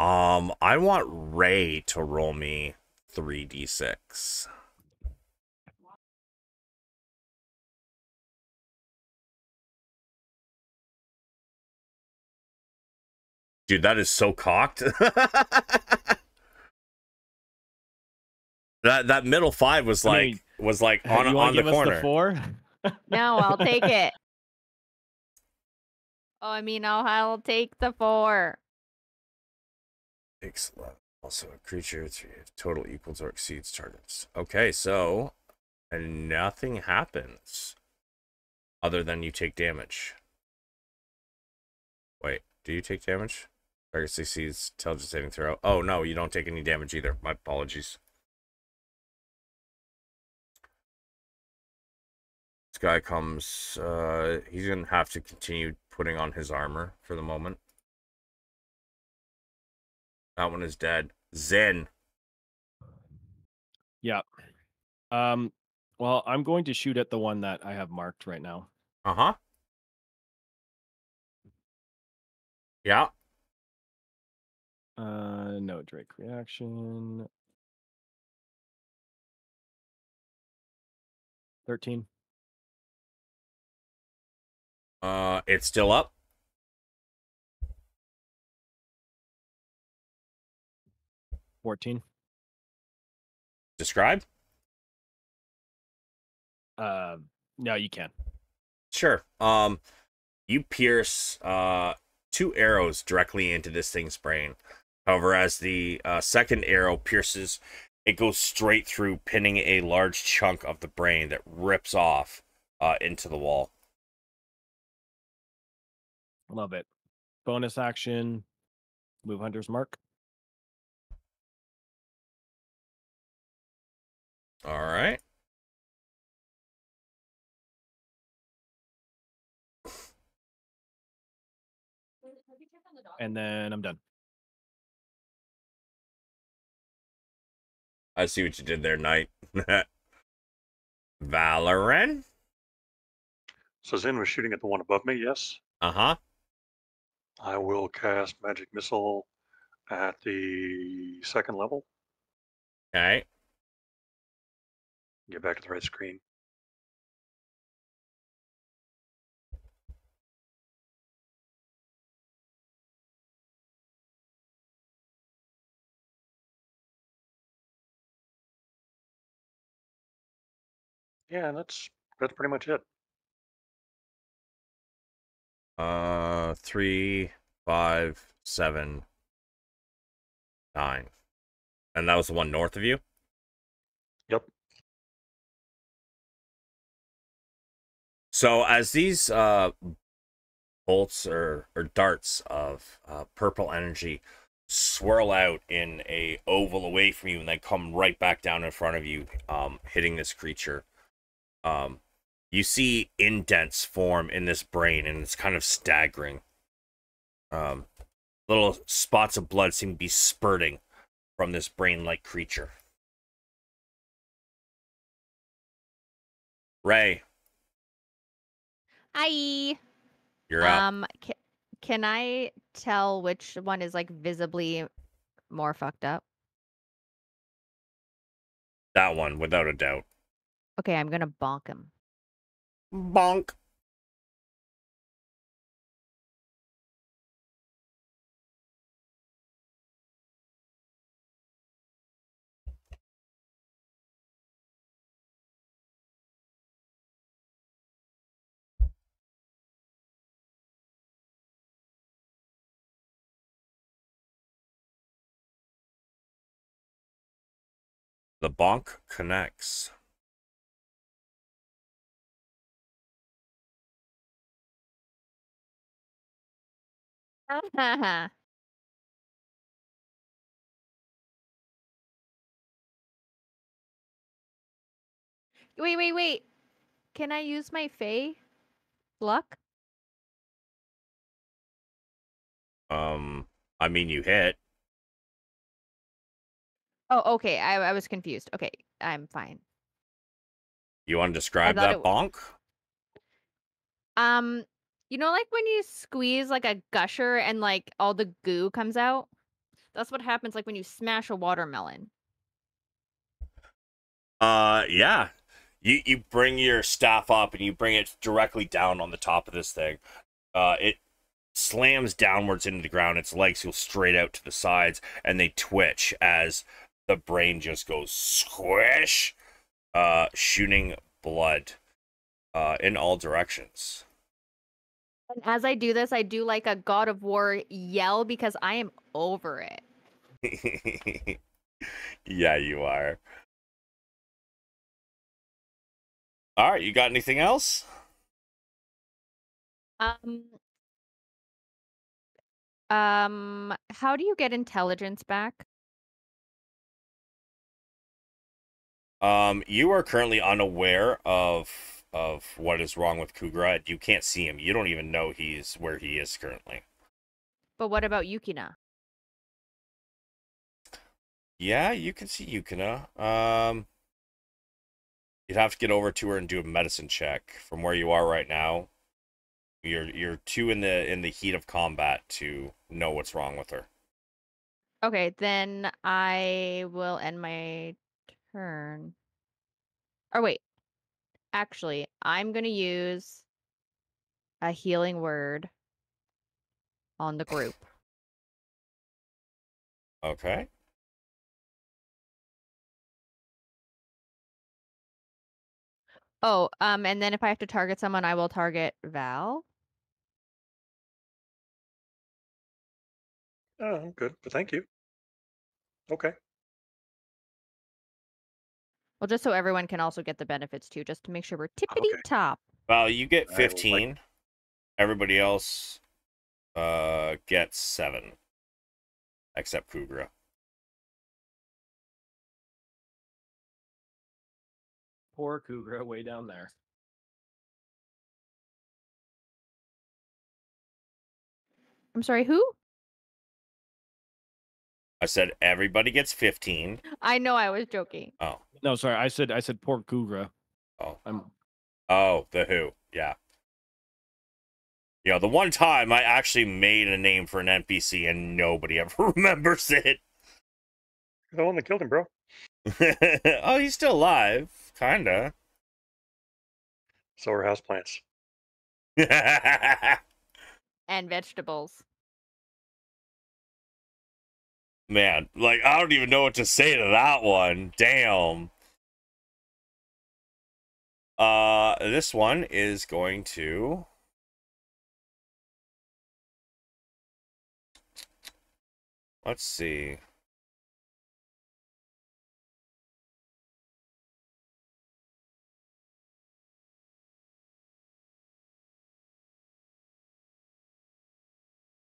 Speaker 1: Um, I want Ray to roll me 3d6. Dude, that is so cocked. that that middle five was
Speaker 2: I
Speaker 1: like
Speaker 2: mean,
Speaker 1: was like uh, on
Speaker 2: you wanna
Speaker 1: on the
Speaker 2: give us
Speaker 1: corner.
Speaker 2: four?
Speaker 4: No, I'll take it. Oh, I mean, I'll I'll take the four.
Speaker 1: Takes 11. Also, a creature it's total equals or exceeds targets. Okay, so and nothing happens other than you take damage. Wait, do you take damage? Target succeeds intelligence saving throw. Oh no, you don't take any damage either. My apologies. This guy comes. Uh, he's gonna have to continue putting on his armor for the moment. That one is dead. Zynn.
Speaker 2: yeah. Um. Well, I'm going to shoot at the one that I have marked right now.
Speaker 1: Uh huh. Yeah.
Speaker 2: Uh, no Drake reaction. Thirteen.
Speaker 1: Uh, it's still up.
Speaker 2: Fourteen.
Speaker 1: Describe.
Speaker 2: Uh, no, you can.
Speaker 1: Sure. Um, you pierce uh two arrows directly into this thing's brain. However, as the uh, second arrow pierces, it goes straight through, pinning a large chunk of the brain that rips off uh, into the wall.
Speaker 2: Love it. Bonus action. Move Hunter's Mark.
Speaker 1: All right.
Speaker 2: And then I'm done.
Speaker 1: I see what you did there, Knight. Valeran.
Speaker 3: So Zynn was shooting at the one above me, yes.
Speaker 1: Uh huh.
Speaker 3: I will cast Magic Missile at the second level.
Speaker 1: Okay.
Speaker 3: Get back to the right screen. Yeah, that's that's pretty much it.
Speaker 1: Uh, three, five, seven, nine, and that was the one north of you.
Speaker 3: Yep.
Speaker 1: So as these uh bolts or or darts of uh, purple energy swirl out in a oval away from you and then come right back down in front of you, um, hitting this creature. Um, you see indents form in this brain, and it's kind of staggering. Um, little spots of blood seem to be spurting from this brain-like creature. Ray,
Speaker 4: Hi.
Speaker 1: you're up.
Speaker 4: Um, ca- can I tell which one is like visibly more fucked up?
Speaker 1: that one, without a doubt.
Speaker 4: Okay, I'm gonna bonk him.
Speaker 1: Bonk. The bonk connects.
Speaker 4: হ্যাঁ, Wait, wait, wait. Can I use my Fey luck?
Speaker 1: Um, I mean, you hit.
Speaker 4: Oh, okay. I, I was confused. Okay, I'm fine.
Speaker 1: You want to describe that bonk?
Speaker 4: Um, you know, like when you squeeze like a gusher and like all the goo comes out? That's what happens like when you smash a watermelon.
Speaker 1: Uh, yeah. You you bring your staff up and you bring it directly down on the top of this thing. Uh, it slams downwards into the ground. Its legs go straight out to the sides, and they twitch as the brain just goes squish, uh, shooting blood, uh, in all directions.
Speaker 4: As I do this, I do like a God of War yell because I am over it.
Speaker 1: yeah, you are. All right, you got anything else?
Speaker 4: Um Um how do you get intelligence back?
Speaker 1: Um, you are currently unaware of of what is wrong with Kugra. You can't see him. You don't even know he's where he is currently.
Speaker 4: But what about Yukina?
Speaker 1: Yeah, you can see Yukina. Um, you'd have to get over to her and do a medicine check from where you are right now. You're you're too in the in the heat of combat to know what's wrong with her.
Speaker 4: Okay, then I will end my turn. Or wait. Actually, I'm going to use a healing word on the group.
Speaker 1: Okay.
Speaker 4: Oh, um and then if I have to target someone, I will target Val.
Speaker 3: Oh, I'm good, but thank you. Okay.
Speaker 4: Well, just so everyone can also get the benefits too, just to make sure we're tippity
Speaker 3: Okay.
Speaker 4: top.
Speaker 1: Well, you get
Speaker 3: I will, like-
Speaker 1: 15. Everybody else uh gets 7 except Kugra.
Speaker 2: Poor Kugra way down there.
Speaker 4: I'm sorry, who?
Speaker 1: I said everybody gets 15.
Speaker 4: I know I was joking.
Speaker 1: Oh.
Speaker 2: No, sorry, I said I said poor Kugra.
Speaker 1: Oh.
Speaker 2: I'm
Speaker 1: Oh, the Who. Yeah. You know, the one time I actually made a name for an NPC and nobody ever remembers it.
Speaker 3: The one that killed him, bro.
Speaker 1: oh, he's still alive. Kinda.
Speaker 3: So are houseplants.
Speaker 4: And vegetables.
Speaker 1: Man, like, I don't even know what to say to that one. Damn. Uh, this one is going to. Let's see.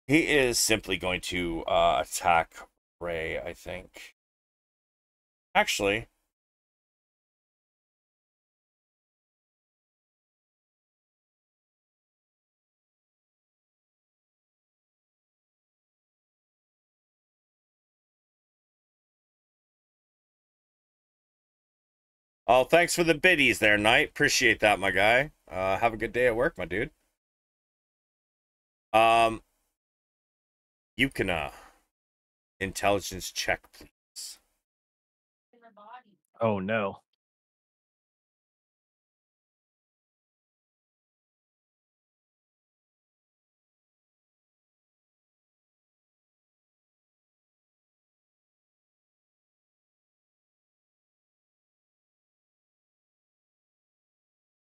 Speaker 1: He is simply going to uh, attack Ray, I think. Actually, Oh, thanks for the biddies there, Knight. Appreciate that, my guy. Uh, have a good day at work, my dude. Um, Yukina, intelligence check, please.
Speaker 2: oh no.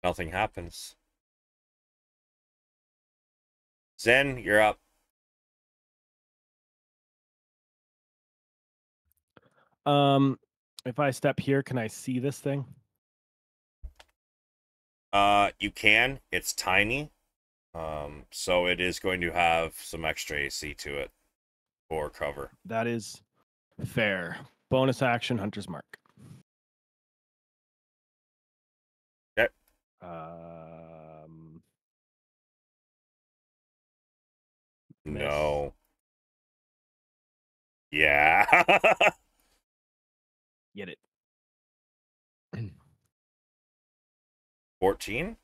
Speaker 1: Nothing happens. Zynn, you're up.
Speaker 2: Um, if I step here, can I see this thing?
Speaker 1: Uh, you can. It's tiny. Um, so it is going to have some extra AC to it for cover.
Speaker 2: That is fair. Bonus action, Hunter's Mark. Um, Miss.
Speaker 1: No. Yeah.
Speaker 2: get it.
Speaker 1: 14?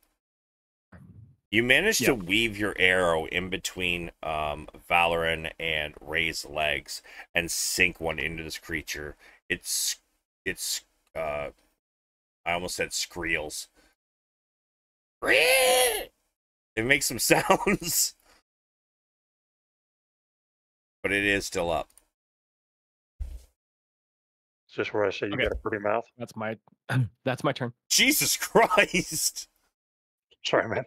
Speaker 1: You managed to weave your arrow in between um, Valeran and Ray's legs and sink one into this creature. It's it's uh I almost said screels. It makes some sounds. But it is still up.
Speaker 3: Is this where I say you
Speaker 2: Okay.
Speaker 3: got a pretty mouth?
Speaker 2: That's my that's my turn.
Speaker 1: Jesus Christ.
Speaker 3: Sorry, man.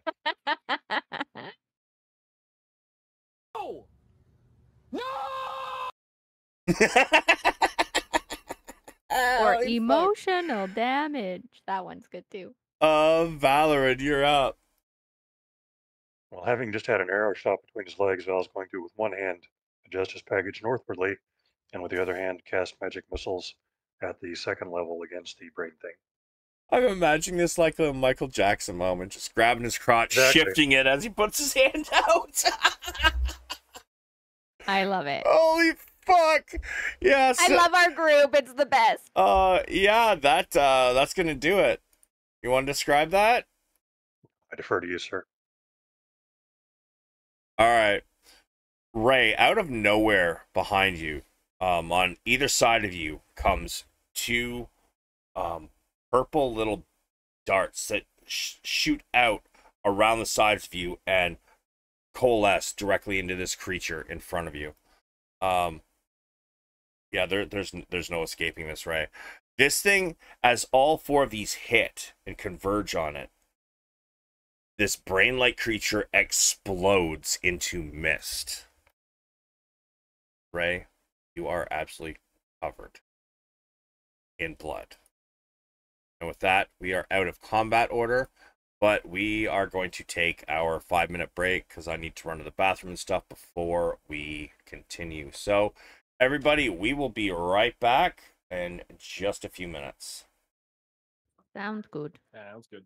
Speaker 4: or
Speaker 1: Holy fuck.
Speaker 4: emotional damage. That one's good too.
Speaker 1: Uh, Valeran, you're up.
Speaker 3: Well, having just had an arrow shot between his legs, Val's going to, with one hand, adjust his package northwardly, and with the other hand, cast magic missiles at the second level against the brain thing.
Speaker 1: I'm imagining this like a Michael Jackson moment, just grabbing his crotch,
Speaker 3: Exactly.
Speaker 1: shifting it as he puts his hand out.
Speaker 4: I love it.
Speaker 1: Holy fuck! Yeah,
Speaker 4: I love our group. It's the best.
Speaker 1: Uh, yeah, that uh, that's gonna do it. You want to describe that?
Speaker 3: I defer to you, sir.
Speaker 1: All right, Ray. Out of nowhere, behind you, um, on either side of you, comes two, um, purple little darts that sh- shoot out around the sides of you and coalesce directly into this creature in front of you. Um, yeah, there, there's there's no escaping this, Ray. This thing, as all four of these hit and converge on it, this brain-like creature explodes into mist. Ray, you are absolutely covered in blood. And with that, we are out of combat order, but we are going to take our five minute break because I need to run to the bathroom and stuff before we continue. So, everybody, we will be right back in just a few minutes.
Speaker 4: Sounds good.
Speaker 2: Sounds good.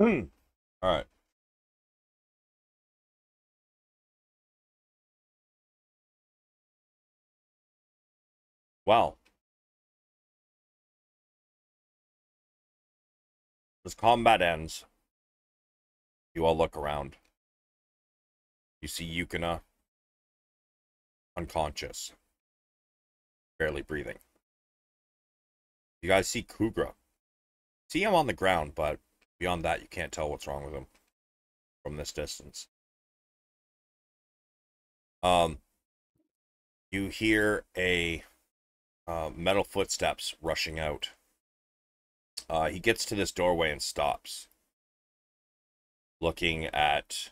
Speaker 2: Hmm.
Speaker 1: All right. Well, as combat ends, you all look around. You see Yukina unconscious, barely breathing. You guys see Kugra. See him on the ground, but beyond that, you can't tell what's wrong with him from this distance. Um, you hear a uh, metal footsteps rushing out. Uh, he gets to this doorway and stops, looking at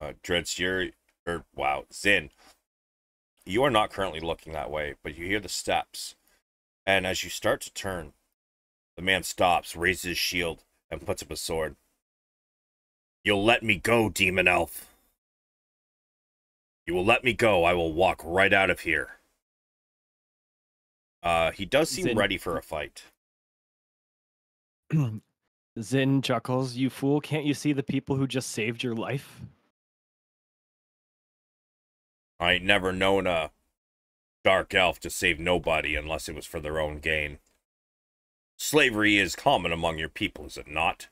Speaker 1: uh. You're, or wow, Zynn. You are not currently looking that way, but you hear the steps, and as you start to turn, the man stops, raises his shield, and puts up a sword. You'll let me go, demon elf. You will let me go. I will walk right out of here. Uh, he does seem
Speaker 2: Zynn-
Speaker 1: ready for a fight.
Speaker 2: Zynn chuckles, You fool, can't you see the people who just saved your life?
Speaker 1: I ain't never known a dark elf to save nobody unless it was for their own gain. Slavery is common among your people, is it not?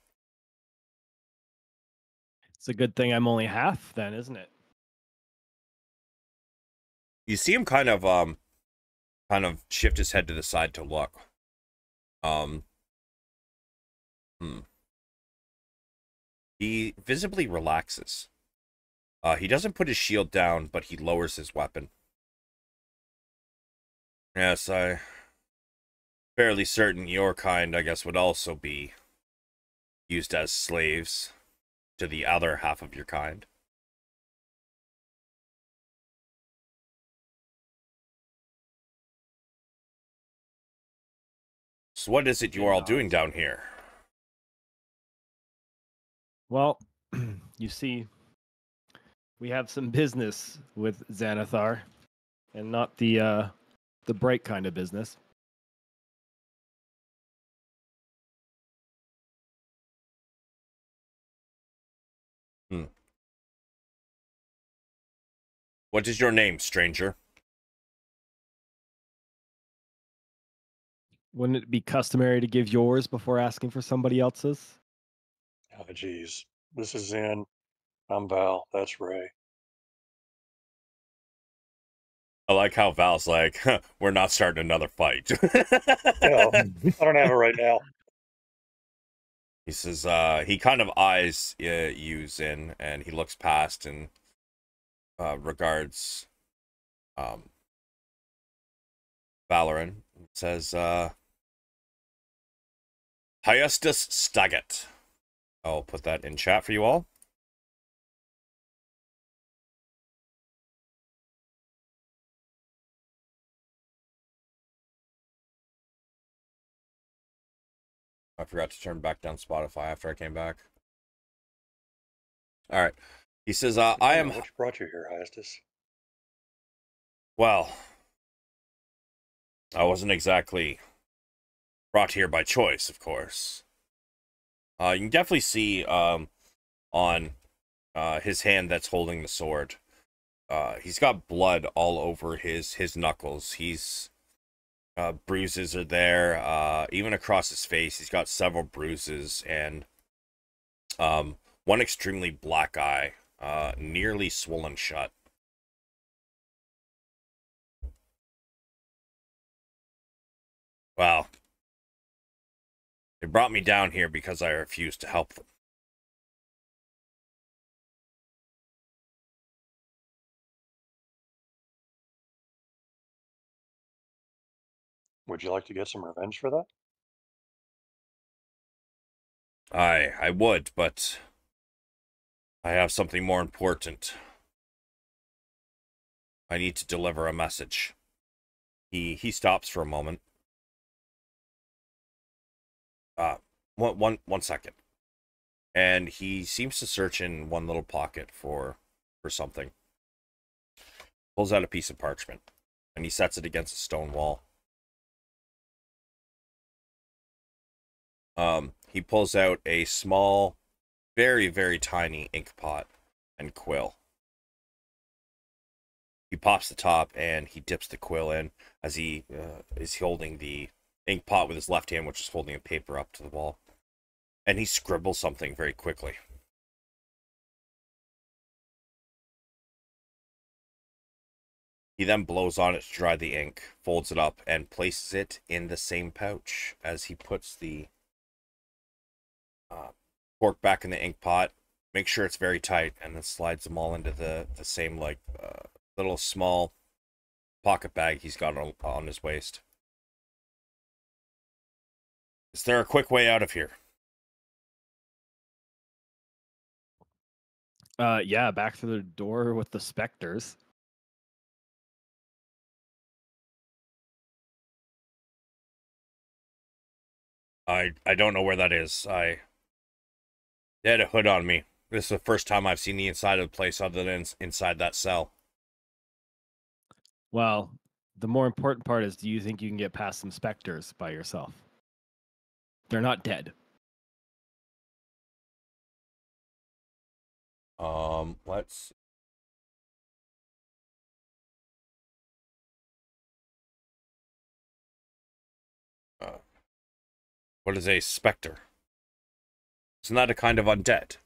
Speaker 2: It's a good thing I'm only half, then, isn't it?
Speaker 1: You see him kind of um kind of shift his head to the side to look. Um hmm. He visibly relaxes. Uh he doesn't put his shield down, but he lowers his weapon. Yes, I fairly certain your kind, I guess, would also be used as slaves to the other half of your kind. So what is it you are all doing down here?
Speaker 2: Well, you see, we have some business with Xanathar, and not the uh, the bright kind of business.
Speaker 1: What is your name, stranger?
Speaker 2: Wouldn't it be customary to give yours before asking for somebody else's?
Speaker 3: Oh, geez. This is in. I'm Val. That's Ray.
Speaker 1: I like how Val's like, "Huh, we're not starting another fight.
Speaker 3: Well, I don't have it right now.
Speaker 1: he says, uh, he kind of eyes uh, you, Zynn, and he looks past and uh, regards um, and Says, uh, Hyestus Staggett. I'll put that in chat for you all. I forgot to turn back down Spotify after I came back. All right. He says, uh, I am
Speaker 3: What brought you here, Hyastus?
Speaker 1: Well, I wasn't exactly brought here by choice, of course. Uh, you can definitely see um, on uh, his hand that's holding the sword. Uh, he's got blood all over his his knuckles. He's uh, bruises are there. Uh, even across his face, he's got several bruises and um, one extremely black eye, uh, nearly swollen shut. Well, they brought me down here because I refused to help them.
Speaker 3: Would you like to get some revenge for that?
Speaker 1: I I would, but I have something more important. I need to deliver a message. He he stops for a moment. Uh one one one second. And he seems to search in one little pocket for for something. Pulls out a piece of parchment and he sets it against a stone wall. Um he pulls out a small, very, very tiny ink pot and quill. He pops the top and he dips the quill in as he uh, is holding the ink pot with his left hand, which is holding a paper up to the wall. And he scribbles something very quickly. He then blows on it to dry the ink, folds it up, and places it in the same pouch as he puts the uh, cork back in the ink pot. Make sure it's very tight, and then slides them all into the, the same like uh, little small pocket bag he's got on, on his waist. Is there a quick way out of here?
Speaker 2: Uh, yeah, back through the door with the specters.
Speaker 1: I I don't know where that is. I they had a hood on me. This is the first time I've seen the inside of the place other than inside that cell.
Speaker 2: Well, the more important part is do you think you can get past some specters by yourself? They're not dead.
Speaker 1: Um, let's. Uh, what is a specter? Isn't that a kind of undead?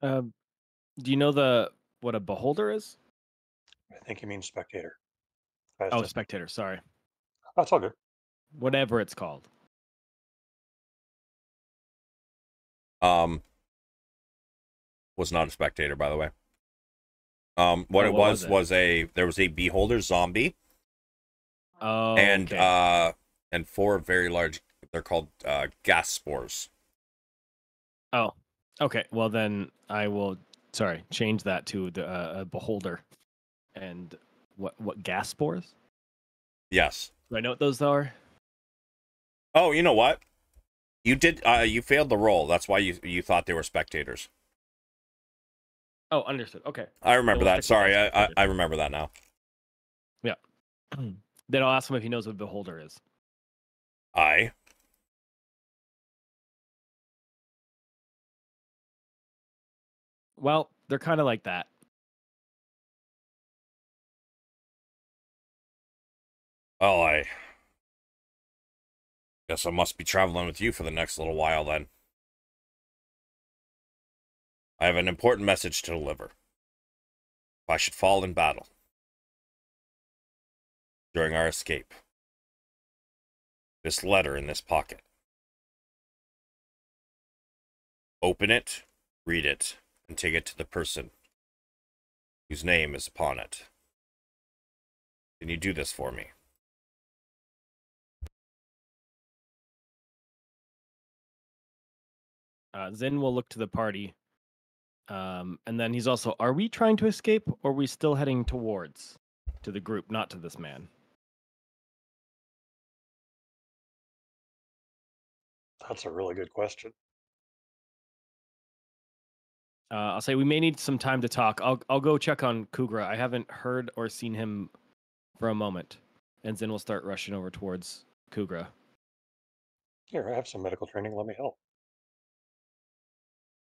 Speaker 2: Um, do you know the what a beholder is?
Speaker 3: I think you mean spectator.
Speaker 2: Oh,
Speaker 3: just-
Speaker 2: spectator. Sorry,
Speaker 3: that's all good.
Speaker 2: whatever it's called.
Speaker 1: Um, was not a spectator, by the way. Um, what
Speaker 2: Oh,
Speaker 1: it
Speaker 2: what
Speaker 1: was
Speaker 2: was
Speaker 1: was,
Speaker 2: it?
Speaker 1: a there was a beholder zombie
Speaker 2: Oh,
Speaker 1: and
Speaker 2: okay.
Speaker 1: uh and four very large. They're called uh gas spores.
Speaker 2: oh, okay. Well, then I will. Sorry, change that to the uh, a beholder. And what what gas spores?
Speaker 1: Yes.
Speaker 2: Do I know what those are?
Speaker 1: Oh, you know what? You did. Uh, you failed the roll. That's why you you thought they were spectators.
Speaker 2: Oh, understood. Okay.
Speaker 1: I remember
Speaker 2: we'll
Speaker 1: that. Sorry, I, I. I remember that now. Yeah.
Speaker 2: then I'll ask him if he knows what beholder is.
Speaker 1: I.
Speaker 2: Well, they're kind of like that.
Speaker 1: Well, I guess I must be traveling with you for the next little while then. I have an important message to deliver. If I should fall in battle during our escape, this letter in this pocket. Open it, read it, and take it to the person whose name is upon it. Can you do this for me?
Speaker 2: Uh, Zynn will look to the party. Um, and then he's also, are we trying to escape or are we still heading towards to the group, not to this man?
Speaker 3: That's a really good question.
Speaker 2: Uh, I'll say we may need some time to talk. I'll I'll go check on Kugra. I haven't heard or seen him for a moment. And Zynn will start rushing over towards Kugra.
Speaker 3: Here, I have some medical training. Let me help.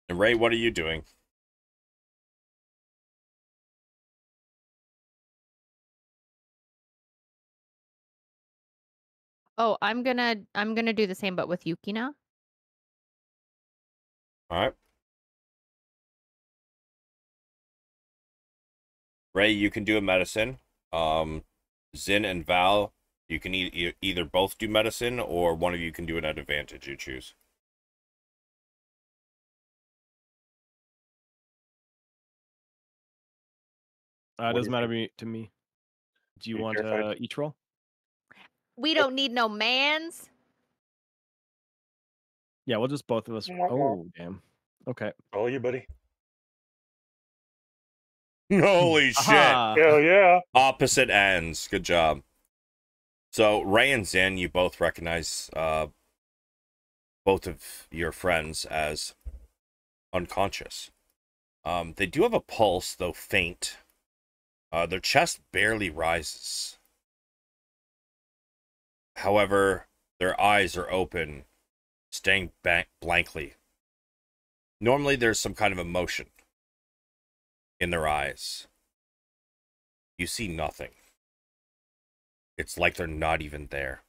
Speaker 1: And Ray, what are you doing?
Speaker 4: Oh, I'm gonna I'm gonna do the same, but with Yukina.
Speaker 1: All right. Ray, you can do a medicine. Um, Zynn and Val, you can e- either both do medicine or one of you can do it at advantage. You choose.
Speaker 2: Uh, it doesn't matter
Speaker 3: think?
Speaker 2: me, to me. Do you
Speaker 3: Be
Speaker 2: want
Speaker 3: terrified.
Speaker 2: uh, each roll?
Speaker 4: We don't need no mans.
Speaker 2: Yeah, we'll just both of us.
Speaker 3: Mwah, mwah.
Speaker 2: Oh, damn. Okay.
Speaker 3: Oh, you, buddy.
Speaker 1: Holy shit!
Speaker 2: Aha!
Speaker 3: Hell yeah.
Speaker 1: Opposite ends. Good job. So Ray and Zynn, you both recognize uh, both of your friends as unconscious. Um, they do have a pulse, though faint. Uh, their chest barely rises. However, their eyes are open staring back blankly. Normally, there's some kind of emotion in their eyes. You see nothing. It's like they're not even there.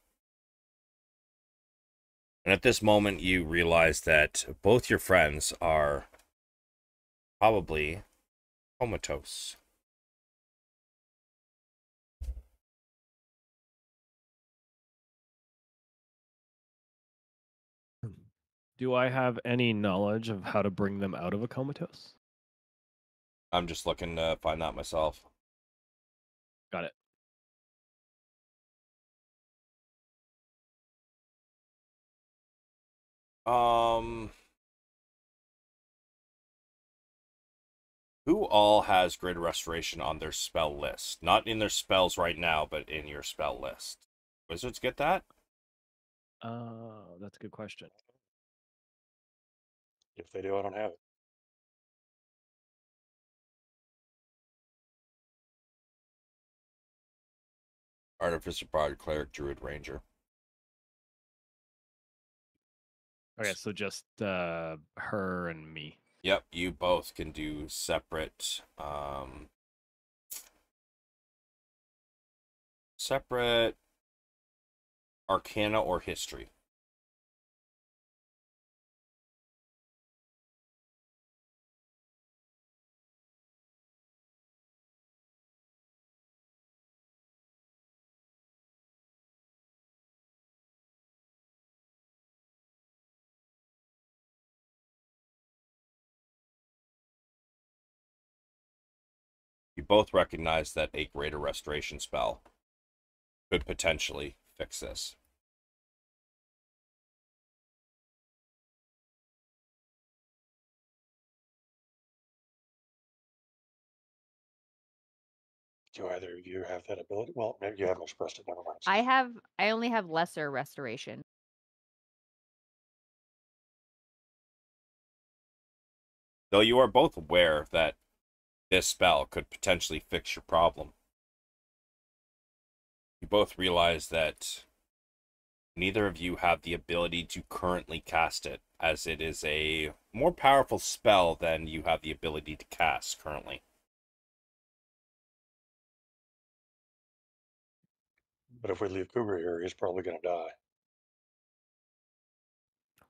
Speaker 1: And at this moment, you realize that both your friends are probably comatose.
Speaker 2: Do I have any knowledge of how to bring them out of a comatose?
Speaker 1: I'm just looking to find that myself.
Speaker 2: Got it.
Speaker 1: Um, who all has greater Restoration on their spell list? Not in their spells right now, but in your spell list. Wizards get that?
Speaker 2: Uh, that's a good question.
Speaker 3: If they do, I don't have it.
Speaker 1: Artificer, Bard, Cleric, Druid, Ranger.
Speaker 2: Okay, so just uh, her and me.
Speaker 1: Yep, you both can do separate um separate arcana or history. Both recognize that a greater restoration spell could potentially fix this.
Speaker 3: Do either of you have that ability? Well, maybe you haven't expressed it. Never mind.
Speaker 4: I have. I only have lesser restoration.
Speaker 1: Though you are both aware that this spell could potentially fix your problem. You both realize that neither of you have the ability to currently cast it, as it is a more powerful spell than you have the ability to cast currently.
Speaker 3: But if we leave Kugra here, he's probably going to die.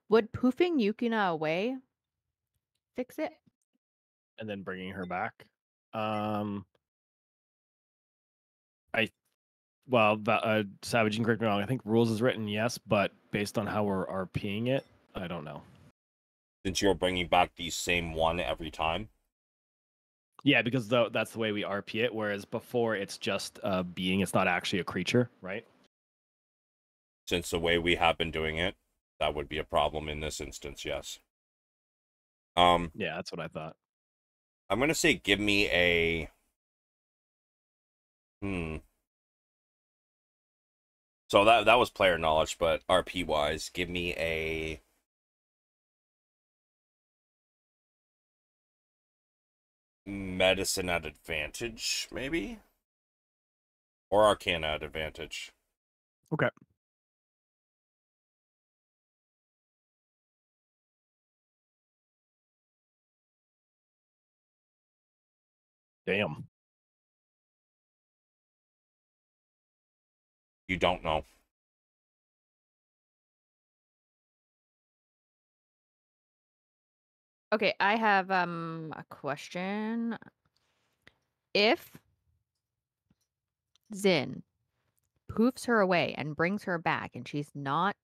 Speaker 4: Would poofing Yukina away fix it?
Speaker 2: and then bringing her back. Um, I, well, uh, Savage, you can correct me wrong. I think rules is written yes, but based on how we're RPing it, I don't know.
Speaker 1: Since you're bringing back the same one every time.
Speaker 2: Yeah, because tho- that's the way we RP it. Whereas before, it's just a being; it's not actually a creature, right?
Speaker 1: Since the way we have been doing it, that would be a problem in this instance, yes. Um,
Speaker 2: Yeah, that's what I thought.
Speaker 1: I'm gonna say give me a hmm. So that that was player knowledge, but RP wise, give me a medicine at advantage, maybe? Or arcana at advantage.
Speaker 2: Okay. Damn.
Speaker 1: You don't know.
Speaker 4: Okay, I have um a question. If Zynn poofs her away and brings her back and she's not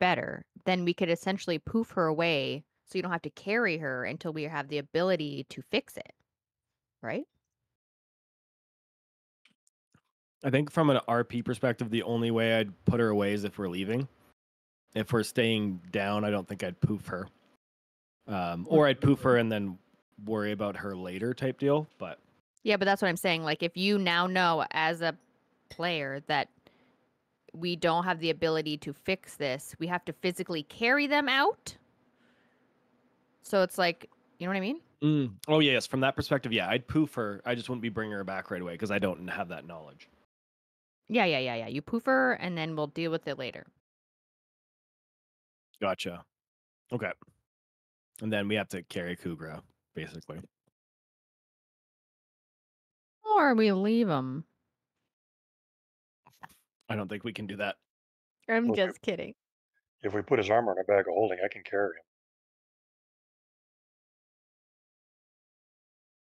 Speaker 4: better, then we could essentially poof her away so you don't have to carry her until we have the ability to fix it. Right?
Speaker 2: I think from an RP perspective, the only way I'd put her away is if we're leaving. If we're staying down, I don't think I'd poof her. Um, or I'd poof her and then worry about her later type deal. But
Speaker 4: Yeah, but that's what I'm saying. Like if you now know as a player that we don't have the ability to fix this, we have to physically carry them out. So it's like, you know what I mean?
Speaker 2: Mm, oh yes, from that perspective, yeah, I'd poof her. I just wouldn't be bringing her back right away because I don't have that knowledge.
Speaker 4: Yeah, yeah, yeah, yeah. You poof her and then we'll deal with it later.
Speaker 2: Gotcha. Okay. And then we have to carry Kugra, basically.
Speaker 4: Or we leave him.
Speaker 2: I don't think we can do that.
Speaker 4: I'm
Speaker 3: Okay.
Speaker 4: just kidding.
Speaker 3: If we put his armor in a bag of holding, I can carry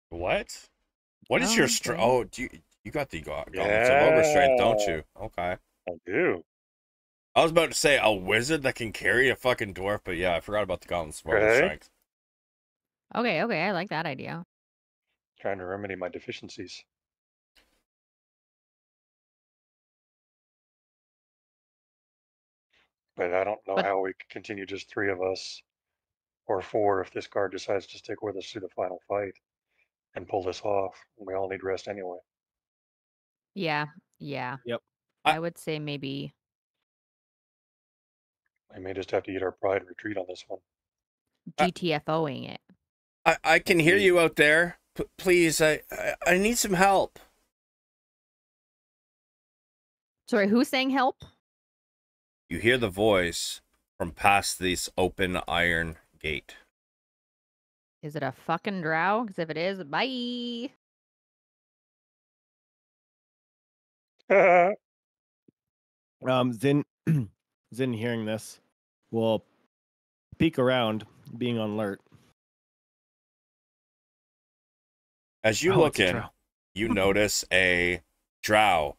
Speaker 3: him.
Speaker 1: What? What is your oh, strength?
Speaker 4: Okay.
Speaker 1: Oh, do you you got the go- gauntlets of ogre strength, don't you? Okay.
Speaker 3: I do.
Speaker 1: I was about to say a wizard that can carry a fucking dwarf, but yeah, I forgot about the gauntlets of ogre
Speaker 3: Okay.
Speaker 1: strength.
Speaker 4: Okay, okay, I like that idea.
Speaker 3: Trying to remedy my deficiencies. But I don't know
Speaker 4: But-
Speaker 3: how we continue just three of us or four if this guard decides to stick with us through the final fight and pull this off. We all need rest anyway.
Speaker 4: Yeah, yeah.
Speaker 2: Yep.
Speaker 4: I,
Speaker 1: I-
Speaker 4: would say maybe
Speaker 3: We may just have to eat our pride and retreat on this one.
Speaker 1: I-
Speaker 4: GTFOing it.
Speaker 1: I, I can hear you out there. P- please, I, I I need some help.
Speaker 4: Sorry, who's saying help?
Speaker 1: You hear the voice from past this open iron gate.
Speaker 4: Is it a fucking drow? Because if it is, bye.
Speaker 2: Um, Zynn, Zynn, hearing this, will peek around, being on alert.
Speaker 1: As you
Speaker 2: Oh,
Speaker 1: look in, you notice a drow.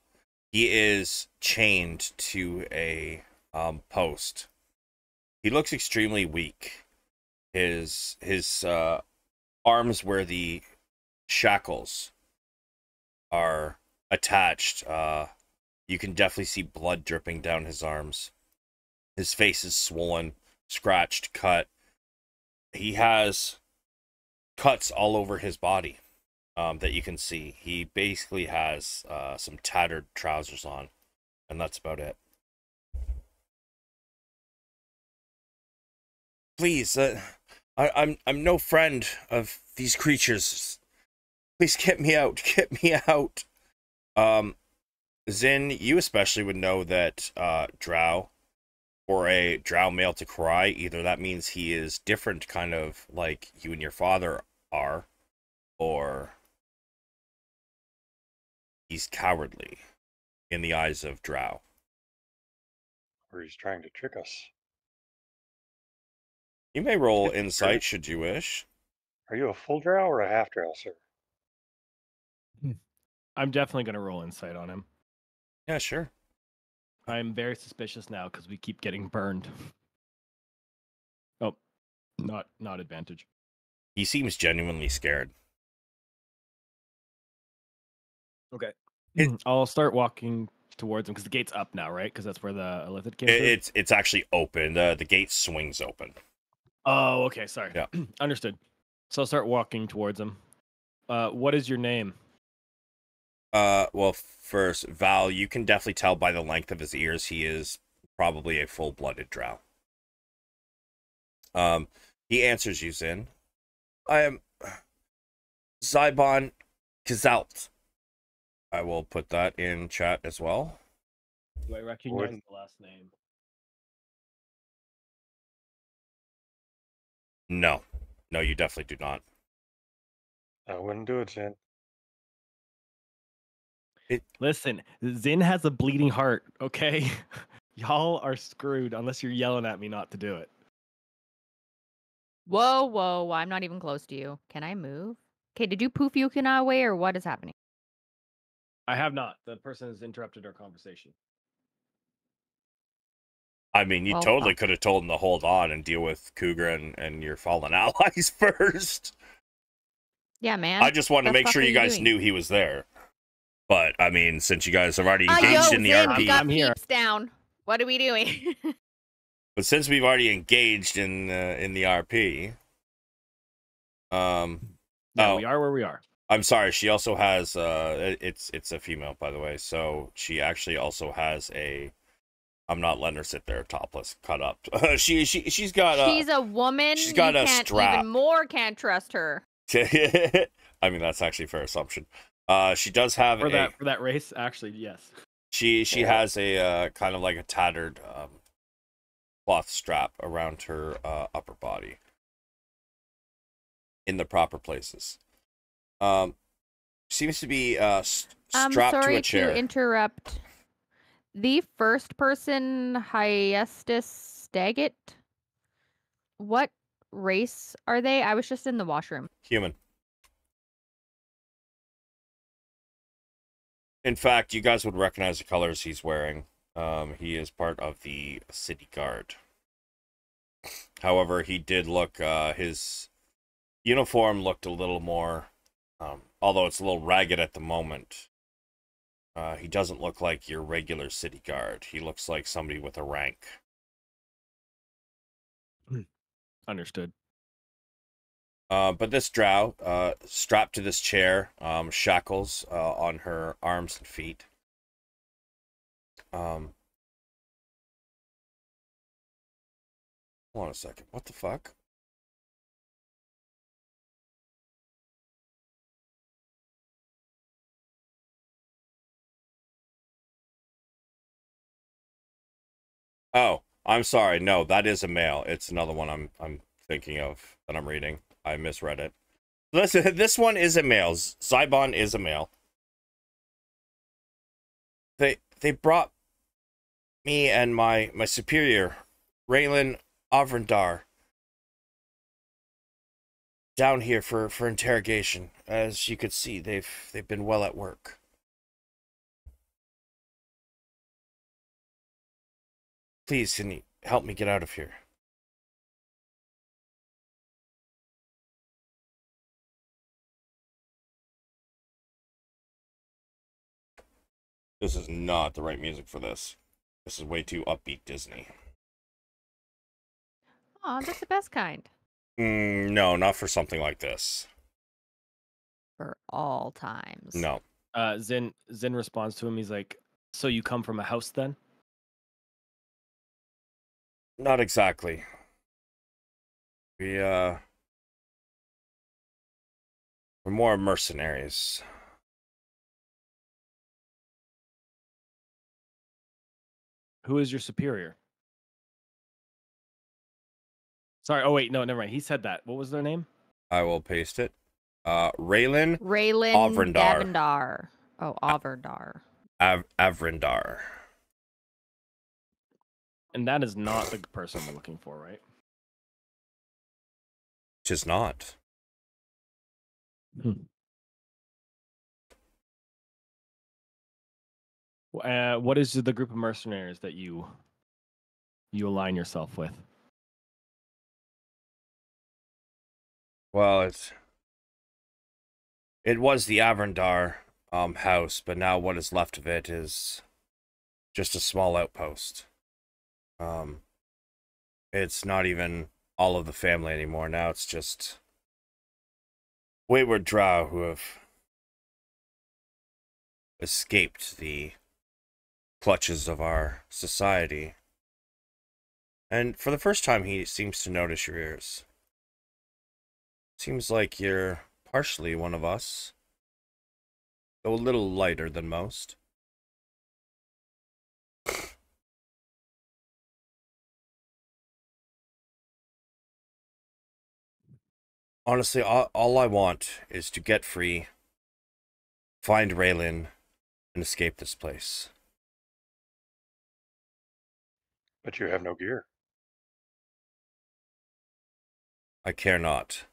Speaker 1: He is chained to a um, post. He looks extremely weak. His his uh, arms where the shackles are attached. Uh, you can definitely see blood dripping down his arms. His face is swollen, scratched, cut. He has cuts all over his body um, that you can see. He basically has uh, some tattered trousers on, and that's about it. Please, uh, I, I'm I'm no friend of these creatures. Please get me out. Get me out. Um, Zynn, you especially would know that uh, Drow, for a Drow male to cry, either that means he is different, kind of like you and your father are, or he's cowardly in the eyes of Drow.
Speaker 3: or he's trying to trick us.
Speaker 1: You may roll insight should you wish.
Speaker 3: Are you a full drow or a half drow, sir?
Speaker 2: I'm definitely going to roll insight on him.
Speaker 1: Yeah, sure.
Speaker 2: I'm very suspicious now because we keep getting burned. Oh, not not advantage.
Speaker 1: He seems genuinely scared.
Speaker 2: Okay.
Speaker 1: It-
Speaker 2: I'll start walking towards him because the gate's up now, right? Because that's where the Illithid came
Speaker 1: It, it's it's actually open. The the gate swings open.
Speaker 2: Oh, okay. Sorry.
Speaker 1: Yeah.
Speaker 2: Understood. So I'll start walking towards him. Uh, what is your name?
Speaker 1: Uh, well, first, Val, you can definitely tell by the length of his ears he is probably a full-blooded drow. Um, he answers you, Zynn. I am Zybon Kazalt. I will put that in chat as well.
Speaker 2: Do I recognize
Speaker 3: Gordon.
Speaker 2: the last name?
Speaker 1: No, no, you definitely do not.
Speaker 3: I wouldn't do it, Jen.
Speaker 2: Listen, Zynn has a bleeding heart. Okay, y'all are screwed unless you're yelling at me not to do it.
Speaker 4: Whoa, whoa, I'm not even close to you. Can I move? Okay, did you poof Yukina away uh, or what is happening?
Speaker 2: I have not. The person has interrupted our conversation.
Speaker 1: I mean, you oh,
Speaker 4: Well,
Speaker 1: totally
Speaker 4: fuck.
Speaker 1: could have told him to hold on and deal with Kugra and, and your fallen allies first.
Speaker 4: Yeah, man.
Speaker 1: I just wanted to make sure you
Speaker 4: you
Speaker 1: guys
Speaker 4: doing?
Speaker 1: knew he was there. But I mean, since you guys have already engaged
Speaker 4: yo,
Speaker 1: in the
Speaker 4: Zynn,
Speaker 1: RP,
Speaker 2: I'm here.
Speaker 4: down. What are we doing?
Speaker 1: but since we've already engaged in uh, in the RP, um,
Speaker 2: Yeah,
Speaker 1: Oh.
Speaker 2: we are where we are.
Speaker 1: I'm sorry. She also has uh, it's it's a female, by the way. So she actually also has a. I'm not letting her sit there topless, cut up. she she she's got a.
Speaker 4: She's a woman.
Speaker 1: she's got
Speaker 4: you
Speaker 1: a
Speaker 4: can't
Speaker 1: strap.
Speaker 4: even more can't trust her.
Speaker 1: I mean, that's actually a fair assumption. Uh, she does have
Speaker 2: For
Speaker 1: a.
Speaker 2: that for that race, actually, yes.
Speaker 1: She she
Speaker 3: Yeah.
Speaker 1: has a uh, kind of like a tattered um, cloth strap around her uh, upper body in the proper places. Um, seems to be uh, st-
Speaker 4: I'm
Speaker 1: strapped
Speaker 4: sorry
Speaker 1: to a chair.
Speaker 4: interrupt. The first person Hyestus Daggett. What race are they? I was just in the washroom.
Speaker 1: Human. In fact, you guys would recognize the colors he's wearing. Um, he is part of the city guard. However, he did look, uh, his uniform looked a little more, um, although it's a little ragged at the moment. Uh, he doesn't look like your regular city guard. He looks like somebody with a rank.
Speaker 2: Understood.
Speaker 1: Uh, but this drow, uh, strapped to this chair, um, shackles uh, on her arms and feet. Um, hold on a second. What the fuck? Oh, I'm sorry. No, that is a male. It's another one I'm I'm thinking of that I'm reading. I misread it. This this one is a male. Zybon is a male. They they brought me and my my superior, Raylan Avrandar, down here for for interrogation. As you could see, they've they've been well at work. Please, can you help me get out of here? This is not the right music for this. This is way too upbeat Disney.
Speaker 4: Oh, that's the best kind.
Speaker 1: Mm, no, not for something like this.
Speaker 4: For all times.
Speaker 1: No.
Speaker 2: Uh, Zynn Zynn responds to him. He's like, "So you come from a house then?"
Speaker 1: Not exactly. We, uh. We're more mercenaries.
Speaker 2: Who is your superior? Sorry. Oh wait, no, never mind. He said that. What was their name?
Speaker 1: I will paste it. Uh, Raylan
Speaker 4: Raylan
Speaker 1: Avrandar.
Speaker 4: Davendar. Oh, Averdar.
Speaker 1: Av- Avrindar.
Speaker 2: And that is not the person we're looking for, right?
Speaker 1: Tis not.
Speaker 2: Uh, what is the group of mercenaries that you you align yourself with?
Speaker 1: Well, it's. It was the Avrindar um, house, but now what is left of it is just a small outpost. Um, it's not even all of the family anymore. Now it's just wayward drow who have escaped the clutches of our society. And for the first time, he seems to notice your ears. Seems like you're partially one of us, though a little lighter than most. Honestly, all, I want is to get free, find Raylan, and escape this place.
Speaker 3: But you have no gear.
Speaker 1: I care not.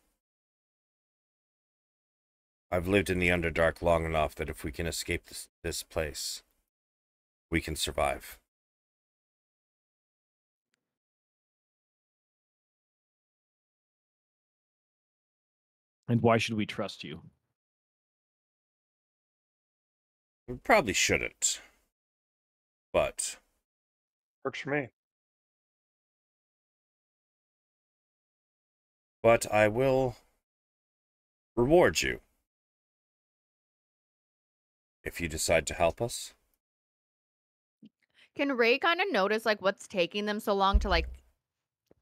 Speaker 1: I've lived in the Underdark long enough that if we can escape this, this place, we can survive.
Speaker 2: And why should we trust you?
Speaker 1: We probably shouldn't. But
Speaker 3: Works for me.
Speaker 1: But I will reward you if you decide to help us.
Speaker 4: Can Ray kind of notice like what's taking them so long to like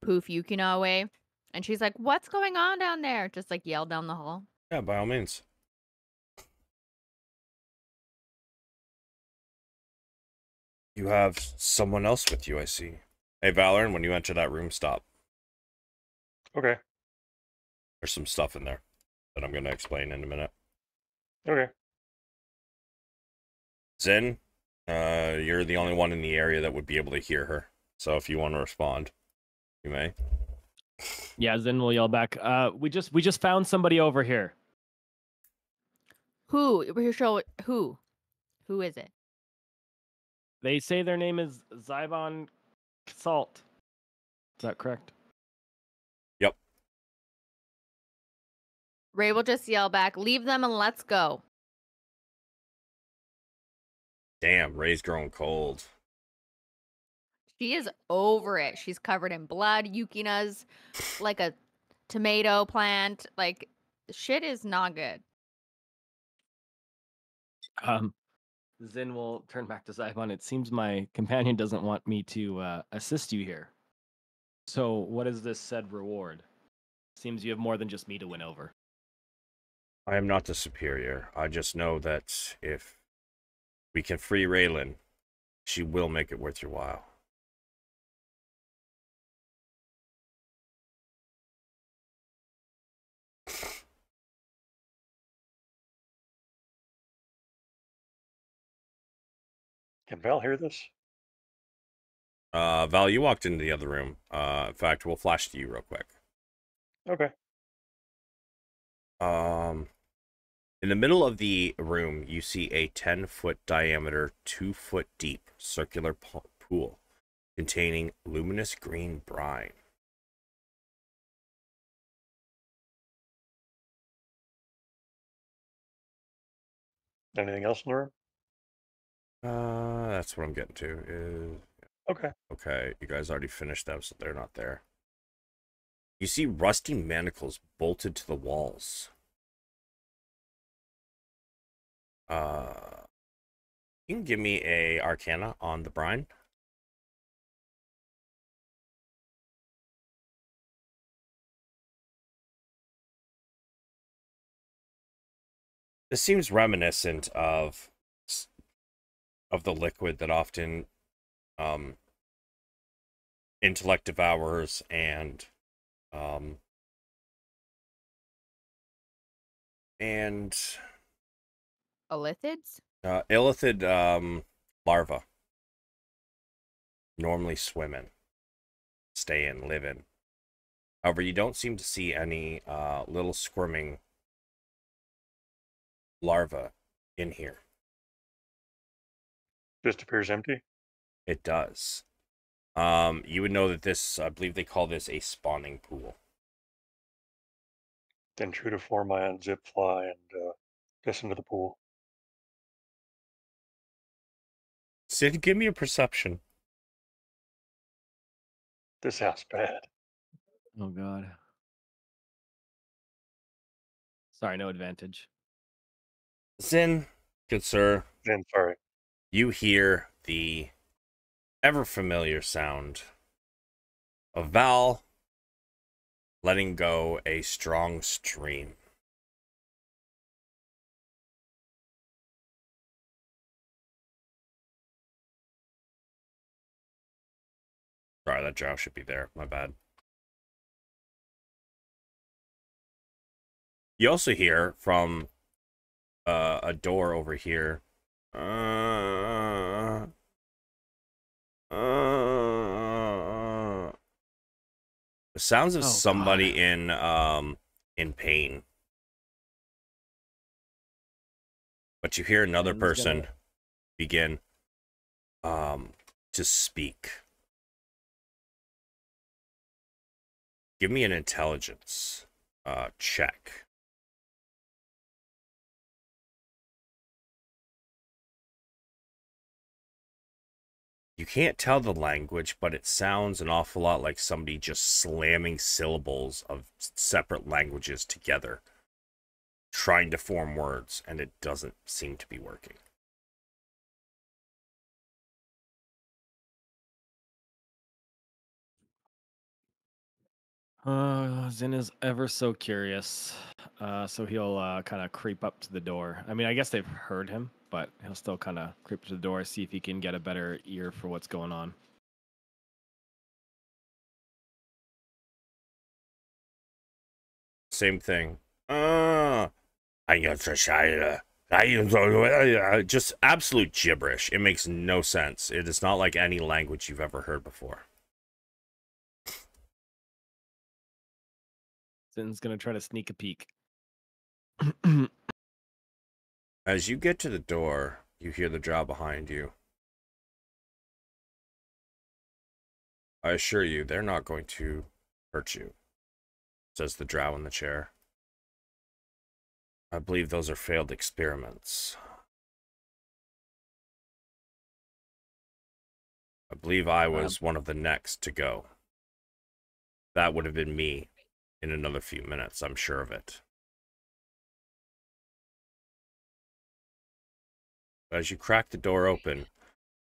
Speaker 4: poof Yukina away? And she's like, "What's going on down there?" Just like yell down the hall.
Speaker 1: Yeah, by all means. You have someone else with you, I see. Hey, Valeran, when you enter that room, stop.
Speaker 3: Okay.
Speaker 1: There's some stuff in there that I'm going to explain in a minute.
Speaker 3: Okay.
Speaker 1: Zynn, uh, you're the only one in the area that would be able to hear her. So if you want to respond, you may.
Speaker 2: Yeah, Zynn will yell back. Uh, we just we just found somebody over here.
Speaker 4: Who? We're show who? Who is it?
Speaker 2: They say their name is Zybon Salt. Is that correct?
Speaker 4: Ray will just yell back, "Leave them and let's go."
Speaker 1: Damn, Ray's growing cold.
Speaker 4: She is over it. She's covered in blood. Yukina's like a tomato plant. Like shit is not good.
Speaker 2: Um, Zynn will turn back to Zybon. It seems my companion doesn't want me to uh, assist you here. So, what is this said reward? Seems you have more than just me to win over.
Speaker 1: I am not the superior. I just know that if we can free Raylan, she will make it worth your while.
Speaker 3: Can Val hear this?
Speaker 1: Uh, Val, you walked into the other room. Uh, in fact, we'll flash to you real quick.
Speaker 3: Okay.
Speaker 1: Um, in the middle of the room, you see a 10 foot diameter, 2 foot deep circular pool containing luminous green brine.
Speaker 3: Anything else in the room?
Speaker 1: Uh, that's what I'm getting to. Is
Speaker 3: Okay.
Speaker 1: okay, you guys already finished them, so they're not there. You see rusty manacles bolted to the walls. Uh, you can give me a Arcana on the brine. This seems reminiscent of of the liquid that often um intellect devourers and um and
Speaker 4: Illithids?
Speaker 1: uh, illithid um, larvae normally swim in, stay in, live in. However, you don't seem to see any uh, little squirming larvae in here.
Speaker 3: Just appears empty.
Speaker 1: It does. Um, you would know that this, I believe they call this a spawning pool.
Speaker 3: Then true to form, I unzip fly and uh, piss into the pool.
Speaker 1: Sid, give me a perception.
Speaker 3: This sounds bad.
Speaker 2: Oh God. Sorry, no advantage.
Speaker 1: Zynn, good sir,
Speaker 3: Then sorry.
Speaker 1: you hear the ever familiar sound of Val letting go a strong stream. Sorry, that drow should be there. My bad. You also hear from uh, a door over here. Uh, uh, the sounds of
Speaker 2: Oh,
Speaker 1: somebody
Speaker 2: God.
Speaker 1: in um in pain. But you hear another person begin um to speak. Give me an intelligence uh check. You can't tell the language, but it sounds an awful lot like somebody just slamming syllables of separate languages together, trying to form words, and it doesn't seem to be working.
Speaker 2: Uh, Zynn is ever so curious, uh, so he'll uh, kind of creep up to the door. I mean, I guess they've heard him, but he'll still kind of creep to the door, see if he can get a better ear for what's going on.
Speaker 1: Same thing. Ah, I. I uh, just absolute gibberish. It makes no sense. It is not like any language you've ever heard before.
Speaker 2: Zynn's gonna try to sneak a peek.
Speaker 1: As you get to the door, you hear the drow behind you. I assure you, they're not going to hurt you, says the drow in the chair. I believe those are failed experiments. I believe I was one of the next to go. That would have been me in another few minutes, I'm sure of it. As you crack the door open,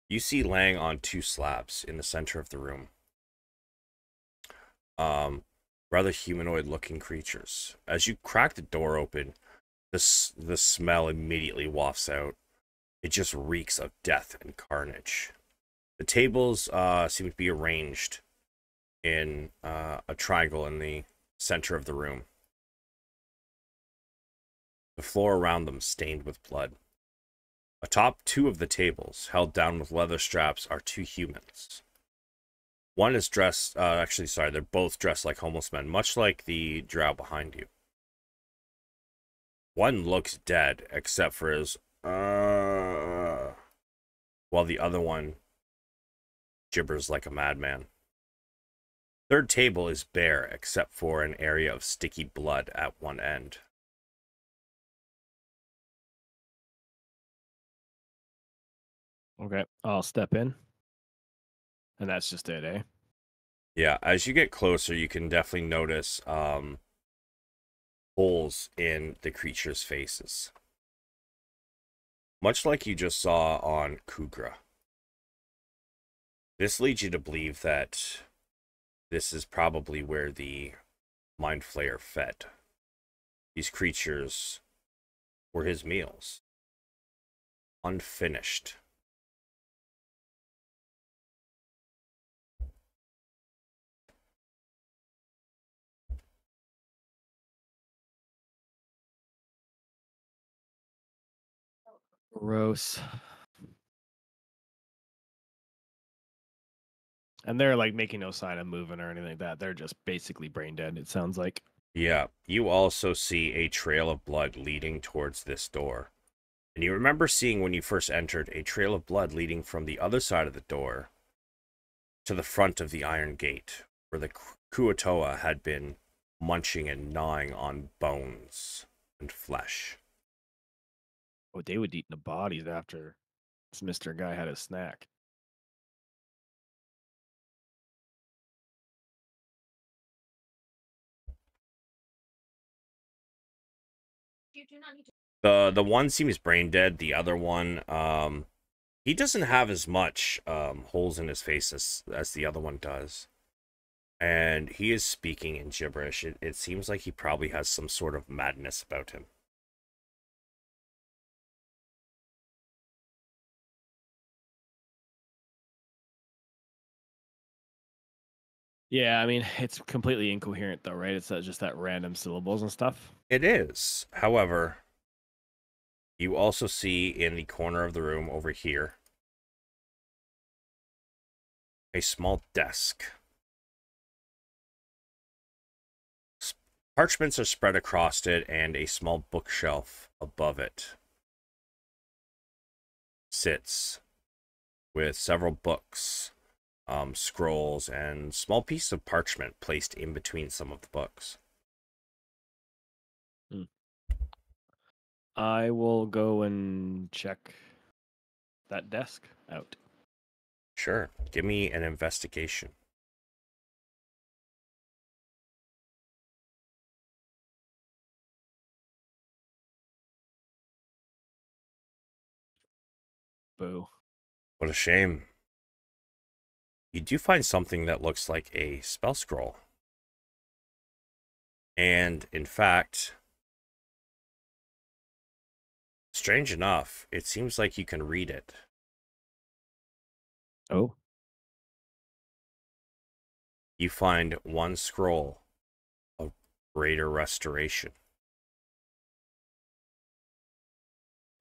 Speaker 1: you see laying on two slabs in the center of the room. Um, rather humanoid looking creatures. As you crack the door open, the, the smell immediately wafts out. It just reeks of death and carnage. The tables uh, seem to be arranged in uh, a triangle in the center of the room. The floor around them stained with blood. Atop two of the tables, held down with leather straps, are two humans. One is dressed, uh, actually, sorry, they're both dressed like homeless men, much like the drow behind you. One looks dead, except for his uh, while the other one gibbers like a madman. Third table is bare, except for an area of sticky blood at one end.
Speaker 2: Okay, I'll step in. And that's just it, eh?
Speaker 1: Yeah, as you get closer, you can definitely notice um, holes in the creature's faces. Much like you just saw on Kugra. This leads you to believe that this is probably where the Mind Flayer fed. These creatures were his meals. Unfinished.
Speaker 2: Gross. And they're like making no sign of moving or anything like that. They're just basically brain dead, it sounds like.
Speaker 1: Yeah. You also see a trail of blood leading towards this door. And you remember seeing when you first entered a trail of blood leading from the other side of the door to the front of the iron gate, where the Kuo-toa had been munching and gnawing on bones and flesh.
Speaker 2: Oh, they would eat the bodies after this Mister Guy had a snack.
Speaker 1: The the one seems brain dead. The other one, um, he doesn't have as much um holes in his face as as the other one does, and he is speaking in gibberish. It it seems like he probably has some sort of madness about him.
Speaker 2: Yeah, I mean, it's completely incoherent though, right? It's just that random syllables and stuff.
Speaker 1: It is. However, you also see in the corner of the room over here a small desk. Parchments are spread across it, and a small bookshelf above it sits with several books um, scrolls and small pieces of parchment placed in between some of the books.
Speaker 2: Hmm. I will go and check that desk out.
Speaker 1: Sure. Give me an investigation.
Speaker 2: Boo.
Speaker 1: What a shame you do find something that looks like a spell scroll. And in fact, strange enough, it seems like you can read it.
Speaker 2: Oh.
Speaker 1: You find one scroll, of greater restoration.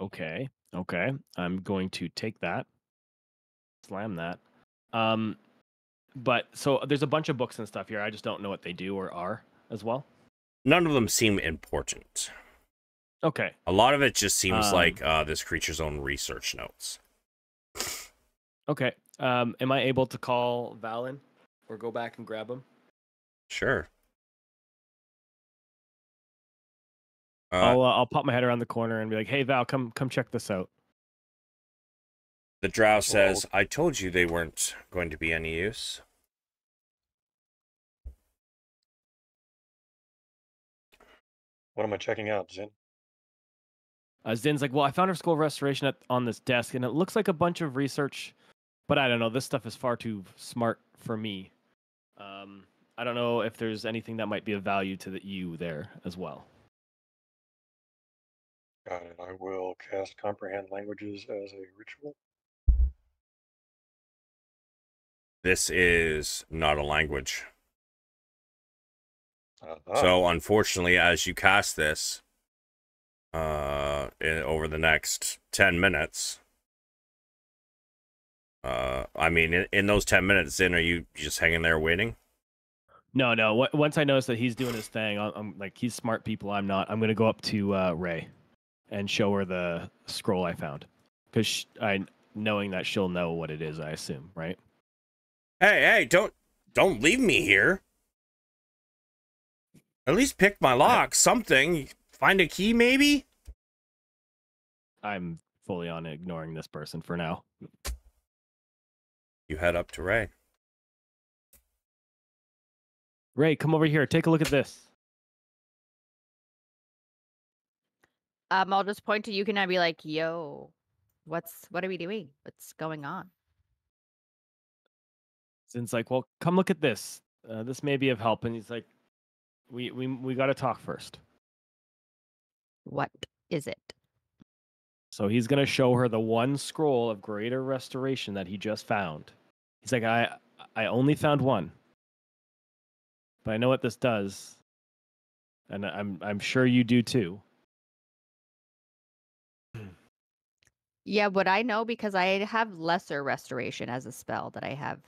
Speaker 2: Okay. Okay. I'm going to take that. Slam that. Um but so there's a bunch of books and stuff here. I just don't know what they do or are as well.
Speaker 1: None of them seem important.
Speaker 2: Okay.
Speaker 1: A lot of it just seems
Speaker 2: Um,
Speaker 1: like uh, this creature's own research notes.
Speaker 2: Okay. Um am I able to call Valeran or go back and grab him?
Speaker 1: Sure. Uh,
Speaker 2: I'll uh, I'll pop my head around the corner and be like, "Hey Val, come come check this out."
Speaker 1: The drow says, I told you they weren't going to be any use.
Speaker 3: What am I checking out, Zynn?
Speaker 2: Uh, Zynn's like, "Well, I found her school of restoration at, on this desk, and it looks like a bunch of research, but I don't know. This stuff is far too smart for me. Um, I don't know if there's anything that might be of value to the, you there as well."
Speaker 3: Got it. I will cast Comprehend Languages as a ritual.
Speaker 1: This is not a language.
Speaker 3: Uh-huh.
Speaker 1: So, unfortunately, as you cast this, uh, in, over the next 10 minutes, uh, I mean, in, in those 10 minutes, then are you just hanging there waiting?
Speaker 2: No, no. wh- Once I notice that he's doing his thing, I'm, I'm like, he's smart people. I'm not. I'm gonna go up to uh, Ray and show her the scroll I found, because I knowing that she'll know what it is. I assume, right?
Speaker 1: Hey, hey, don't don't leave me here. At least pick my lock, something. Find a key, maybe?
Speaker 2: I'm fully on ignoring this person for now.
Speaker 1: You head up to Ray.
Speaker 2: Ray, come over here. Take a look at this.
Speaker 4: Um, I'll just point to you and I'll be like, "Yo, what's what are we doing? What's going on?"
Speaker 2: Zynn's like, well, come look at this. Uh, this may be of help. And he's like, we we we got to talk first.
Speaker 4: What is it?
Speaker 2: So he's gonna show her the one scroll of greater restoration that he just found. He's like, I I only found one, but I know what this does, and I'm I'm sure you do too.
Speaker 4: Yeah, would I know because I have lesser restoration as a spell that I have.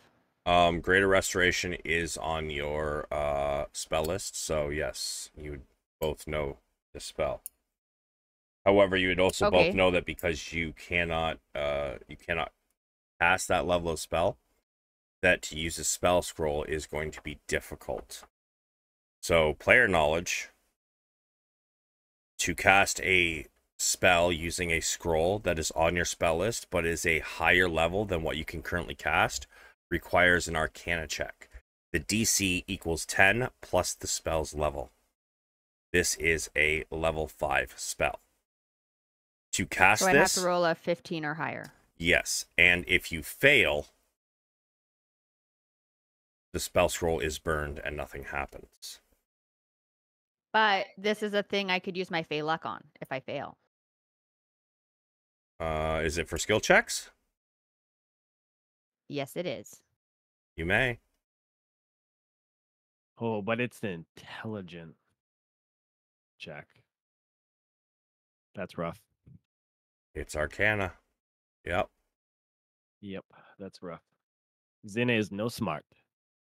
Speaker 1: Um, Greater Restoration is on your uh spell list, so yes, you both know the spell. However, you would also
Speaker 4: Okay.
Speaker 1: both know that because you cannot uh you cannot cast that level of spell, that to use a spell scroll is going to be difficult. So player knowledge to cast a spell using a scroll that is on your spell list but is a higher level than what you can currently cast requires an arcana check. The DC equals 10 plus the spell's level. This is a level 5 spell. To cast
Speaker 4: So I'd have to roll a 15 or higher.
Speaker 1: yes, and if you fail, the spell scroll is burned and nothing happens.
Speaker 4: But this is a thing I could use my Fey luck on if I fail.
Speaker 1: Uh, is it for skill checks?
Speaker 4: Yes, it is.
Speaker 1: You may.
Speaker 2: Oh, but it's an intelligent check. That's rough.
Speaker 1: It's arcana. Yep.
Speaker 2: Yep, that's rough. Zynn is no smart.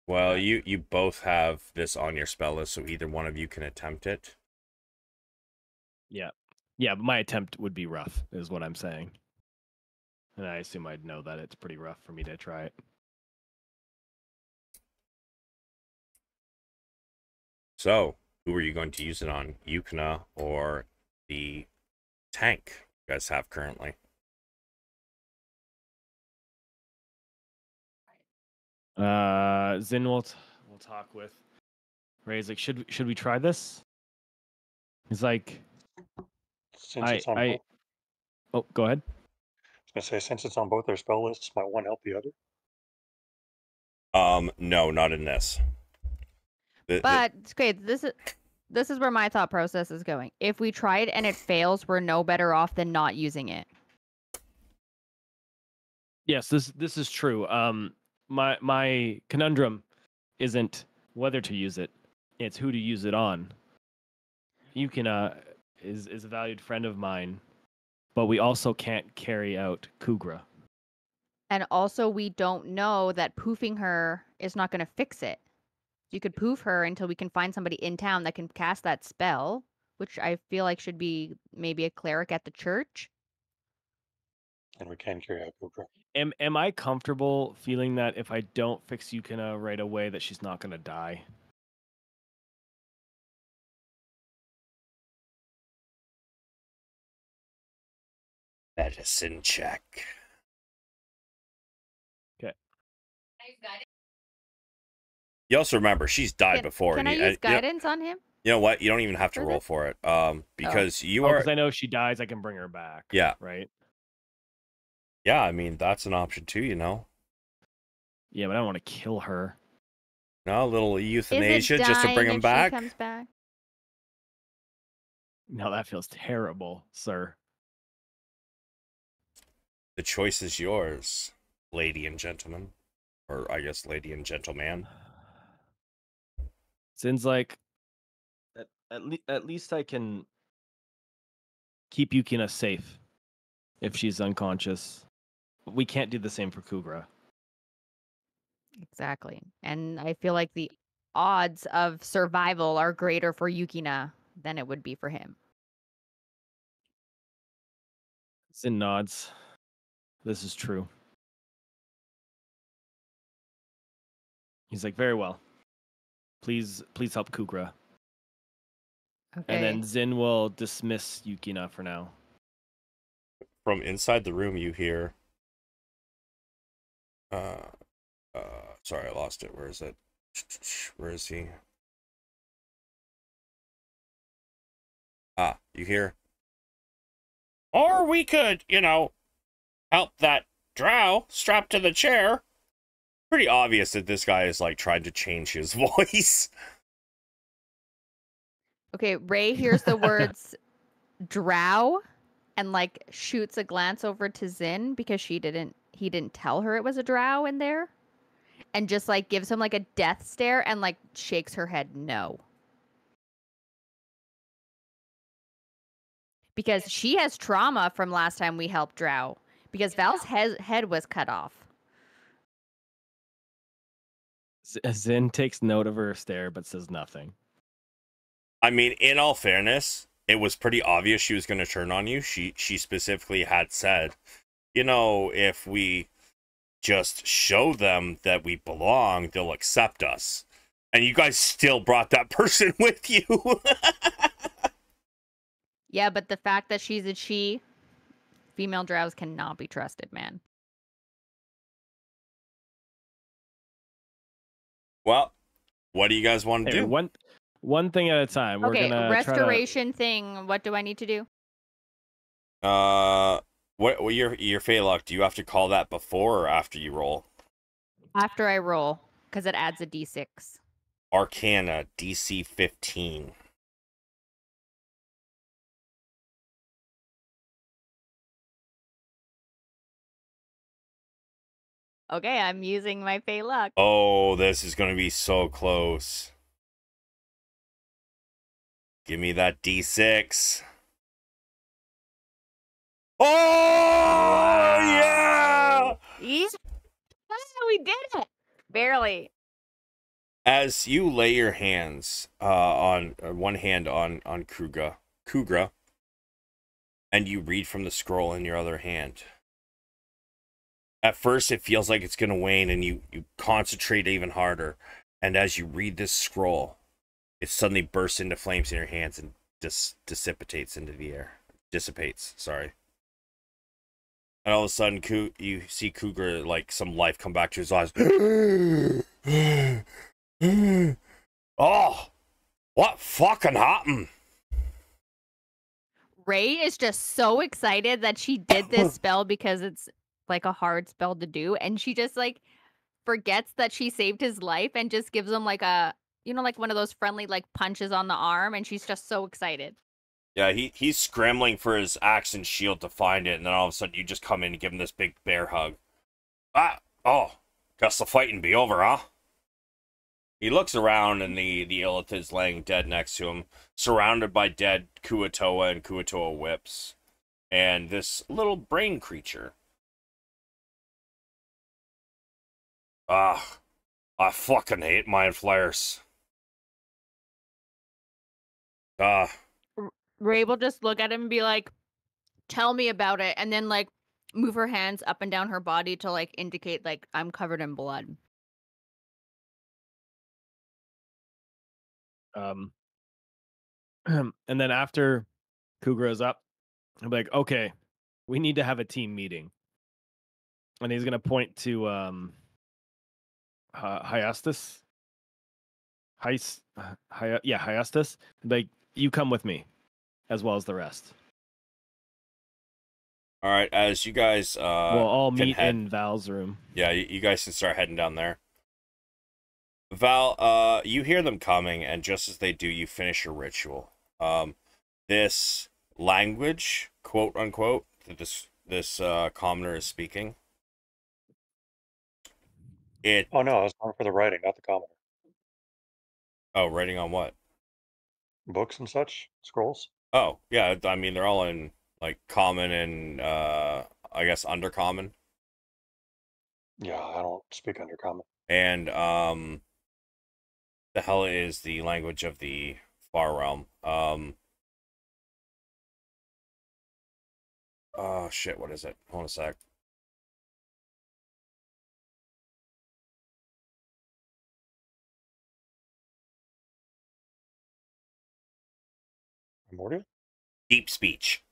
Speaker 1: Well, you you both have this on your spell list, so either one of you can attempt it.
Speaker 2: Yeah. Yeah, but my attempt would be rough, is what I'm saying. And I assume I'd know that it's pretty rough for me to try it.
Speaker 1: So, who are you going to use it on? Yukina or the tank you guys have currently?
Speaker 2: Uh, Zynn will t- will talk with Ray's like, should should we try this? He's like,
Speaker 3: Since
Speaker 2: I
Speaker 3: it's on
Speaker 2: I. Oh, go ahead.
Speaker 3: I was gonna say since it's on both their spell lists, might one help the other?
Speaker 1: Um, no, not in this. The- the-
Speaker 4: But okay, this is this is where my thought process is going. If we try it and it fails, we're no better off than not using it.
Speaker 2: Yes, this this is true. Um, my my conundrum isn't whether to use it; it's who to use it on. You can uh, is is a valued friend of mine, but we also can't carry out Kugra.
Speaker 4: And also, we don't know that poofing her is not going to fix it. You could poof her until we can find somebody in town that can cast that spell, which I feel like should be maybe a cleric at the church.
Speaker 3: And we can carry out Kugra.
Speaker 2: Am am I comfortable feeling that if I don't fix Yukina right away, that she's not gonna die?
Speaker 1: Medicine check. Okay. You also remember she's died
Speaker 4: Can,
Speaker 1: before.
Speaker 4: can
Speaker 1: and
Speaker 4: I
Speaker 1: you,
Speaker 4: use
Speaker 1: uh, you know-
Speaker 4: guidance on him?
Speaker 1: you know what? You don't even have to
Speaker 4: For
Speaker 1: roll
Speaker 4: this?
Speaker 1: for it. Um, because you
Speaker 2: Oh,
Speaker 1: are.
Speaker 2: because I know if she dies, I can bring her back.
Speaker 1: Yeah.
Speaker 2: Right.
Speaker 1: Yeah, I mean that's an option too. You know,
Speaker 2: Yeah, but I don't want to kill her.
Speaker 1: no, a little euthanasia just to bring him
Speaker 4: if she
Speaker 1: back.
Speaker 4: comes back?
Speaker 2: No, that feels terrible, sir.
Speaker 1: The choice is yours, lady and gentleman, or I guess lady and gentleman.
Speaker 2: Zynn's like, at at, le- at least I can keep Yukina safe if she's unconscious. We can't do the same for Kugra.
Speaker 4: Exactly. And I feel like the odds of survival are greater for Yukina than it would be for him.
Speaker 2: Zynn nods. This is true. He's like, very well. Please, please help Kugra.
Speaker 4: Okay.
Speaker 2: And then Zynn will dismiss Yukina for now.
Speaker 1: From inside the room, you hear. Uh, uh, sorry, I lost it. Where is it? Where is he? Ah, you hear? Or we could, you know, help that drow strapped to the chair. Pretty obvious that this guy is like trying to change his voice.
Speaker 4: Okay, Ray hears the words drow and like shoots a glance over to Zynn because she didn't he didn't tell her it was a drow in there. And just like gives him like a death stare and like shakes her head no. Because she has trauma from last time we helped Drow. Because Val's he- head was cut off.
Speaker 2: Z- uh, Zynn takes note of her stare but says nothing.
Speaker 1: I mean, in all fairness, it was pretty obvious she was going to turn on you. She she specifically had said, you know, if we just show them that we belong, they'll accept us. And you guys still brought that person with you.
Speaker 4: Yeah, but the fact that she's a she, female drows cannot be trusted, man.
Speaker 1: well, what do you guys want to
Speaker 2: Hey,
Speaker 1: do?
Speaker 2: one one thing at a time. We're
Speaker 4: okay,
Speaker 2: gonna try to-
Speaker 4: restoration thing. What do I need to do?
Speaker 1: Uh, what, what your your Feylock, do you have to call that before or after you roll?
Speaker 4: After I roll, because it adds a d6.
Speaker 1: Arcana DC 15.
Speaker 4: Okay, I'm using my Fey luck.
Speaker 1: Oh, this is going to be so close. Give me that D6. Oh, yeah!
Speaker 4: Yeah, we did it. Barely.
Speaker 1: As you lay your hands uh, on uh, one hand on on Kuga, Kugra, and you read from the scroll in your other hand. At first, it feels like it's going to wane, and you you concentrate even harder. And as you read this scroll, it suddenly bursts into flames in your hands and dis- dissipates into the air. Dissipates. Sorry. And all of a sudden, Ku- you see Kugra like some life come back to his eyes. oh, what fucking happened?
Speaker 4: Ray is just so excited that she did this spell because it's like a hard spell to do. And she just like forgets that she saved his life and just gives him like a, you know, like one of those friendly like punches on the arm. And she's just so excited.
Speaker 1: Yeah, he he's scrambling for his axe and shield to find it, and then all of a sudden you just come in and give him this big bear hug. Ah, oh, guess the fighting be over, huh? He looks around and the the Illith is laying dead next to him, surrounded by dead Kuo-toa and Kuo-toa whips, and this little brain creature. Ah, I fucking hate mind flayers. Ah,
Speaker 4: Ray will just look at him and be like, "Tell me about it," and then like move her hands up and down her body to like indicate like I'm covered in blood.
Speaker 2: Um, and then after Kugra's up, I'm like, okay, we need to have a team meeting. And he's gonna point to um, uh, Hyastus. Uh, Hy- yeah, Hyastus. Like, you come with me, as well as the rest.
Speaker 1: all right. As you guys, uh,
Speaker 2: we'll all meet
Speaker 1: head-
Speaker 2: in Val's room.
Speaker 1: Yeah, you, you guys can start heading down there. Val, uh, you hear them coming, and just as they do, you finish your ritual. Um, this language, quote unquote, that this this uh, commoner is speaking. It
Speaker 3: Oh no, I was going for the writing, not the commoner.
Speaker 1: oh, writing on what?
Speaker 3: Books and such, scrolls.
Speaker 1: Oh, yeah. I mean, they're all in like common and uh, I guess undercommon,
Speaker 3: Yeah, I don't speak under common.
Speaker 1: and um, the hell is the language of the far realm? Um. Oh shit! What is it? Hold on a sec.
Speaker 3: Primordial?
Speaker 1: Deep speech.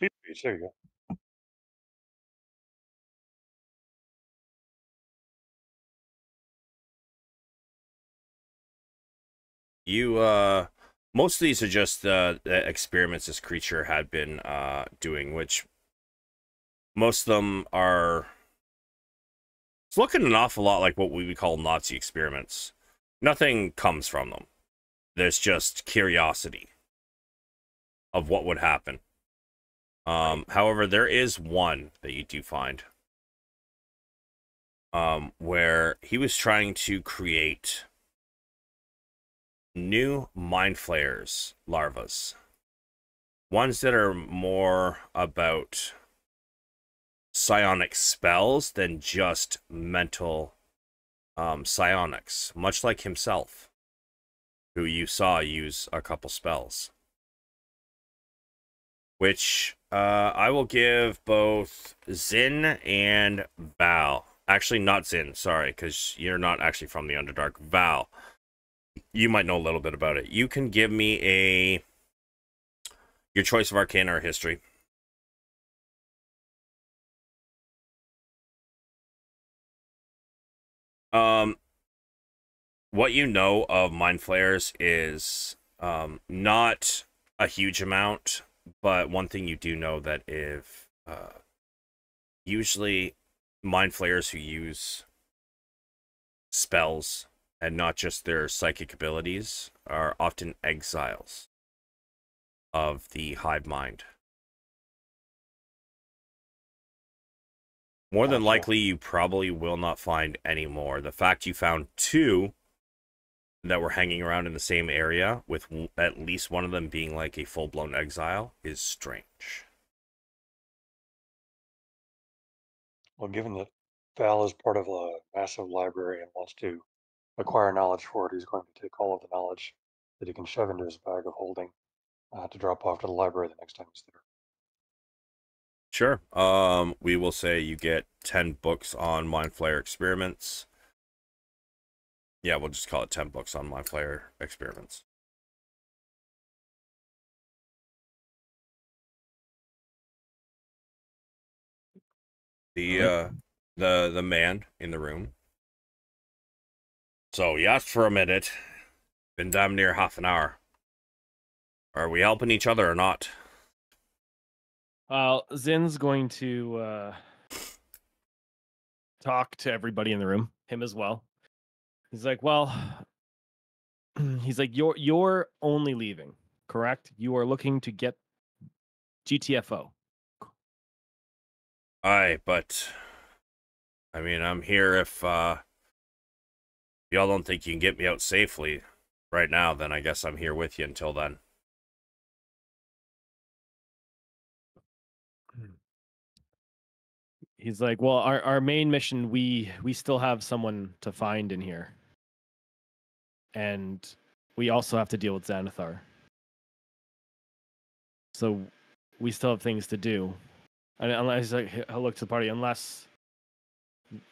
Speaker 3: Deep speech, there you go.
Speaker 1: You uh, most of these are just uh, the experiments this creature had been uh doing, which most of them are. It's looking an awful lot like what we would call Nazi experiments. Nothing comes from them. There's just curiosity of what would happen. Um, however, there is one that you do find um, where he was trying to create new mind flayers larvas. Ones that are more about psionic spells than just mental um, psionics, much like himself, who you saw use a couple spells. Which uh, I will give both Zynn and Val. Actually, not Zynn, sorry, because you're not actually from the Underdark. Val, you might know a little bit about it. You can give me a your choice of arcana or history. Um, what you know of mind flayers is um not a huge amount, but one thing you do know that if uh, usually mind flayers who use spells and not just their psychic abilities are often exiles of the hive mind. More than likely, you probably will not find any more. The fact you found two that were hanging around in the same area, with at least one of them being like a full blown exile, is strange.
Speaker 3: Well, given that Val is part of a massive library and wants to acquire knowledge for it, he's going to take all of the knowledge that he can shove into his bag of holding uh, to drop off to the library the next time he's there.
Speaker 1: Sure. Um, we will say you get ten books on Mind Flayer experiments. Yeah, we'll just call it ten books on Mind Flayer experiments. The uh, the the man in the room. So asked for a minute. Been damn near half an hour. Are we helping each other or not?
Speaker 2: Uh, Zynn's going to uh, talk to everybody in the room, him as well. He's like, "Well, he's like, you're you're only leaving, correct? You are looking to get GTFO.
Speaker 1: Aye, but I mean, I'm here if uh y'all don't think you can get me out safely right now, then I guess I'm here with you until then.
Speaker 2: He's like, well, our, our main mission, we we still have someone to find in here, and we also have to deal with Xanathar. So we still have things to do, and unless like I look to the party, unless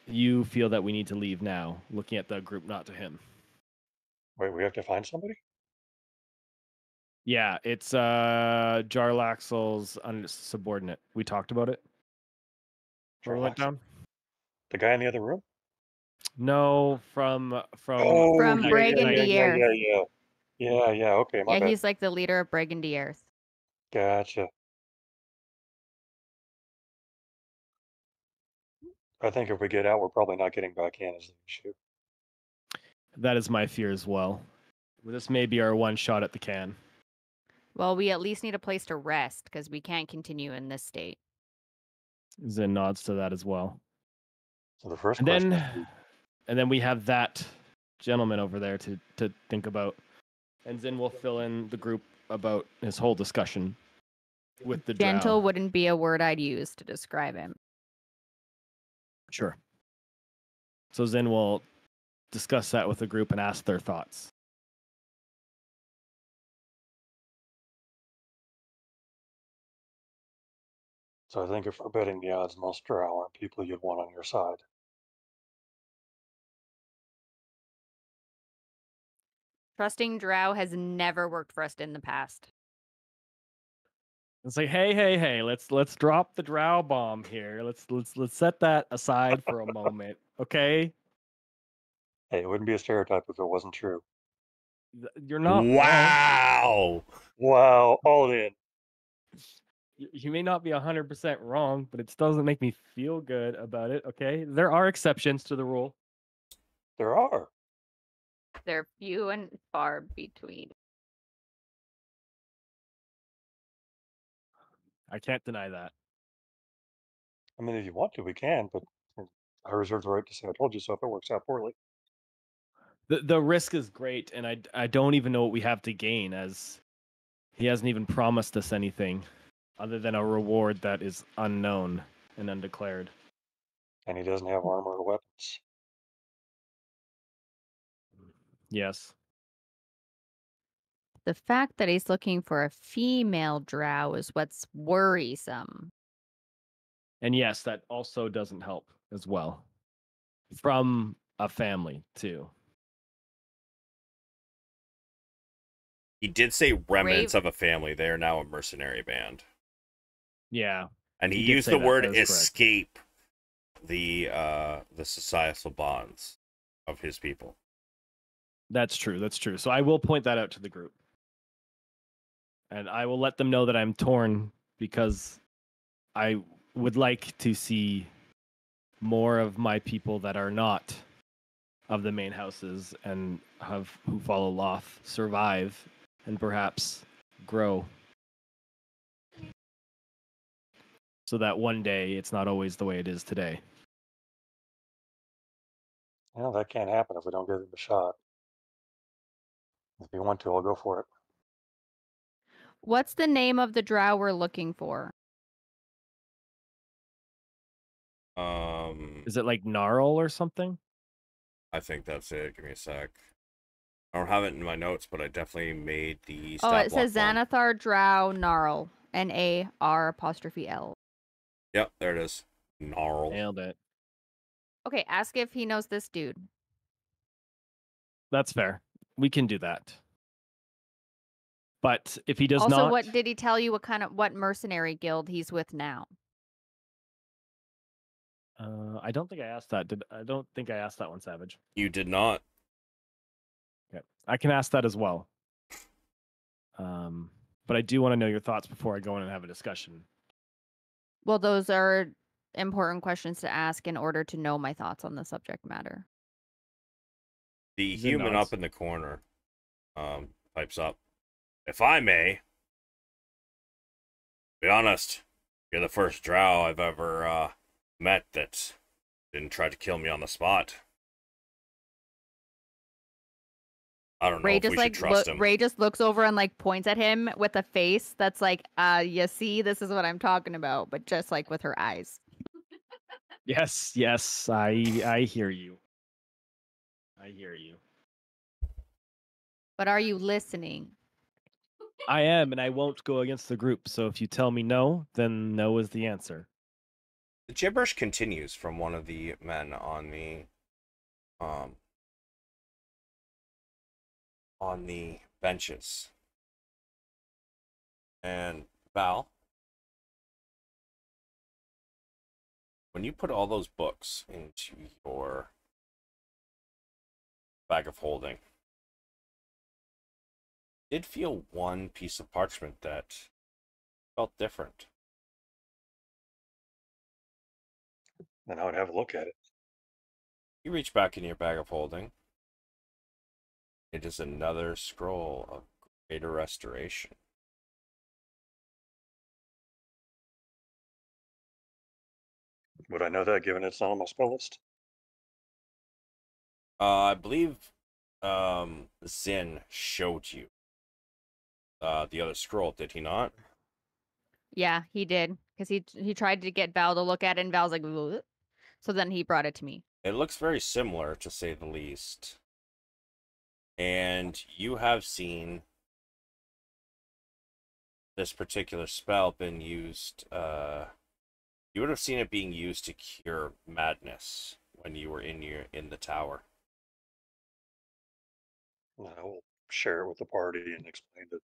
Speaker 2: you feel that we need to leave now, looking at the group, not to him.
Speaker 3: Wait, we have to find somebody?
Speaker 2: Yeah, it's uh Jarlaxle's subordinate. We talked about it.
Speaker 3: Jarlaxle.
Speaker 2: down?
Speaker 3: The guy in the other room?
Speaker 2: No, from uh, from
Speaker 3: Oh,
Speaker 4: From
Speaker 3: yeah, yeah, yeah, yeah, yeah, yeah. Yeah, yeah, okay, my
Speaker 4: Yeah,
Speaker 3: bad.
Speaker 4: he's like the leader of Bregan D'aerthe.
Speaker 3: Gotcha. I think if we get out, we're probably not getting back in is the issue.
Speaker 2: that is my fear as well. This may be our one shot at the can.
Speaker 4: Well, we at least need a place to rest because we can't continue in this state.
Speaker 2: Zynn nods to that as well.
Speaker 3: So the first
Speaker 2: And
Speaker 3: question
Speaker 2: then
Speaker 3: is,
Speaker 2: and then we have that gentleman over there to to think about. And Zynn will fill in the group about his whole discussion with the drow.
Speaker 4: Gentle wouldn't be a word I'd use to describe him.
Speaker 2: Sure. So Zynn will discuss that with the group and ask their thoughts.
Speaker 3: so I think if we're betting the odds, most drow aren't people you'd want on your side.
Speaker 4: Trusting Drow has never worked for us in the past.
Speaker 2: It's like, hey, hey, hey, let's let's drop the drow bomb here. Let's let's let's set that aside for a moment, okay?
Speaker 3: Hey, it wouldn't be a stereotype if it wasn't true.
Speaker 2: You're not
Speaker 1: wow.
Speaker 3: Wow, all in.
Speaker 2: You may not be hundred percent wrong, but it doesn't make me feel good about it. Okay, there are exceptions to the rule.
Speaker 3: There are.
Speaker 4: They're few and far between.
Speaker 2: I can't deny that.
Speaker 3: I mean, if you want to, we can, but I reserve the right to say I told you so if it works out poorly.
Speaker 2: the The risk is great, and I I don't even know what we have to gain, as he hasn't even promised us anything other than a reward that is unknown and undeclared.
Speaker 3: And he doesn't have armor or weapons.
Speaker 2: Yes.
Speaker 4: The fact that he's looking for a female drow is what's worrisome.
Speaker 2: And yes, that also doesn't help as well. From a family, too.
Speaker 1: He did say remnants of a family. They are now a mercenary band.
Speaker 2: Yeah.
Speaker 1: And he,
Speaker 2: He
Speaker 1: used the
Speaker 2: that,
Speaker 1: word
Speaker 2: that is correct.
Speaker 1: escape the uh the societal bonds of his people.
Speaker 2: That's true. That's true. So I will point that out to the group. And I will let them know that I'm torn because I would like to see more of my people that are not of the main houses and have who follow Lolth survive and perhaps grow. So that one day it's not always the way it is today.
Speaker 3: Know, that can't happen if we don't give him a shot. If you want to, I'll go for it.
Speaker 4: What's the name of the drow we're looking for?
Speaker 1: Um
Speaker 2: Is it like Nar'l or something?
Speaker 1: I think that's it. Give me a sec. I don't have it in my notes, but I definitely made the
Speaker 4: Oh, it says
Speaker 1: block one.
Speaker 4: Xanathar Drow Nar'l. N A R apostrophe L.
Speaker 1: Yep, there it is. Nar'l.
Speaker 2: Nailed it.
Speaker 4: Okay, ask if he knows this dude.
Speaker 2: That's fair. We can do that. But if he does not
Speaker 4: also,
Speaker 2: not,
Speaker 4: what did he tell you? What kind of what mercenary guild he's with now?
Speaker 2: uh, I don't think I asked that. Did I don't think I asked that one, Savage.
Speaker 1: You did not.
Speaker 2: Okay, I can ask that as well. Um, but I do want to know your thoughts before I go in and have a discussion.
Speaker 4: Well, those are important questions to ask in order to know my thoughts on the subject matter.
Speaker 1: The
Speaker 2: Zin
Speaker 1: human up in the corner um pipes up. If I may be honest, you're the first drow I've ever uh met that didn't try to kill me on the spot. I don't know
Speaker 4: Ray
Speaker 1: if
Speaker 4: just
Speaker 1: we
Speaker 4: like
Speaker 1: should trust
Speaker 4: look,
Speaker 1: him.
Speaker 4: Ray just looks over and like points at him with a face that's like, uh, you see, this is what I'm talking about, but just like with her eyes.
Speaker 2: Yes, yes, I I hear you. I hear you.
Speaker 4: But are you listening?
Speaker 2: I am, and I won't go against the group. So if you tell me no, then no is the answer.
Speaker 1: The gibberish continues from one of the men on the um on the benches. And Val, when you put all those books into your bag of holding, did feel one piece of parchment that felt different.
Speaker 3: Then I would have a look at it.
Speaker 1: You reach back in your bag of holding. It is another scroll of greater restoration.
Speaker 3: Would I know that given it's not on my spell list?
Speaker 1: Uh, I believe um, Zynn showed you uh, the other scroll, did he not?
Speaker 4: Yeah, he did. Because he he tried to get Val to look at it, and Val's like, "Bleh." so then he brought it to me.
Speaker 1: It looks very similar, to say the least. And you have seen this particular spell been used. Uh, you would have seen it being used to cure madness when you were in your in the tower.
Speaker 3: And I will share it with the party and explain that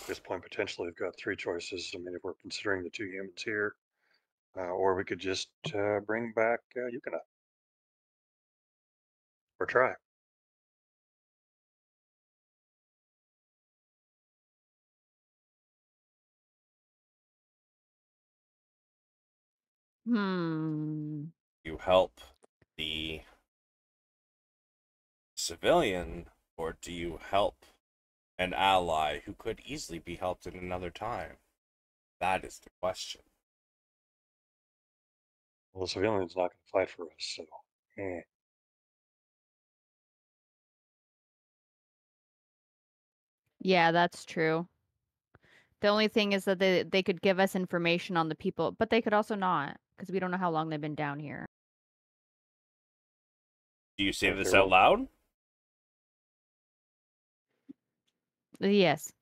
Speaker 3: at this point potentially we've got three choices. I mean, if we're considering the two humans here, uh, or we could just uh, bring back uh, Yukina. Or try.
Speaker 4: Hmm.
Speaker 1: You help the civilian, or do you help an ally who could easily be helped in another time? That is the question.
Speaker 3: Well, the civilian's not going to fight for us, so. Eh.
Speaker 4: Yeah, that's true. The only thing is that they they could give us information on the people, but they could also not because we don't know how long they've been down here.
Speaker 1: Do you say this out loud?
Speaker 4: Yes.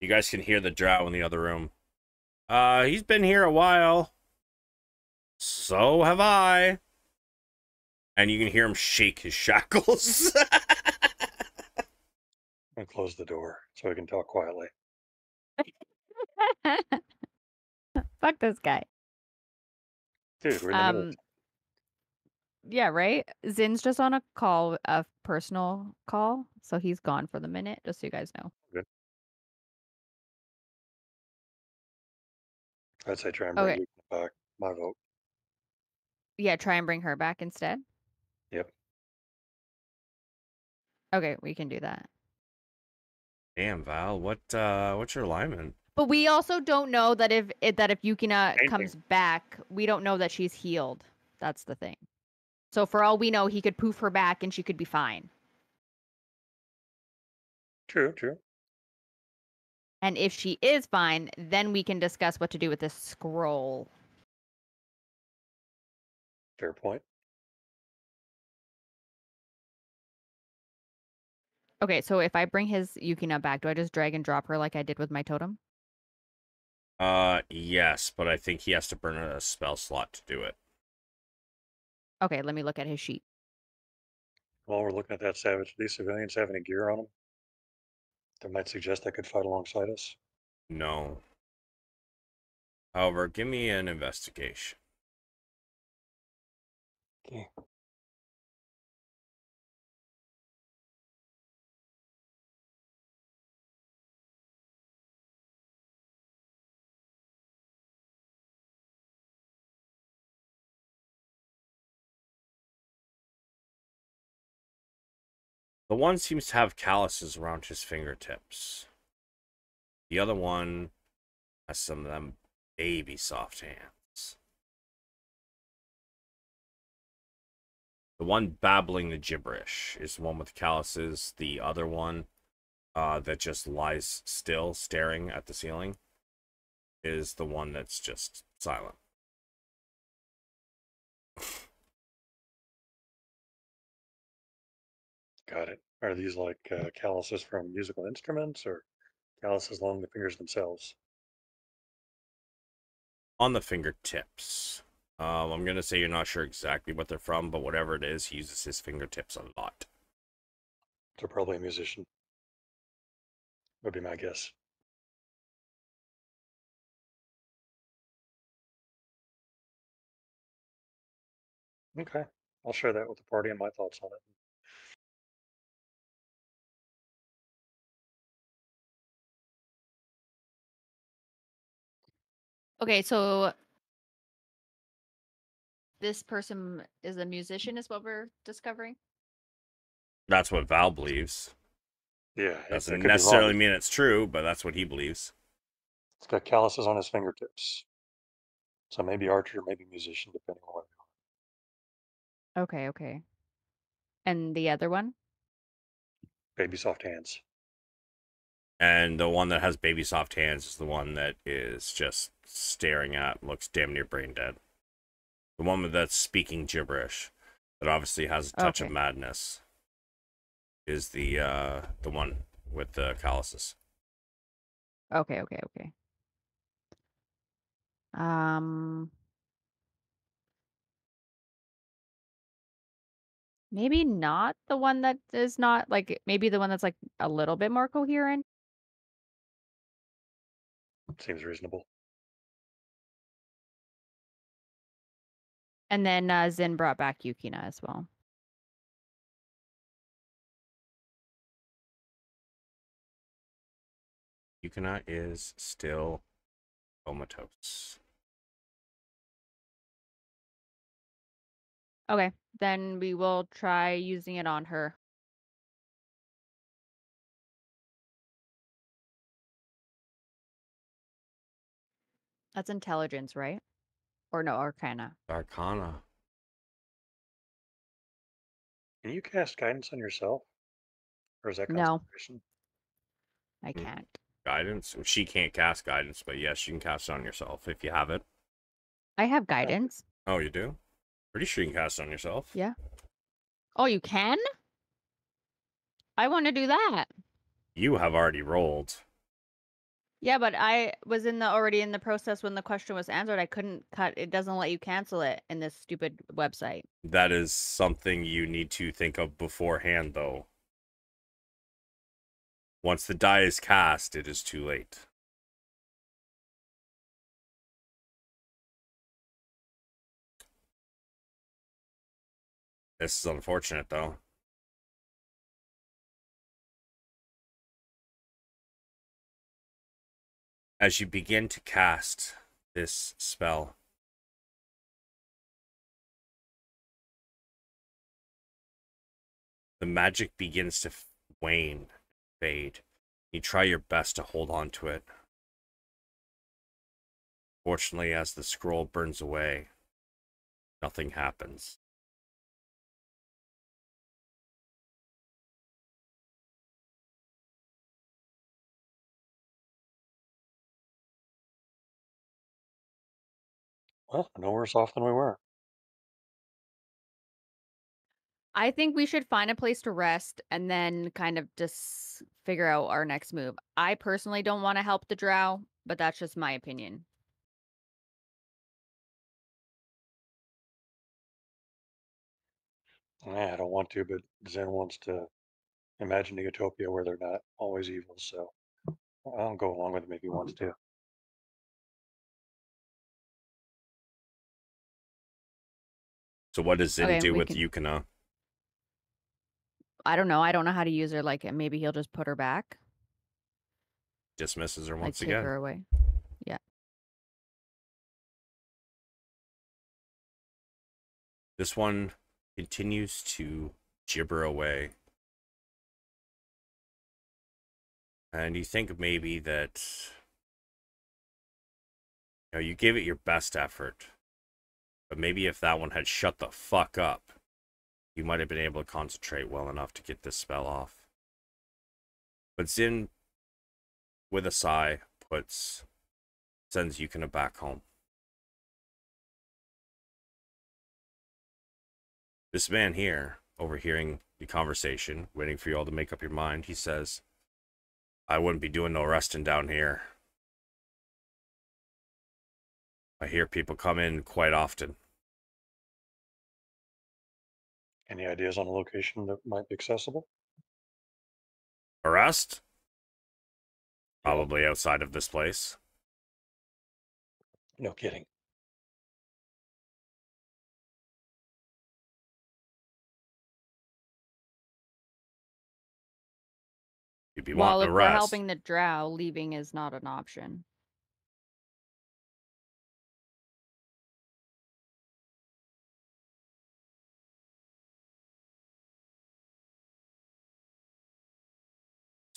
Speaker 1: You guys can hear the drow in the other room. Uh, he's been here a while. So have I. And you can hear him shake his shackles.
Speaker 3: And close the door so we can talk quietly.
Speaker 4: Fuck this guy.
Speaker 3: Dude, we're in the middle.
Speaker 4: Um.
Speaker 3: Of,
Speaker 4: Yeah, right. Zynn's just on a call, a personal call, so he's gone for the minute. Just so you guys know.
Speaker 3: I'd say try and bring
Speaker 4: Okay.
Speaker 3: Yukina back. My vote.
Speaker 4: Yeah, try and bring her back instead.
Speaker 3: Yep.
Speaker 4: Okay, we can do that.
Speaker 1: Damn, Val, what uh what's your alignment?
Speaker 4: But we also don't know that if it, that if Yukina
Speaker 3: Same
Speaker 4: comes back, we don't know that she's healed. That's the thing. So for all we know, he could poof her back and she could be fine.
Speaker 3: True, true.
Speaker 4: And if she is fine, then we can discuss what to do with this scroll.
Speaker 3: Fair point.
Speaker 4: Okay, so if I bring his Yukina back, do I just drag and drop her like I did with my totem?
Speaker 1: Uh yes, but I think he has to burn a spell slot to do it.
Speaker 4: Okay, let me look at his sheet.
Speaker 3: While we're looking at that savage, do these civilians have any gear on them that might suggest they could fight alongside us?
Speaker 1: No. However, give me an investigation.
Speaker 3: Okay.
Speaker 1: The one seems to have calluses around his fingertips. The other one has some of them baby soft hands. The one babbling the gibberish is the one with calluses. The other one, uh, that just lies still, staring at the ceiling, is the one that's just silent.
Speaker 3: Got it. Are these like uh, calluses from musical instruments or calluses along the fingers themselves?
Speaker 1: On the fingertips. Um, I'm gonna say you're not sure exactly what they're from, but whatever it is, he uses his fingertips a lot.
Speaker 3: So probably a musician. Would be my guess. Okay. I'll share that with the party and my thoughts on it.
Speaker 4: Okay, so this person is a musician, is what we're discovering.
Speaker 1: That's what Val believes.
Speaker 3: Yeah. it- it
Speaker 1: Doesn't
Speaker 3: could be wrong.
Speaker 1: necessarily mean it's true, but that's what he believes.
Speaker 3: It's got calluses on his fingertips. So maybe archer, maybe musician, depending on what they are.
Speaker 4: Okay, okay. And the other one?
Speaker 3: Baby soft hands.
Speaker 1: And the one that has baby soft hands is the one that is just staring at, looks damn near brain dead. The one that's speaking gibberish, that obviously has a touch of madness, is the uh the one with the calluses.
Speaker 4: Okay, okay, okay. Um maybe not the one that is not like maybe the one that's like a little bit more coherent.
Speaker 3: Seems reasonable.
Speaker 4: And then uh, Zynn brought back Yukina as well.
Speaker 1: Yukina is still comatose.
Speaker 4: Okay, then we will try using it on her. That's intelligence, right? Or no, Arcana.
Speaker 1: Arcana.
Speaker 3: Can you cast guidance on yourself? Or is that
Speaker 4: No.
Speaker 3: concentration?
Speaker 4: I
Speaker 1: Hmm.
Speaker 4: can't.
Speaker 1: Guidance. She can't cast guidance, but yes, you can cast it on yourself if you have it.
Speaker 4: I have guidance.
Speaker 1: Oh, you do? Pretty sure you can cast it on yourself.
Speaker 4: Yeah. Oh, you can? I want to do that.
Speaker 1: You have already rolled.
Speaker 4: Yeah, but I was in the already in the process when the question was answered. I couldn't cut. It doesn't let you cancel it in this stupid website.
Speaker 1: That is something you need to think of beforehand, though. Once the die is cast, it is too late. This is unfortunate, though. As you begin to cast this spell, the magic begins to wane, fade. You try your best to hold on to it. Fortunately, as the scroll burns away, nothing happens.
Speaker 3: Well, no worse off than we were.
Speaker 4: I think we should find a place to rest and then kind of just figure out our next move. I personally don't want to help the drow, but that's just my opinion.
Speaker 3: Yeah, I don't want to, but Zynn wants to imagine a utopia where they're not always evil. So I'll go along with him if he wants mm. to.
Speaker 1: So, what does Zynn
Speaker 4: Okay,
Speaker 1: do
Speaker 4: we
Speaker 1: with
Speaker 4: can-
Speaker 1: Yukina?
Speaker 4: I don't know. I don't know how to use her. Like maybe he'll just put her back,
Speaker 1: Dismisses her
Speaker 4: like
Speaker 1: once
Speaker 4: take
Speaker 1: again.
Speaker 4: her away.
Speaker 1: This one continues to gibber away. And you think maybe that you know, you gave it your best effort. But maybe if that one had shut the fuck up, you might have been able to concentrate well enough to get this spell off. But Zynn, with a sigh, puts sends Yukina back home. This man here, overhearing the conversation, waiting for you all to make up your mind, he says, I wouldn't be doing no resting down here. I hear people come in quite often.
Speaker 3: Any ideas on a location that might be accessible?
Speaker 1: Arrest? Probably outside of this place.
Speaker 3: No kidding.
Speaker 1: You'd be
Speaker 4: well,
Speaker 1: wanting
Speaker 4: if we're
Speaker 1: rest.
Speaker 4: helping the drow, leaving is not an option.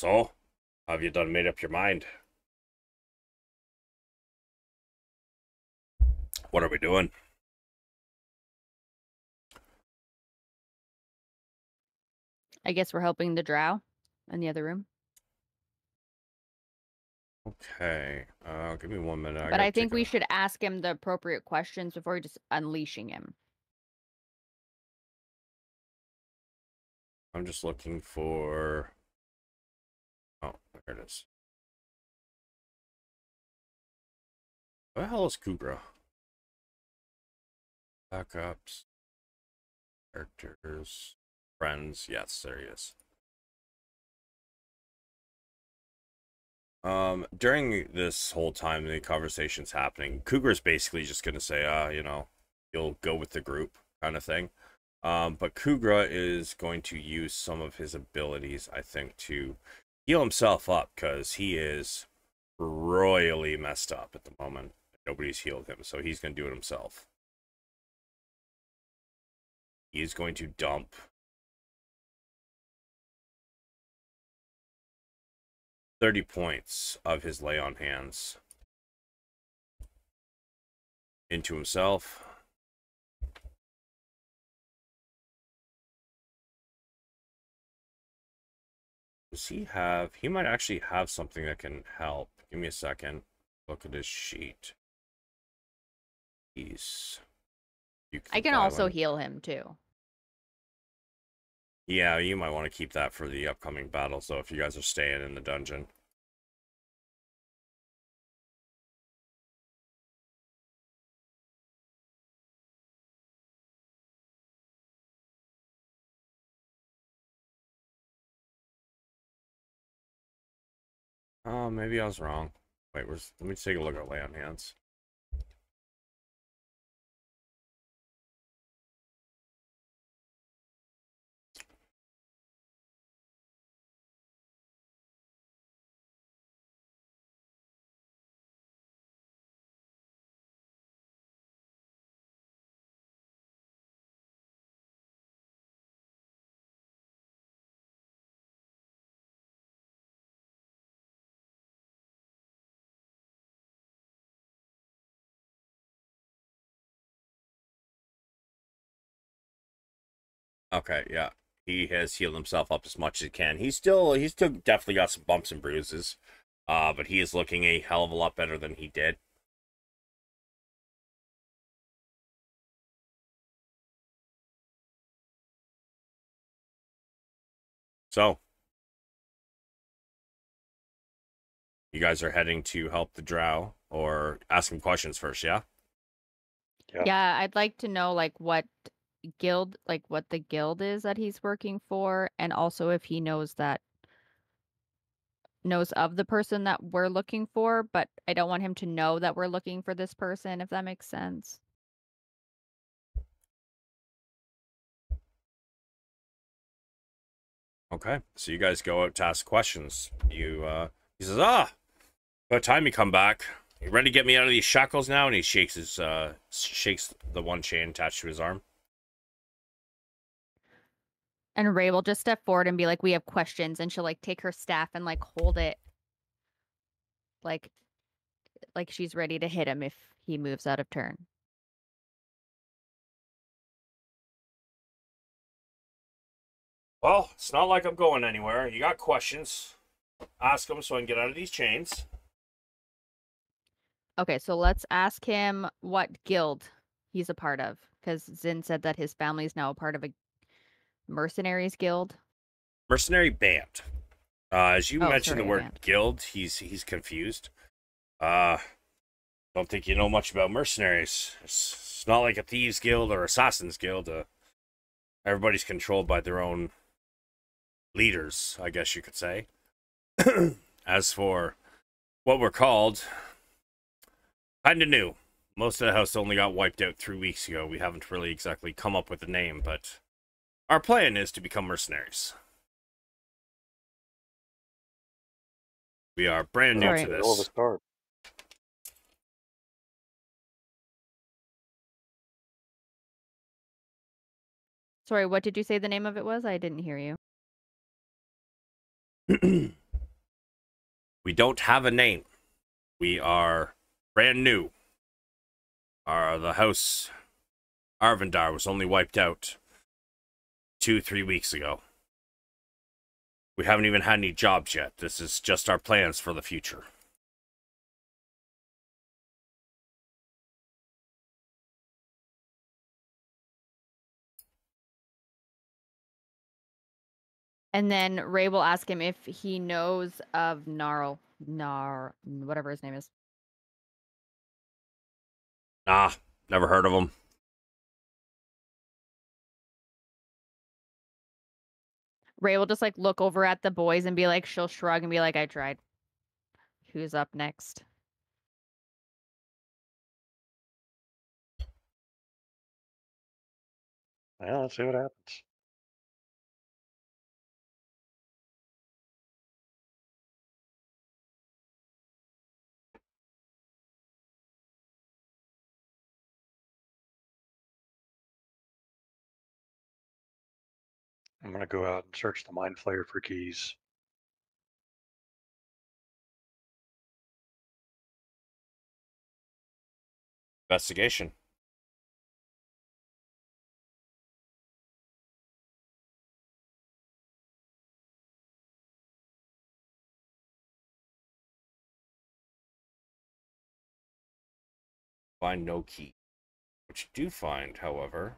Speaker 1: So, have you done made up your mind? What are we doing?
Speaker 4: I guess we're helping the drow in the other room.
Speaker 1: Okay. Uh, give me one minute.
Speaker 4: but
Speaker 1: gotta
Speaker 4: I think we
Speaker 1: a-
Speaker 4: should ask him the appropriate questions before just unleashing him.
Speaker 1: I'm just looking for. There it is. Where the hell is Kugra? Backups. Characters. Friends. Yes, there he is. Um, during this whole time the conversation's happening, Kugra's basically just gonna say, uh, you know, you'll go with the group kind of thing. Um, but Kugra is going to use some of his abilities, I think, to heal himself up because he is royally messed up at the moment. Nobody's healed him, so he's going to do it himself. He's going to dump thirty points of his lay on hands into himself. Does he have? He might actually have something that can help. Give me a second. Look at his sheet. He's. You
Speaker 4: I can also
Speaker 1: one.
Speaker 4: heal him too.
Speaker 1: Yeah, you might want to keep that for the upcoming battle. So if you guys are staying in the dungeon. Oh, maybe I was wrong. Wait, where's, let me take a look at lay on hands. Okay, yeah. He has healed himself up as much as he can. He's still he's still definitely got some bumps and bruises. Uh, but he is looking a hell of a lot better than he did. So, you guys are heading to help the drow or ask him questions first, yeah?
Speaker 3: Yeah.
Speaker 4: Yeah, I'd like to know like what guild like what the guild is that he's working for and also if he knows that knows of the person that we're looking for, but I don't want him to know that we're looking for this person if that makes sense.
Speaker 1: Okay, so you guys go out to ask questions. You, uh, he says, ah, the time you come back, you ready to get me out of these shackles now? And he shakes his, uh, shakes the one chain attached to his arm.
Speaker 4: And Ray will just step forward and be like, "We have questions," and she'll like take her staff and like hold it, like, like she's ready to hit him if he moves out of turn.
Speaker 1: Well, it's not like I'm going anywhere. You got questions? Ask them so I can get out of these chains.
Speaker 4: Okay, so let's ask him what guild he's a part of, because Zynn said that his family is now a part of a mercenaries guild.
Speaker 1: Mercenary band. Uh, as you
Speaker 4: Oh,
Speaker 1: mentioned the word
Speaker 4: band.
Speaker 1: guild, he's he's confused. Uh, don't think you know much about mercenaries. It's, it's not like a thieves guild or assassins guild. Uh, everybody's controlled by their own leaders, I guess you could say. As for what we're called, kinda new. Most of the house only got wiped out three weeks ago. We haven't really exactly come up with a name, but our plan is to become mercenaries. We are brand new
Speaker 4: Alright.
Speaker 1: to
Speaker 3: Hell of a
Speaker 1: this.
Speaker 4: Sorry, what did you say the name of it was? I didn't hear you.
Speaker 1: we don't have a name. We are brand new. Our the house Arvindar was only wiped out two, three weeks ago. We haven't even had any jobs yet. This is just our plans for the future.
Speaker 4: And then Ray will ask him if he knows of Nar'l, Nar, whatever his name is.
Speaker 1: Nah, never heard of them.
Speaker 4: Ray will just like look over at the boys and be like, she'll shrug and be like, I tried. Who's up next?
Speaker 3: Yeah, let's see what happens. I'm gonna go out and search the mind flayer for keys.
Speaker 1: Investigation. Find no key. What you do find, however.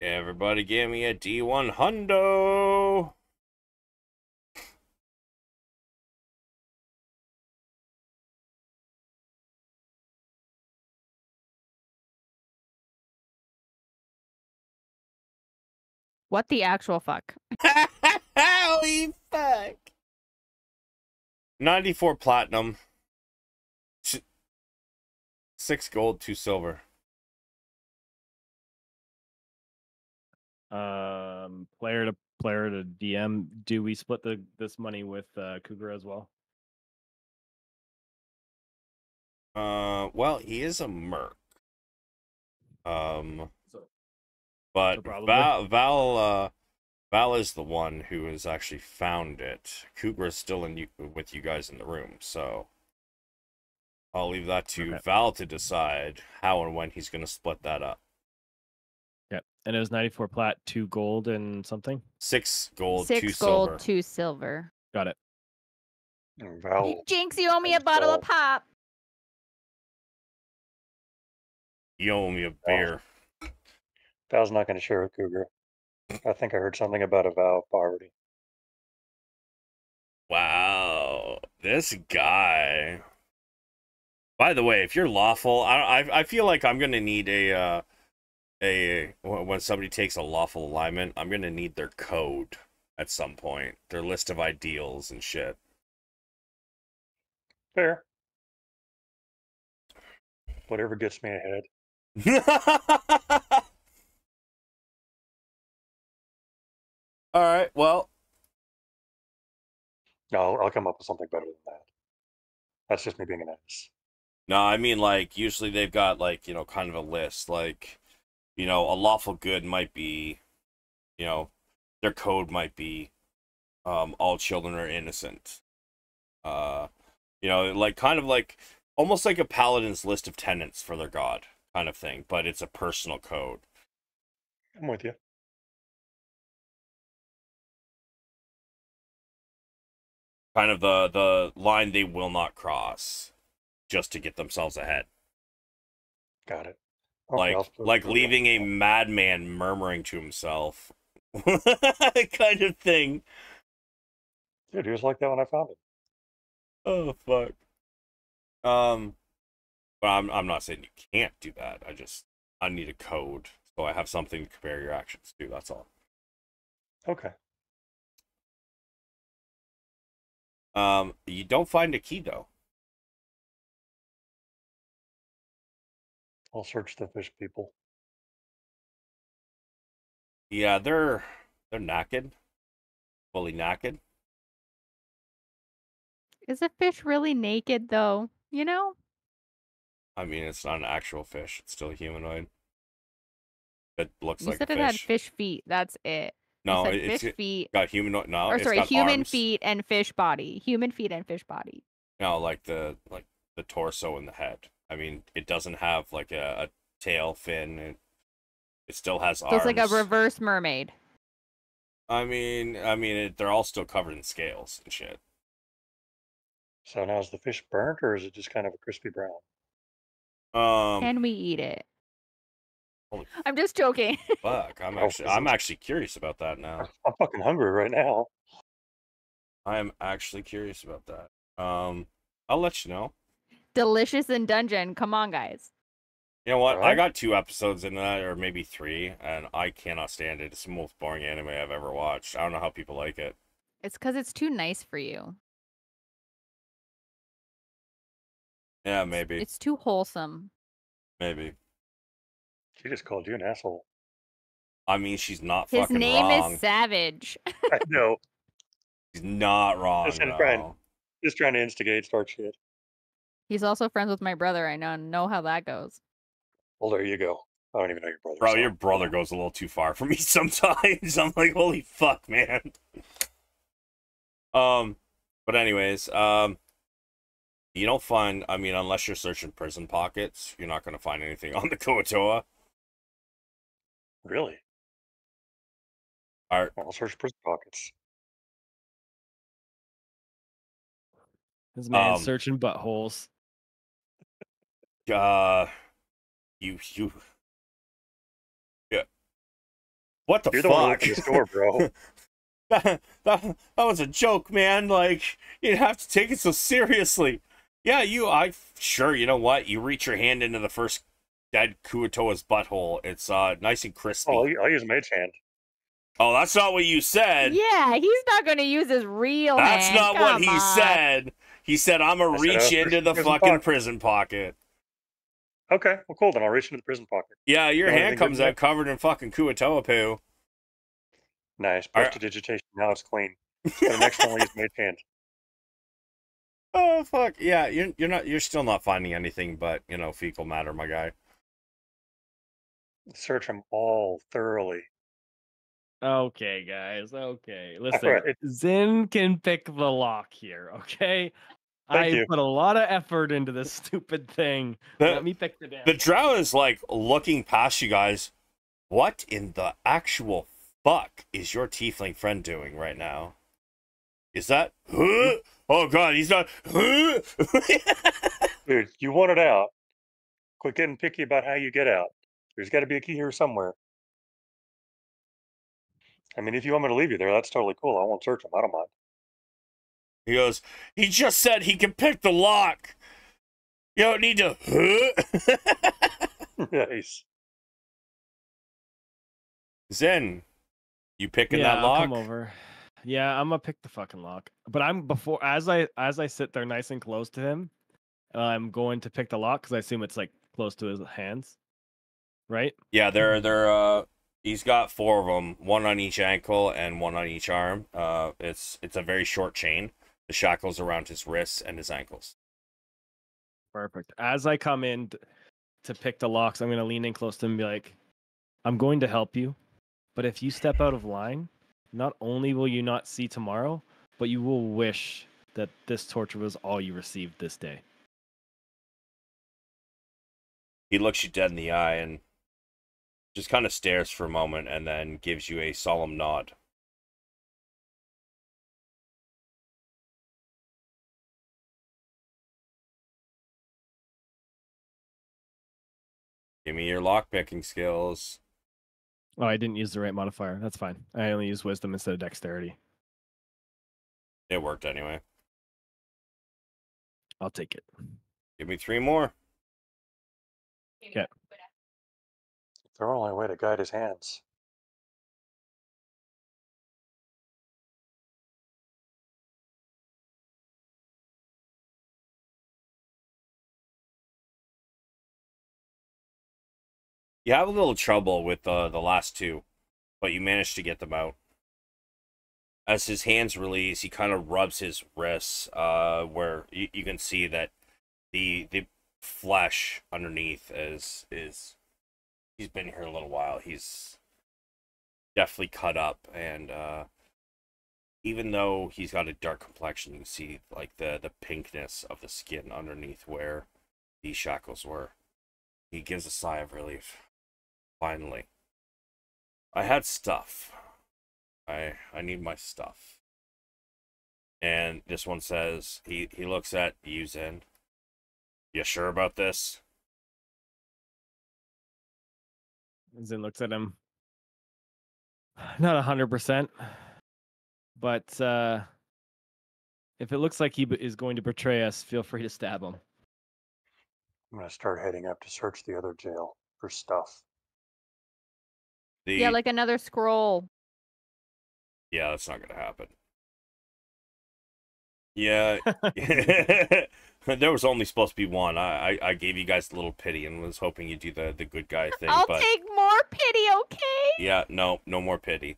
Speaker 1: Everybody give me a D1 hundo.
Speaker 4: What the actual fuck?
Speaker 1: Holy fuck. 94 platinum. Six gold, two silver.
Speaker 2: Um, player to player to DM. Do we split the this money with uh, Kugra as well?
Speaker 1: Uh, well, he is a merc. Um,
Speaker 2: So
Speaker 1: but
Speaker 2: So.
Speaker 1: Val, Val, uh, Val is the one who has actually found it. Kugra is still in you with you guys in the room, so I'll leave that to
Speaker 2: Okay.
Speaker 1: Val to decide how and when he's going to split that up.
Speaker 2: Yeah, and it was ninety four plat, two gold, and something.
Speaker 1: Six gold,
Speaker 4: Six
Speaker 1: two
Speaker 4: gold,
Speaker 1: silver.
Speaker 4: two silver.
Speaker 2: Got it.
Speaker 3: And Val,
Speaker 4: Jinx, you owe me a
Speaker 3: and
Speaker 4: bottle of pop.
Speaker 1: You owe me a beer.
Speaker 3: Val's not gonna share with Kugra. I think I heard something about a vow of poverty.
Speaker 1: Wow, this guy. By the way, if you're lawful, I I, I feel like I'm gonna need a uh, a when somebody takes a lawful alignment, I'm gonna need their code at some point, their list of ideals and shit.
Speaker 3: Fair. Whatever gets me ahead.
Speaker 1: All right, well,
Speaker 3: No, I'll, I'll come up with something better than that. That's just me being an ass.
Speaker 1: no, I mean like usually they've got like you know kind of a list, like you know a lawful good might be, you know, their code might be, um, all children are innocent. Uh, you know, like kind of like almost like a paladin's list of tenets for their god kind of thing, but it's a personal code.
Speaker 3: I'm with you.
Speaker 1: Kind of the the line they will not cross, just to get themselves ahead.
Speaker 3: Got it. Okay,
Speaker 1: like like leaving a madman murmuring to himself, kind of thing.
Speaker 3: Dude, he was like that when I found him.
Speaker 1: Oh fuck. Um, but I'm I'm not saying you can't do that. I just I need a code so I have something to compare your actions to. That's all.
Speaker 3: Okay.
Speaker 1: Um, you don't find a key though.
Speaker 3: I'll search the fish people.
Speaker 1: Yeah, they're they're naked, fully naked.
Speaker 4: Is a fish really naked though? You know?
Speaker 1: I mean, it's not an actual fish; it's still a humanoid. It looks
Speaker 4: You
Speaker 1: like
Speaker 4: said
Speaker 1: a
Speaker 4: it had
Speaker 1: fish.
Speaker 4: fish feet. That's it.
Speaker 1: No, it- it's
Speaker 4: fish feet.
Speaker 1: got humanoid. No,
Speaker 4: Or
Speaker 1: it's
Speaker 4: sorry,
Speaker 1: got
Speaker 4: human
Speaker 1: arms.
Speaker 4: feet and fish body. Human feet and fish body.
Speaker 1: No, like the like the torso and the head. I mean, it doesn't have like a, a tail fin. It, it still has
Speaker 4: So
Speaker 1: arms.
Speaker 4: it's like a reverse mermaid.
Speaker 1: I mean, I mean, it, they're all still covered in scales and shit.
Speaker 3: So now is the fish burnt or is it just kind of a crispy brown?
Speaker 1: Um,
Speaker 4: Can we eat it?
Speaker 1: Holy
Speaker 4: I'm just joking.
Speaker 1: fuck, I'm
Speaker 3: Oh,
Speaker 1: actually, I'm actually curious about that now.
Speaker 3: I'm fucking hungry right now.
Speaker 1: I'm actually curious about that. Um, I'll let you know.
Speaker 4: Delicious in dungeon. Come on, guys.
Speaker 1: You know what? I got two episodes in that, or maybe three, and I cannot stand it. It's the most boring anime I've ever watched. I don't know how people like it.
Speaker 4: It's because it's too nice for you.
Speaker 1: Yeah, maybe,
Speaker 4: It's too wholesome.
Speaker 1: maybe.
Speaker 3: She just called you an asshole.
Speaker 1: I mean, she's not fucking around.
Speaker 4: His
Speaker 1: fucking
Speaker 4: name
Speaker 1: wrong.
Speaker 4: is Savage.
Speaker 3: I know.
Speaker 1: She's not wrong.
Speaker 3: Listen, friend. Just trying to instigate, start shit.
Speaker 4: He's also friends with my brother. I know know how that goes.
Speaker 3: Well, there you go. I don't even know your brother.
Speaker 1: Bro,
Speaker 3: so-
Speaker 1: your brother goes a little too far for me sometimes. I'm like, holy fuck, man. Um, but anyways, um, you don't find. I mean, unless you're searching prison pockets, you're not gonna find anything on the Kuo-toa.
Speaker 3: Really?
Speaker 1: Are
Speaker 3: I'll search prison pockets.
Speaker 2: This man
Speaker 1: Um,
Speaker 2: searching buttholes.
Speaker 1: Uh, you you. Yeah. What the
Speaker 3: You're the one
Speaker 1: fuck?
Speaker 3: opened the store, bro.
Speaker 1: that, that, that was a joke, man. Like, you didn't have to take it so seriously. Yeah, you, I, sure, you know what? You reach your hand into the first dead Kuo-toa's butthole. It's, uh, nice and crispy.
Speaker 3: Oh,
Speaker 1: Oh,
Speaker 3: I'll, I'll use mage hand.
Speaker 1: Oh, that's not what you said.
Speaker 4: Yeah, he's not going to use his real
Speaker 1: that's
Speaker 4: hand.
Speaker 1: not what
Speaker 4: Come
Speaker 1: he said. He said, I'm gonna reach
Speaker 3: uh,
Speaker 1: into the fucking
Speaker 3: pocket.
Speaker 1: prison pocket.
Speaker 3: Okay, well, cool. Then I'll reach into the prison pocket.
Speaker 1: Yeah, your
Speaker 3: You
Speaker 1: hand comes
Speaker 3: in there?
Speaker 1: out covered in fucking Kuo-toa poo.
Speaker 3: Nice.
Speaker 1: All right.
Speaker 3: Prestidigitation. Now it's clean. For the next one, I'll use mage hand.
Speaker 1: Oh, fuck. Yeah, you're, you're not, you're still not finding anything but, you know, fecal matter, my guy.
Speaker 3: Search them all thoroughly.
Speaker 2: Okay, guys. Okay, listen.
Speaker 3: right.
Speaker 2: Zynn can pick the lock here. Okay,
Speaker 3: Thank
Speaker 2: I
Speaker 3: you.
Speaker 2: put a lot of effort into this stupid thing.
Speaker 1: The-
Speaker 2: Let me pick the damn.
Speaker 1: The drow is like looking past you guys. What in the actual fuck is your tiefling friend doing right now? Is that? Huh? Oh god, he's not. Huh?
Speaker 3: Dude, you want it out. Quit getting picky about how you get out. There's got to be a key here somewhere. I mean, if you want me to leave you there, that's totally cool. I won't search them. I don't mind.
Speaker 1: He goes. He just said he can pick the lock. You don't need to. Huh?
Speaker 3: nice.
Speaker 1: Zynn, you picking
Speaker 2: yeah,
Speaker 1: that
Speaker 2: I'll
Speaker 1: lock?
Speaker 2: come over. Yeah, I'm gonna pick the fucking lock. But I'm before as I as I sit there nice and close to him, I'm going to pick the lock because I assume it's like close to his hands, right?
Speaker 1: Yeah, they're they're uh he's got four of them, one on each ankle and one on each arm. Uh it's it's a very short chain. The shackles around his wrists and his ankles.
Speaker 2: Perfect. As I come in to pick the locks, I'm gonna lean in close to him and be like, "I'm going to help you, but if you step out of line, not only will you not see tomorrow, but you will wish that this torture was all you received this day."
Speaker 1: He looks you dead in the eye and just kind of stares for a moment and then gives you a solemn nod. Give me your lockpicking skills.
Speaker 2: Oh, I didn't use the right modifier. That's fine. I only used wisdom instead of dexterity.
Speaker 1: It worked anyway.
Speaker 2: I'll take it.
Speaker 1: Give me three more.
Speaker 2: Okay.
Speaker 3: Their only way to guide his hands.
Speaker 1: You have a little trouble with uh, the last two, but you manage to get them out. As his hands release, he kind of rubs his wrists, uh, where you, you can see that the the flesh underneath is is he's been here a little while. He's definitely cut up, and uh, even though he's got a dark complexion, you can see like the the pinkness of the skin underneath where these shackles were. He gives a sigh of relief. Finally. I had stuff. I I need my stuff. And this one says he he looks at you Zynn. You sure about this?
Speaker 2: Zynn looks at him. Not a hundred percent, but uh, if it looks like he is going to betray us, feel free to stab him.
Speaker 3: I'm gonna start heading up to search the other jail for stuff.
Speaker 1: The
Speaker 4: Yeah, like another scroll.
Speaker 1: Yeah, that's not gonna happen. Yeah, there was only supposed to be one. I, I I gave you guys a little pity and was hoping you'd do the the good guy thing,
Speaker 4: I'll
Speaker 1: but
Speaker 4: take more pity, okay?
Speaker 1: yeah, no, no more pity.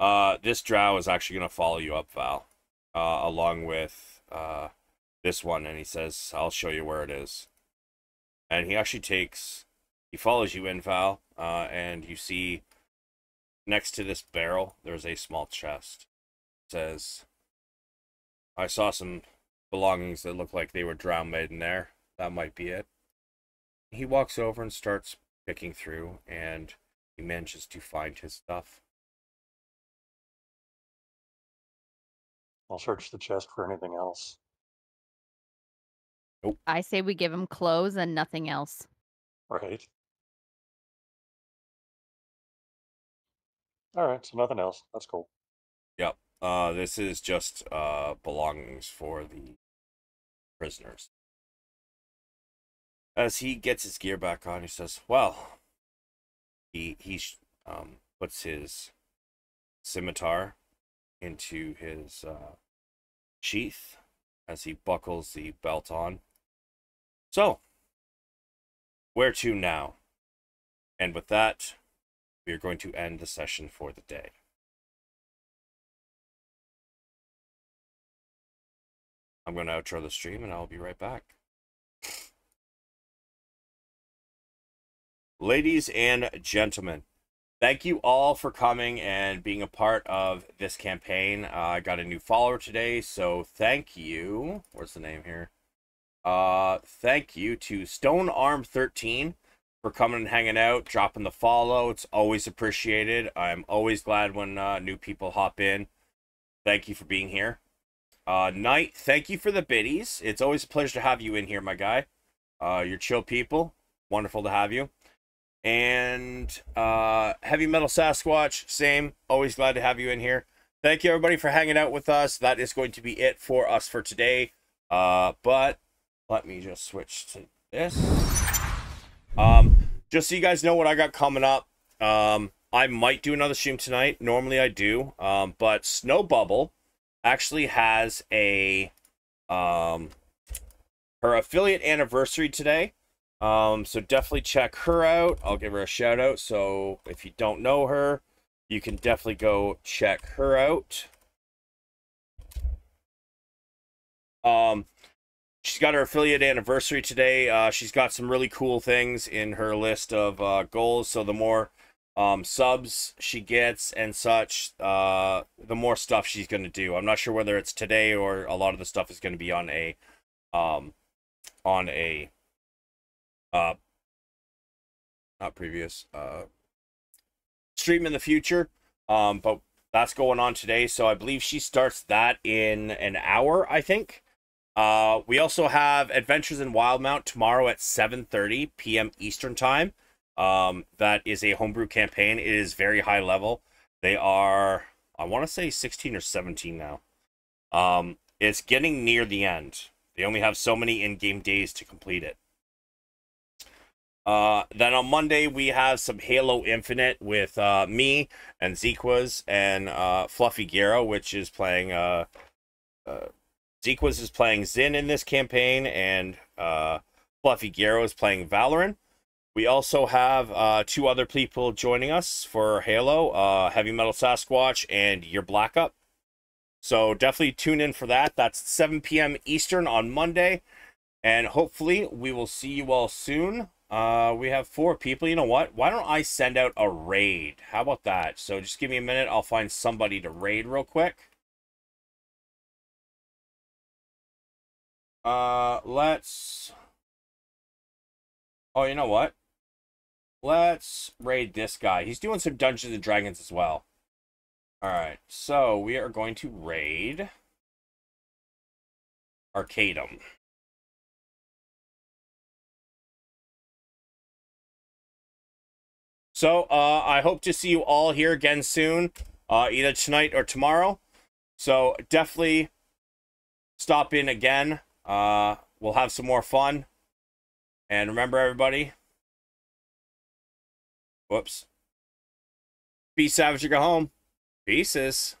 Speaker 1: Uh, this drow is actually gonna follow you up, Val, uh, along with uh this one, and he says, "I'll show you where it is." And he actually takes, he follows you in, Val, uh, and you see next to this barrel there's a small chest. It says, "I saw some belongings that look like they were drow made in there. That might be it." He walks over and starts picking through, and he manages to find his stuff.
Speaker 3: I'll search the chest for anything else. Nope.
Speaker 4: I say we give him clothes and nothing else.
Speaker 3: Right. All right, so nothing else. That's cool.
Speaker 1: Yep. Uh, this is just uh belongings for the prisoners. As he gets his gear back on, he says, "Well." He he um puts his scimitar into his uh, sheath as he buckles the belt on. So, where to now? And with that, we are going to end the session for the day. I'm going to outro the stream and I'll be right back. Ladies and gentlemen, thank you all for coming and being a part of this campaign. Uh, I got a new follower today, so thank you. Where's the name here? Uh, thank you to Stone Arm 13 for coming and hanging out, dropping the follow. It's always appreciated. I'm always glad when uh, new people hop in. Thank you for being here. Uh, Knight, thank you for the biddies. It's always a pleasure to have you in here, my guy. Uh, you're chill people. Wonderful to have you. And uh, Heavy Metal Sasquatch, same. Always glad to have you in here. Thank you, everybody, for hanging out with us. That is going to be it for us for today. Uh, but let me just switch to this. Um, just so you guys know what I got coming up. Um, I might do another stream tonight. Normally I do. Um, but Snow Bubble actually has a um her affiliate anniversary today. Um, so definitely check her out. I'll give her a shout out. So if you don't know her, you can definitely go check her out. Um, she's got her affiliate anniversary today. Uh, she's got some really cool things in her list of uh, goals. So the more um, subs she gets and such, uh, the more stuff she's going to do. I'm not sure whether it's today or a lot of the stuff is going to be on a, um, on a, uh, not previous, uh, stream in the future. Um, but that's going on today. So I believe she starts that in an hour, I think. Uh, we also have Adventures in Wildemount tomorrow at 7:30 p.m. Eastern Time. Um, that is a homebrew campaign. It is very high level. They are, I want to say 16 or 17 now. Um, it's getting near the end. They only have so many in-game days to complete it. Uh, then on Monday we have some Halo Infinite with uh, me and Zekwas and uh, Fluffy Gero, which is playing. Zekwas is playing Zynn in this campaign, and uh, Fluffy Gero is playing Valeran. We also have uh, two other people joining us for Halo, uh, Heavy Metal Sasquatch and Your Black Up. So definitely tune in for that. That's 7 p.m. Eastern on Monday. And hopefully we will see you all soon. Uh, we have four people. You know what? Why don't I send out a raid? How about that? So just give me a minute. I'll find somebody to raid real quick. Uh, let's. Oh, you know what? Let's raid this guy. He's doing some Dungeons and Dragons as well. Alright, so we are going to raid Arcadum. So, uh, I hope to see you all here again soon, uh, either tonight or tomorrow. So, definitely stop in again. Uh, we'll have some more fun. And remember, everybody. Whoops. Be savage or go home. Pieces.